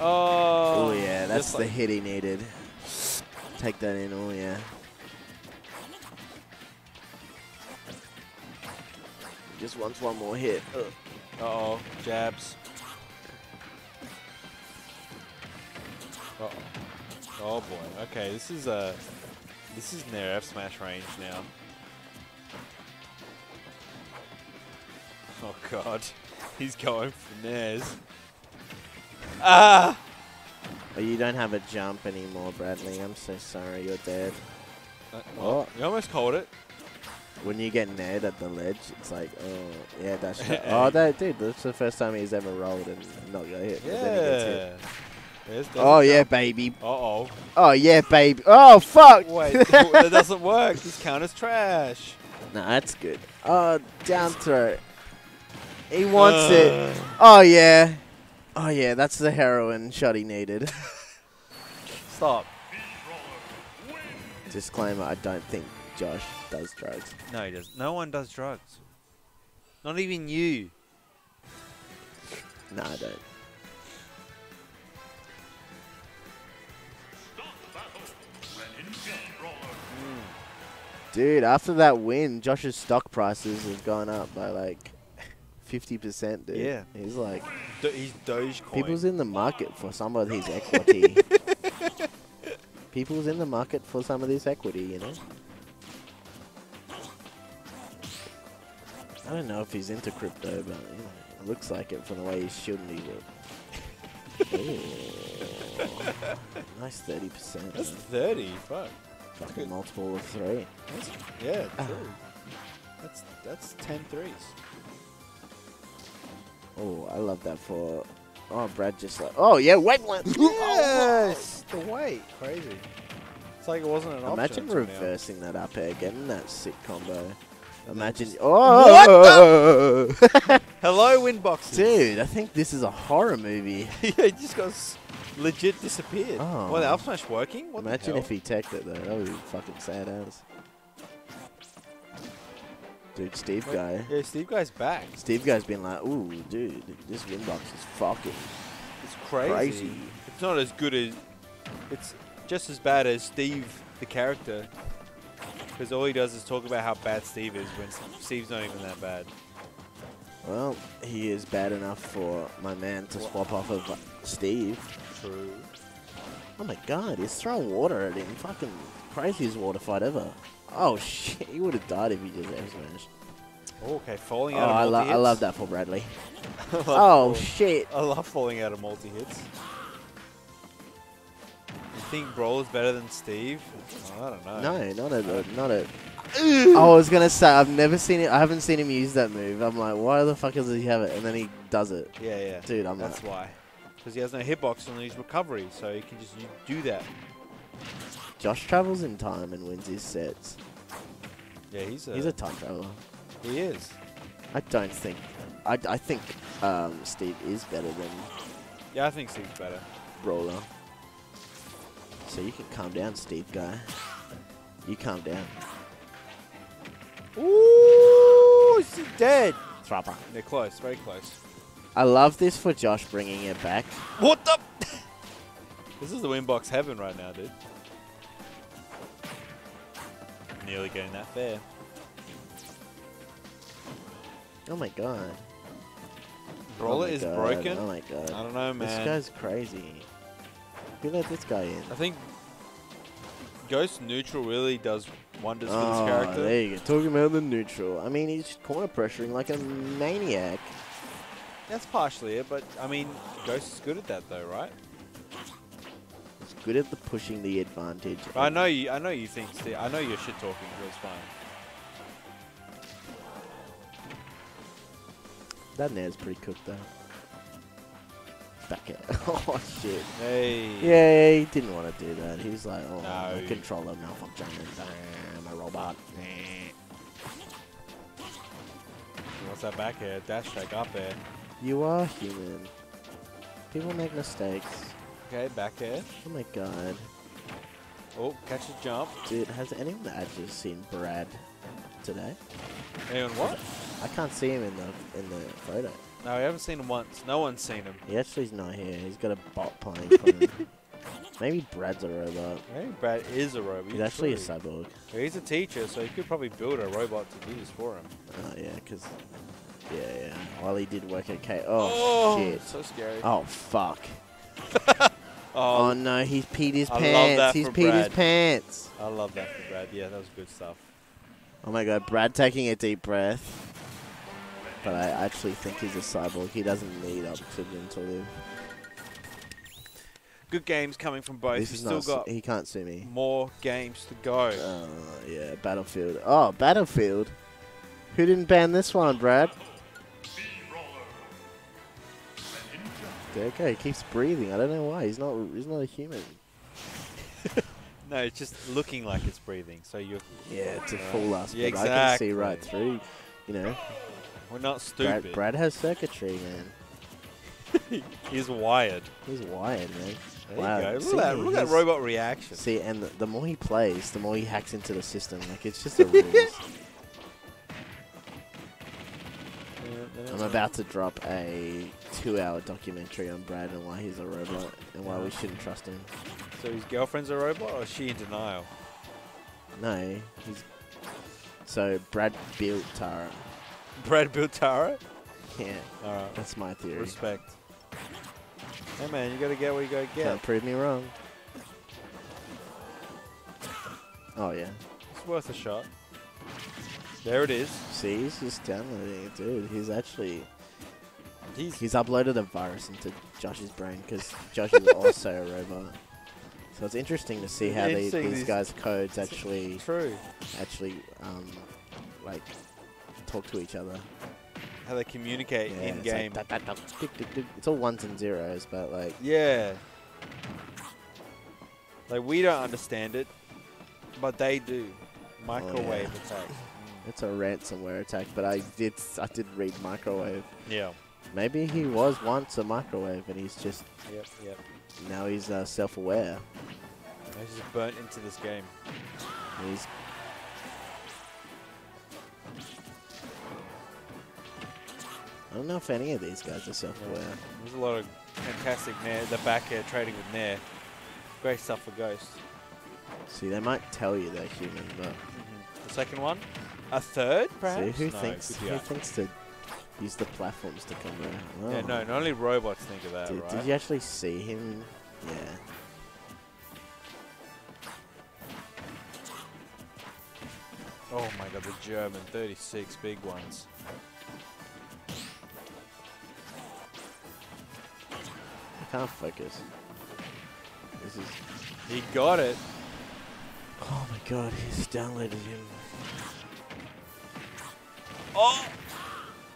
S8: Oh,
S9: Oh yeah, that's the
S8: like-
S9: hit he needed. Take that in. Oh yeah. Just wants one more hit.
S8: Uh-oh, jabs. Uh-oh. Oh boy. Okay, this is uh this is near F smash range now. Oh god. He's going for Nairs. Ah!
S9: Oh, you don't have a jump anymore, Bradley. I'm so sorry. You're dead.
S8: Uh,
S9: Oh.
S8: You almost called it.
S9: When you get naired at the ledge, it's like, oh yeah, that's. oh, that dude. That's the first time he's ever rolled and not got hit. but then he gets hit.
S8: Yeah.
S9: Oh yeah, baby.
S8: Uh-oh.
S9: Oh yeah, baby. Oh fuck.
S8: Wait, that doesn't work. This counter's trash.
S9: Nah, that's good. Oh, down throw. He wants it.
S8: Uh,
S9: Oh yeah. Oh yeah, that's the heroin shot he needed.
S8: Stop.
S9: Disclaimer: I don't think Josh does drugs.
S8: No, he doesn't. No one does drugs. Not even you.
S9: No, I don't. Dude, after that win, Josh's stock prices have gone up by like fifty percent, dude.
S8: Yeah.
S9: He's like,
S8: Do- he's Dogecoin.
S9: people's in the market for some of his equity. people's in the market for some of this equity, you know. I don't know if he's into crypto, but you know, it looks like it from the way he's shooting these. Ooh. nice thirty percent.
S8: That's 30. Fuck.
S9: Fucking multiple of three.
S8: That's, yeah,
S9: Ah.
S8: true. That's that's 10 threes.
S9: Oh, I love that for. Oh, Brad just like. Oh yeah, wait one.
S8: Yes! The weight. Crazy. It's like it wasn't an option.
S9: Imagine reversing that up air, getting that sick combo. Imagine. Oh, oh, oh What?
S8: Oh, Hello, win boxes.
S9: dude! I think this is a horror movie.
S8: yeah, he just got s- legit disappeared.
S9: Oh.
S8: Well, the up smash working? What the
S9: Imagine if he teched it though. That would be fucking sad as. Dude, Steve
S8: Wait,
S9: guy.
S8: Yeah, Steve Guy's back.
S9: Steve guy's been like, ooh, dude, this winbox is fucking
S8: It's crazy.
S9: crazy.
S8: It's not as good as. It's just as bad as Steve, the character. Because all he does is talk about how bad Steve is when Steve's not even that bad.
S9: Well, he is bad enough for my man to swap off of uh, Steve.
S8: True.
S9: Oh my god, he's throwing water at him. Fucking craziest water fight ever. Oh shit, he would have died if he just F smashed.
S8: Oh, okay, falling
S9: Oh,
S8: out
S9: I,
S8: of
S9: lo-
S8: multi
S9: I love that for Bradley. Oh shit.
S8: I love falling out of multi hits. You think Brawl is better than Steve? Oh, I don't know.
S9: No, not at not at. I was gonna say I've never seen it. I haven't seen him use that move. I'm like, why the fuck does he have it? And then he does it,
S8: Yeah, yeah.
S9: dude. I'm like.
S8: That's
S9: like,
S8: why. Because he has no hitbox on his recovery, so he can just do that.
S9: Josh travels in time and wins his sets.
S8: Yeah, he's a.
S9: He's a time traveler.
S8: He is.
S9: I don't think. I, I think um, Steve is better than
S8: Yeah, I think Steve's better.
S9: brawler. So you can calm down, Steve guy. You calm down.
S8: Ooh, he's dead.
S9: Thrapper.
S8: They're close, very close.
S9: I love this for Josh bringing it back.
S8: What the? this is the Winbox heaven right now, dude. Nearly getting that fair.
S9: Oh my god.
S8: Brawler
S9: oh my
S8: is
S9: god.
S8: broken.
S9: Oh my god.
S8: I don't know, man.
S9: This guy's crazy. Let this guy in?
S8: I think Ghost Neutral really does wonders for
S9: Oh,
S8: this ah, character.
S9: there you go. Talking about the neutral. I mean, he's corner pressuring like a maniac.
S8: That's partially it, but I mean, Ghost is good at that though, right?
S9: He's good at the pushing the advantage.
S8: I know you. I know you think. Steve, I know you're shit talking, but it's fine.
S9: That nair's pretty cooked though. Back it. oh shit.
S8: Hey.
S9: Yeah, he didn't want to do that. He's like, oh,
S8: No.
S9: my controller malfunction. I'm a robot.
S8: What's that back air? Dash shake up there.
S9: You are human. People make mistakes.
S8: Okay, back air.
S9: Oh my god.
S8: Oh, catch a jump.
S9: Dude, has anyone actually seen Brad today?
S8: And what?
S9: I can't see him in the in the photo.
S8: No, we haven't seen him once. No one's seen him.
S9: He actually's not here. He's got a bot playing for him. Maybe Brad's a robot.
S8: Maybe Brad is a robot.
S9: He's actually a
S8: true.
S9: cyborg.
S8: Yeah, He's a teacher, so he could probably build a robot to do this for him.
S9: Oh yeah, because yeah, yeah. While he did work at K. Oh, oh shit.
S8: So scary.
S9: Oh fuck.
S8: Oh,
S9: Oh no, he's peed his
S8: I love
S9: pants. He's peed his pants.
S8: I love that for Brad. Yeah, that was good stuff.
S9: Oh my god, Brad taking a deep breath. But I actually think he's a cyborg. He doesn't need oxygen to live.
S8: Good games coming from both.
S9: this
S8: We still got
S9: He can't see me.
S8: more games to go.
S9: Uh, yeah, Battlefield. Oh, Battlefield. Who didn't ban this one, Brad? There go. He keeps breathing. I don't know why. He's not. He's not a human.
S8: No, it's just looking like it's breathing. So you're.
S9: Yeah, it's a fool us.
S8: Yeah,
S9: but I can see right through. You know,
S8: We're not stupid.
S9: Brad has circuitry, man.
S8: He's wired.
S9: He's wired, man.
S8: There
S9: Wow,
S8: you go. Look
S9: see,
S8: at that. Look at that robot reaction.
S9: See, and the, the more he plays, the more he hacks into the system. Like it's just a ruse. I'm uh, uh, about to drop a two-hour documentary on Brad and why he's a robot and why we shouldn't trust him.
S8: So his girlfriend's a robot, or is she in denial?
S9: No, he's so Brad built Tara.
S8: Brad built Tara.
S9: Yeah,
S8: All right.
S9: that's my theory.
S8: Respect. Hey man, you gotta get what you gotta get.
S9: Can't prove me wrong. Oh yeah.
S8: It's worth a shot. There it is.
S9: See, he's just downloading it, dude. He's actually
S8: He's
S9: he's uploaded a virus into Josh's brain because Josh is also a robot. So it's interesting to see how they, these
S8: these-
S9: guys' codes actually
S8: true.
S9: actually um, like talk to each other.
S8: How they communicate
S9: Yeah,
S8: in game.
S9: Like, tick, tick, tick. It's all ones and zeros, but like
S8: Yeah. Like we don't understand it, but they do. Microwave attack.
S9: it's a ransomware attack. But I did I did read microwave.
S8: Yeah.
S9: Maybe he was once a microwave, and he's just
S8: Yep. Yep.
S9: now he's uh, self-aware.
S8: He's just burnt into this game.
S9: He's I don't know if any of these guys are self-aware.
S8: There's a lot of fantastic Nair. The back air trading with Nair. Great stuff for Ghost.
S9: See, they might tell you they're human, but mm-hmm.
S8: The second one, a third, perhaps?
S9: see who
S8: No,
S9: thinks who thinks to use the platforms to come around?
S8: Yeah,
S9: Oh.
S8: no, not only robots think of that,
S9: Did,
S8: right?
S9: did you actually see him? Yeah.
S8: Oh my god, the German 36 big ones.
S9: Can't focus. This is.
S8: He got it.
S9: Oh my god, he's downloaded him.
S8: Oh!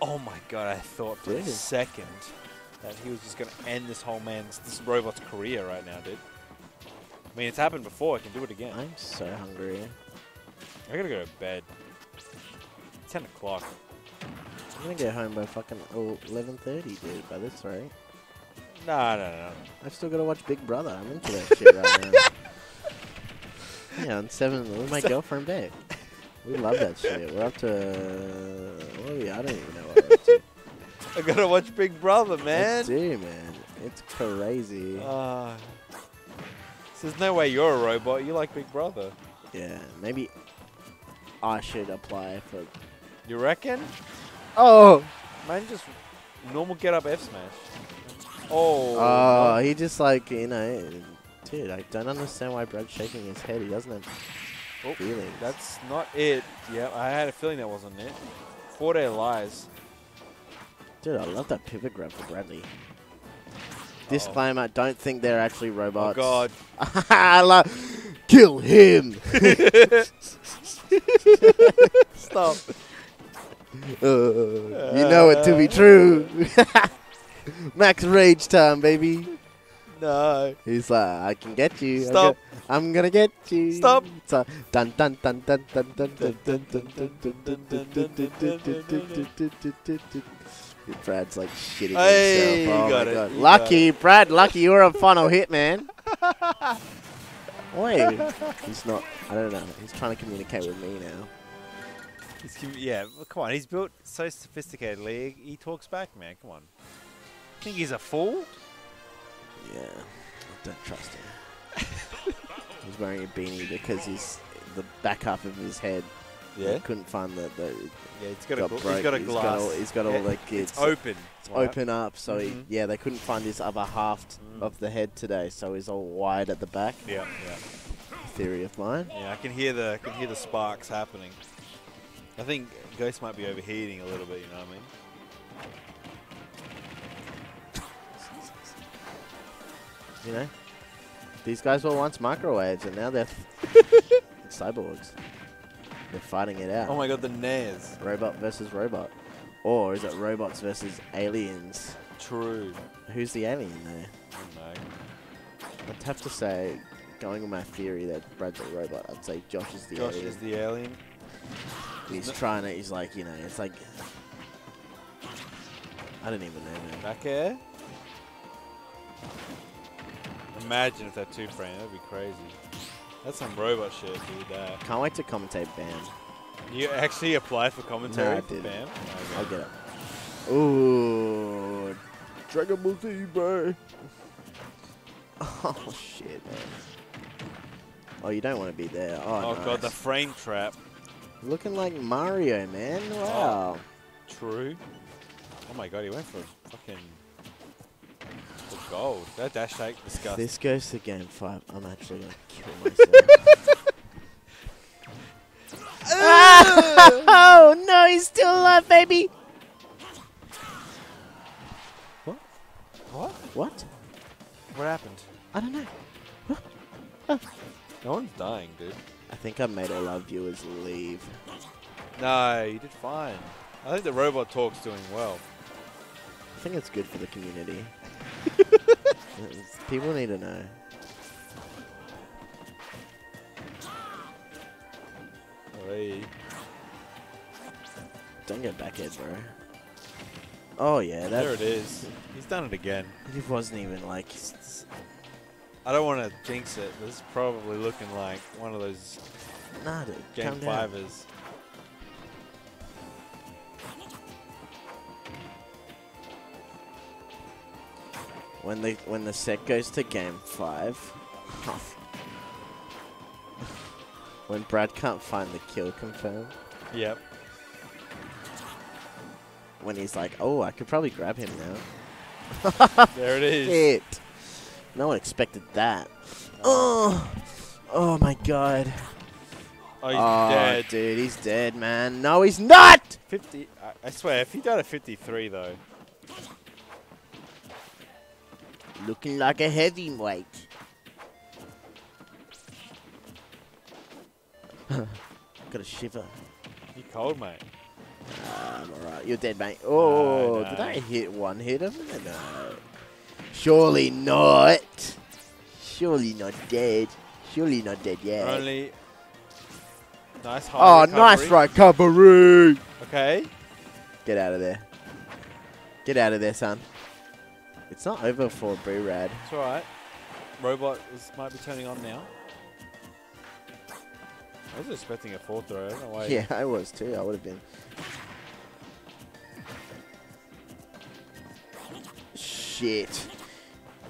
S8: Oh my god, I thought for a second that he was just going to end this whole man's, this robot's career right now, dude. I mean, it's happened before, I can do it again.
S9: I'm so hungry.
S8: I gotta go to bed. 10 o'clock.
S9: I'm gonna get home by fucking 11:30, dude. By this rate.
S8: No, no, no.
S9: I've still got to watch Big Brother. I'm into that shit right now. Yeah, on seven with my girlfriend babe. We love that shit. We're up to what are we? I don't even know what we're up to.
S8: I gotta watch Big Brother, man.
S9: I do, man. It's crazy.
S8: Uh, so there's no way you're a robot. You like Big Brother.
S9: yeah, maybe I should apply for.
S8: You reckon?
S9: Oh,
S8: Man, just normal get up F smash. Oh.
S9: oh,
S8: no.
S9: he just like you know, dude. I don't understand why Brad's shaking his head. He doesn't have
S8: Oh,
S9: feelings.
S8: That's not it. Yeah, I had a feeling that wasn't it. Four day lies.
S9: Dude, I love that pivot grab for Bradley. Disclaimer: Don't think they're actually
S8: Oh
S9: robots.
S8: god.
S9: I love. Kill him.
S8: Stop.
S9: Uh, you know it to be true. Max rage time, baby.
S8: No.
S9: He's like, I can get you. I'm
S8: Stop.
S9: gonna- I'm gonna get you.
S8: Stop.
S9: So, dun dun dun dun dun dun dun dun dun dun dun dun dun dun dun dun dun. Brad's like shitting
S8: Hey,
S9: himself.
S8: you
S9: Oh
S8: got
S9: my
S8: it,
S9: god.
S8: you got
S9: Lucky, Brad. Lucky you're a final hit, man. Wait, he's not. I don't know. He's trying to communicate with me now.
S8: He's com- yeah, well, come on. He's built so sophisticatedly. He talks back, man. Come on. Think he's a fool?
S9: Yeah, I don't trust him. he's wearing a beanie because he's the back half of his head.
S8: Yeah.
S9: he couldn't find the. the
S8: Yeah, he's got, a,
S9: got
S8: gl-
S9: broke.
S8: he's got a
S9: He's
S8: glass.
S9: got all, he's got all the kids.
S8: It's open.
S9: It's
S8: right?
S9: open up, so he,
S8: Mhm.
S9: yeah, they couldn't find his other half t-
S8: Mm.
S9: of the head today, so he's all wide at the back.
S8: Yeah, yeah.
S9: Theory of mine.
S8: Yeah, I can hear the I can hear the sparks happening. I think Ghost might be overheating a little bit. You know what I mean?
S9: You know, these guys were once microwaves, and now they're cyborgs. They're fighting it out.
S8: Oh my god, the Nairs.
S9: Robot versus robot, or is it robots versus aliens?
S8: True.
S9: Who's the alien there?
S8: No.
S9: I'd have to say, going with my theory that Brad's a robot, I'd say Josh is the
S8: Josh
S9: alien.
S8: Josh is the alien.
S9: he's
S8: no-
S9: trying to. He's like, you know, it's like. I don't even know, man.
S8: Back air. Imagine if that two frame, that'd be crazy. That's some robot shit, dude. That.
S9: Can't wait to commentate BAM.
S8: You actually applied for commentary
S9: no,
S8: I
S9: didn't.
S8: BAM?
S9: I'll oh, get it. Ooh, Dragon Ball Z, bro. Oh shit, man. Oh, you don't want to be there. Oh,
S8: Oh, god, the frame trap.
S9: looking like Mario, man. Oh, wow.
S8: True. Oh my god, he went for a fucking for gold. That dash shake disgusting.
S9: This goes to game five. I'm actually gonna kill myself. oh no, he's still alive, baby.
S8: What?
S9: What?
S8: What happened?
S9: I don't know.
S8: No one's dying, dude.
S9: I think I made all our viewers leave.
S8: No, you did fine. I think the robot talk's doing well.
S9: I think it's good for the community. People need to know.
S8: Hey.
S9: Don't get back backhead, bro. Oh yeah, that
S8: There it is. He's done it again.
S9: He wasn't even like
S8: I don't want to jinx it, this is probably looking like one of those
S9: nah, dude.
S8: game fivers.
S9: When the when the set goes to game five, when Brad can't find the kill confirm,
S8: Yep.
S9: when he's like, oh, I could probably grab him now.
S8: There it is.
S9: Shit. No one expected that. Oh, oh my god.
S8: Oh, he's
S9: oh,
S8: dead.
S9: dude, he's dead, man. No, he's not.
S8: 50. I, I swear, if he died at 53, though.
S9: Looking like a heavyweight. Got a shiver.
S8: You cold, mate.
S9: I'm alright. You're dead, mate. Oh,
S8: No,
S9: did. I hit one hit him? No. Surely not. Surely not dead. Surely not dead yet.
S8: Only. Nice high
S9: oh,
S8: recovery.
S9: nice recovery.
S8: Okay.
S9: Get out of there. Get out of there, son. It's not over for Brad.
S8: It's alright. Robot is might be turning on now. I was expecting a fourth throw. Way.
S9: Yeah, I was too. I would have been. Shit.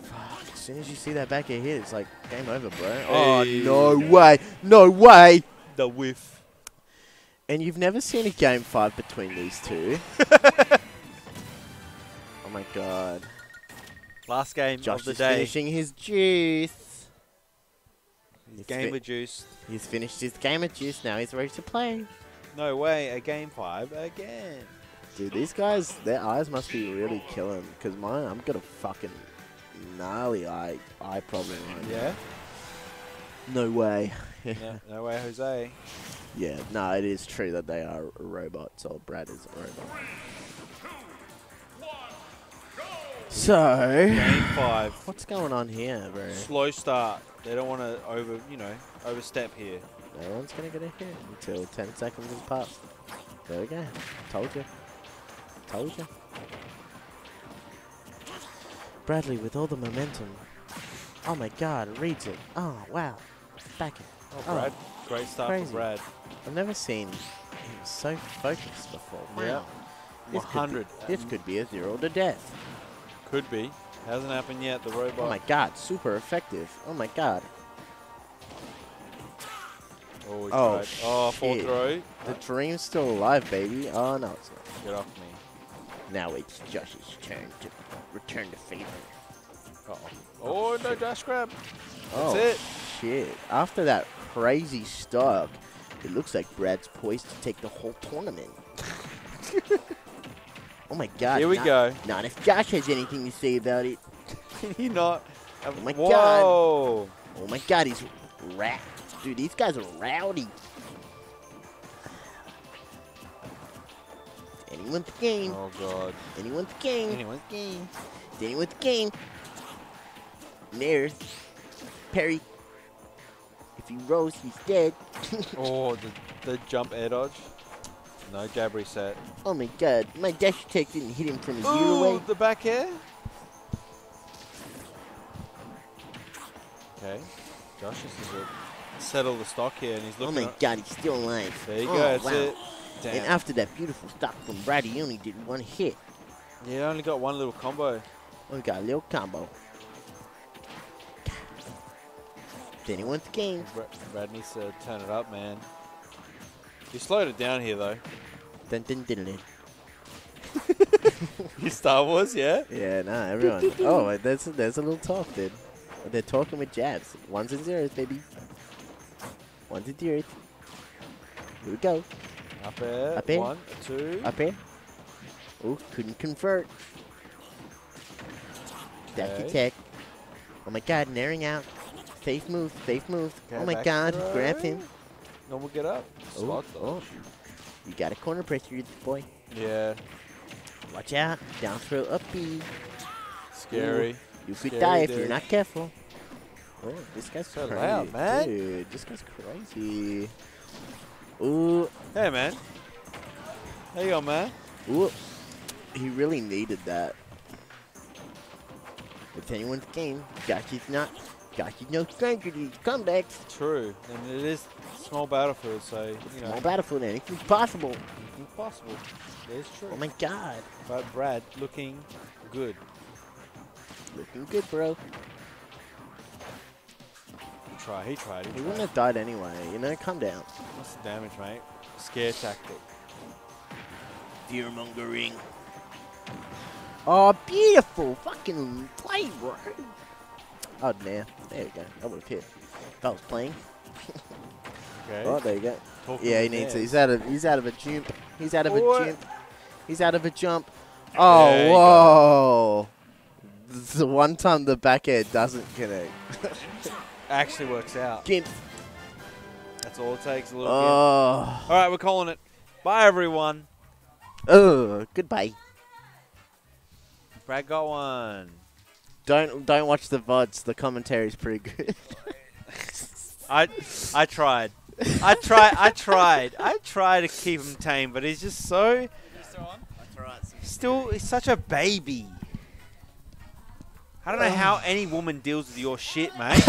S9: Fuck. As soon as you see that back air hit, it's like game over, bro. Oh, no way. No way.
S8: The whiff.
S9: And you've never seen a game five between these two. oh my god.
S8: Last game
S9: Josh
S8: of the
S9: is
S8: day.
S9: finishing his juice. He's
S8: Game of juice.
S9: He's finished his game of juice. Now he's ready to play.
S8: No way. A game five again.
S9: Dude, these guys, their eyes must be really killing. Because mine, I'm got a fucking gnarly eye eye problem. Right now.
S8: Yeah.
S9: No way.
S8: no, no way, Jose.
S9: Yeah, no, it is true that they are robots, or Brad is a robot. So,
S8: Game five.
S9: what's going on here, bro?
S8: Slow start. They don't want to over, you know, overstep here.
S9: No one's gonna get a hit until 10 seconds has passed. There we go. Told you. Told you. Bradley with all the momentum. Oh my god, reads it. Oh, wow. Back it.
S8: Oh,
S9: Oh,
S8: Brad. Great start
S9: crazy.
S8: for Brad.
S9: I've never seen him so focused before.
S8: Yeah.
S9: Wow. This could, be,
S8: 100.
S9: this could be a zero to death.
S8: Could be. Hasn't happened yet. The robot.
S9: Oh my god, super effective. Oh my god.
S8: Oh,
S9: Oh,
S8: tried. Oh, fourth throw.
S9: The dream's still alive, baby. Oh no, it's not.
S8: Get off me.
S9: Now it's Josh's turn to return to favor.
S8: Uh-oh. Oh, no dash grab.
S9: oh,
S8: it.
S9: shit. After that crazy stock, it looks like Brad's poised to take the whole tournament. oh my god.
S8: Here we
S9: not,
S8: go.
S9: Not if Josh has anything to say about it.
S8: Can he not?
S9: Oh my
S8: Whoa.
S9: God. Oh my god, he's rat. Dude, these guys are rowdy. Anyone's game.
S8: Oh, God.
S9: Anyone's game.
S8: Anyone's game.
S9: Anyone's game. There's Perry. If he rolls, he's dead.
S8: Oh, the, the jump air dodge. No jab reset.
S9: oh my god, my dash attack didn't hit him from a year
S8: Ooh,
S9: away.
S8: the back air. Okay. Josh is to settle the stock here, and he's
S9: oh
S8: looking.
S9: Oh
S8: my
S9: god, he's still alive.
S8: There you
S9: oh,
S8: go. That's
S9: wow.
S8: it.
S9: And after that beautiful stock from Brady, he only did one hit.
S8: Yeah, only got one little combo.
S9: Oh, we got a little combo. It's anyone's game.
S8: Brad, Brad needs to turn it up, man. You slowed it down here, though.
S9: Dun, dun, dun, dun.
S8: You Star Wars, yeah?
S9: Yeah, nah, everyone. oh, wait, there's, there's a little talk, dude. They're talking with jabs. Ones and zeros, baby. Ones and zeros. Here we go.
S8: Up air.
S9: Up air.
S8: One, two.
S9: Up here. Oh, couldn't convert. Dash
S8: Okay.
S9: attack. Oh my god, naring out. Safe move, safe move.
S8: Okay,
S9: oh my god,
S8: throw.
S9: grab him.
S8: Normal get up.
S9: Oh,
S8: Spot
S9: oh. You got a corner pressure, boy.
S8: Yeah.
S9: Watch out. Down throw up B.
S8: Scary.
S9: You could
S8: Scary
S9: die if
S8: dude.
S9: you're not careful. Oh, this guy's
S8: So
S9: crazy.
S8: loud, man.
S9: Dude, this guy's crazy. Ooh,
S8: Hey, man. How you man?
S9: ooh. He really needed that. It's anyone's game. Is not. Josh is no stranger to these comebacks.
S8: True. And it is small battlefield, so, you know,
S9: Small battlefield, anything's possible.
S8: anything's possible. That is true.
S9: Oh my god.
S8: But Brad looking good.
S9: Looking good, bro.
S8: He tried. He tried. He
S9: He
S8: tried.
S9: wouldn't have died anyway. You know, calm down.
S8: What's the damage, mate? Scare tactic.
S9: Fear mongering. Oh, beautiful fucking play, bro. Oh, nah. There you go. That would have hit. If I was playing.
S8: Okay.
S9: Oh, there you go.
S8: Talking
S9: Yeah, he needs to.
S8: hands.
S9: He's out of. He's out of a jump. He's out of a jump. He's out of a jump. Oh,
S8: There
S9: whoa! This the one time the back air doesn't connect.
S8: Actually works out.
S9: Gimp.
S8: That's all it takes. A little bit.
S9: Oh.
S8: All right, we're calling it. Bye, everyone.
S9: Oh. Goodbye.
S8: Brad got one.
S9: Don't don't watch the vods. The commentary's pretty good.
S8: I I tried. I tried. I tried. I tried to keep him tame, but he's just so. Still, he's such a baby. I don't know how oh. any woman deals with your shit, mate.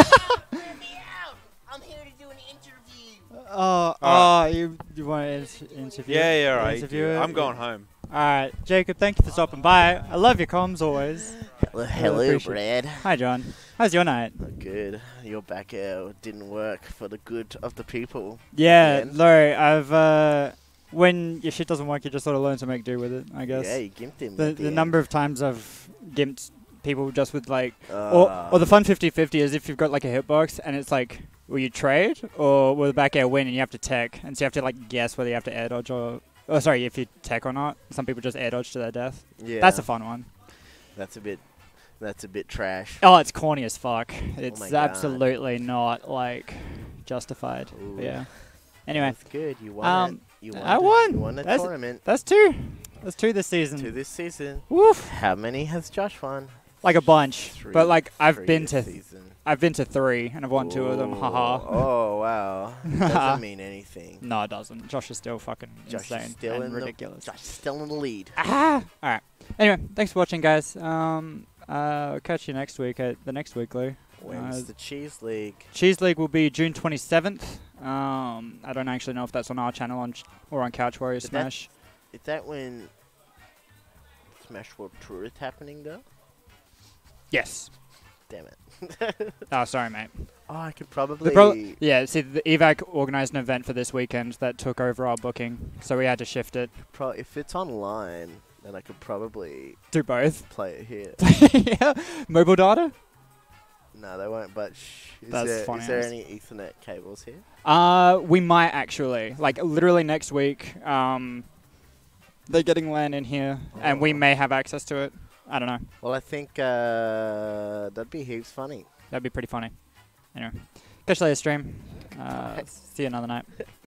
S9: I'm here to do an interview.
S10: Oh,
S8: Alright.
S10: oh, you you want to inter- interview?
S8: yeah, yeah, right.
S10: Interview?
S8: I'm going home.
S10: All right, Jacob. Thank you for stopping by. I love your comms always.
S9: Hello, hello Brad.
S10: Hi, John. How's your night?
S9: Good. Your back out didn't work for the good of the people.
S10: Yeah? Larry. I've uh, when your shit doesn't work, you just sort of learn to make do with it. I guess.
S9: Yeah, you gimped him.
S10: the the number of times I've gimped people just with like, or
S9: Ah.
S10: or the fun 50-50 is if you've got like a hitbox and it's like, will you trade or will the back air win and you have to tech, and so you have to like guess whether you have to air dodge or. Oh, sorry, if you tech or not. Some people just air dodge to their death.
S9: yeah,
S10: That's a fun one.
S9: That's a bit. That's a bit trash.
S10: Oh, it's corny as fuck. It's
S9: my God.
S10: absolutely not like justified. Yeah. Anyway,
S9: That's good. You won
S10: um,
S9: it. You won
S10: I
S9: it.
S10: won.
S9: You won a
S10: That's-
S9: tournament.
S10: that's two. That's two this season.
S9: Two this season.
S10: Woof.
S9: How many has Josh won?
S10: Like a bunch.
S9: Three-
S10: but like I've been to
S9: season.
S10: I've been to three and I've won two of them.
S9: Ooh,
S10: Haha.
S9: Oh wow. Doesn't mean anything.
S10: No, it doesn't. Josh is still fucking
S9: Josh
S10: insane
S9: still
S10: and
S9: in the-
S10: ridiculous.
S9: Josh is still in the lead.
S10: Ah! All right. Anyway, thanks for watching, guys. Um, uh, I'll catch you next week at the next weekly.
S9: When's
S10: Uh,
S9: the Cheese League?
S10: Cheese League will be June 27th. Um, I don't actually know if that's on our channel on ch- or on Couch Warrior
S9: But
S10: Smash.
S9: Is that when Smash World Tour is happening though?
S10: Yes.
S9: Damn it.
S10: Oh, sorry, mate.
S9: Oh, I could probably.
S10: Pro- yeah, see, the evac organised an event for this weekend that took over our booking, so we had to shift it.
S9: pro- if it's online, then I could probably
S10: Do both.
S9: play it here.
S10: yeah. Mobile data?
S9: no, they won't. But is there,
S10: funny
S9: is there any Ethernet cables here?
S10: Uh, we might actually. Like, literally next week, um, they're getting LAN in here, and we
S9: Oh.
S10: may have access to it. I don't know.
S9: Well, I think uh, that'd be heaps funny.
S10: That'd be pretty funny. Anyway, catch you later, stream. Uh, see you another night.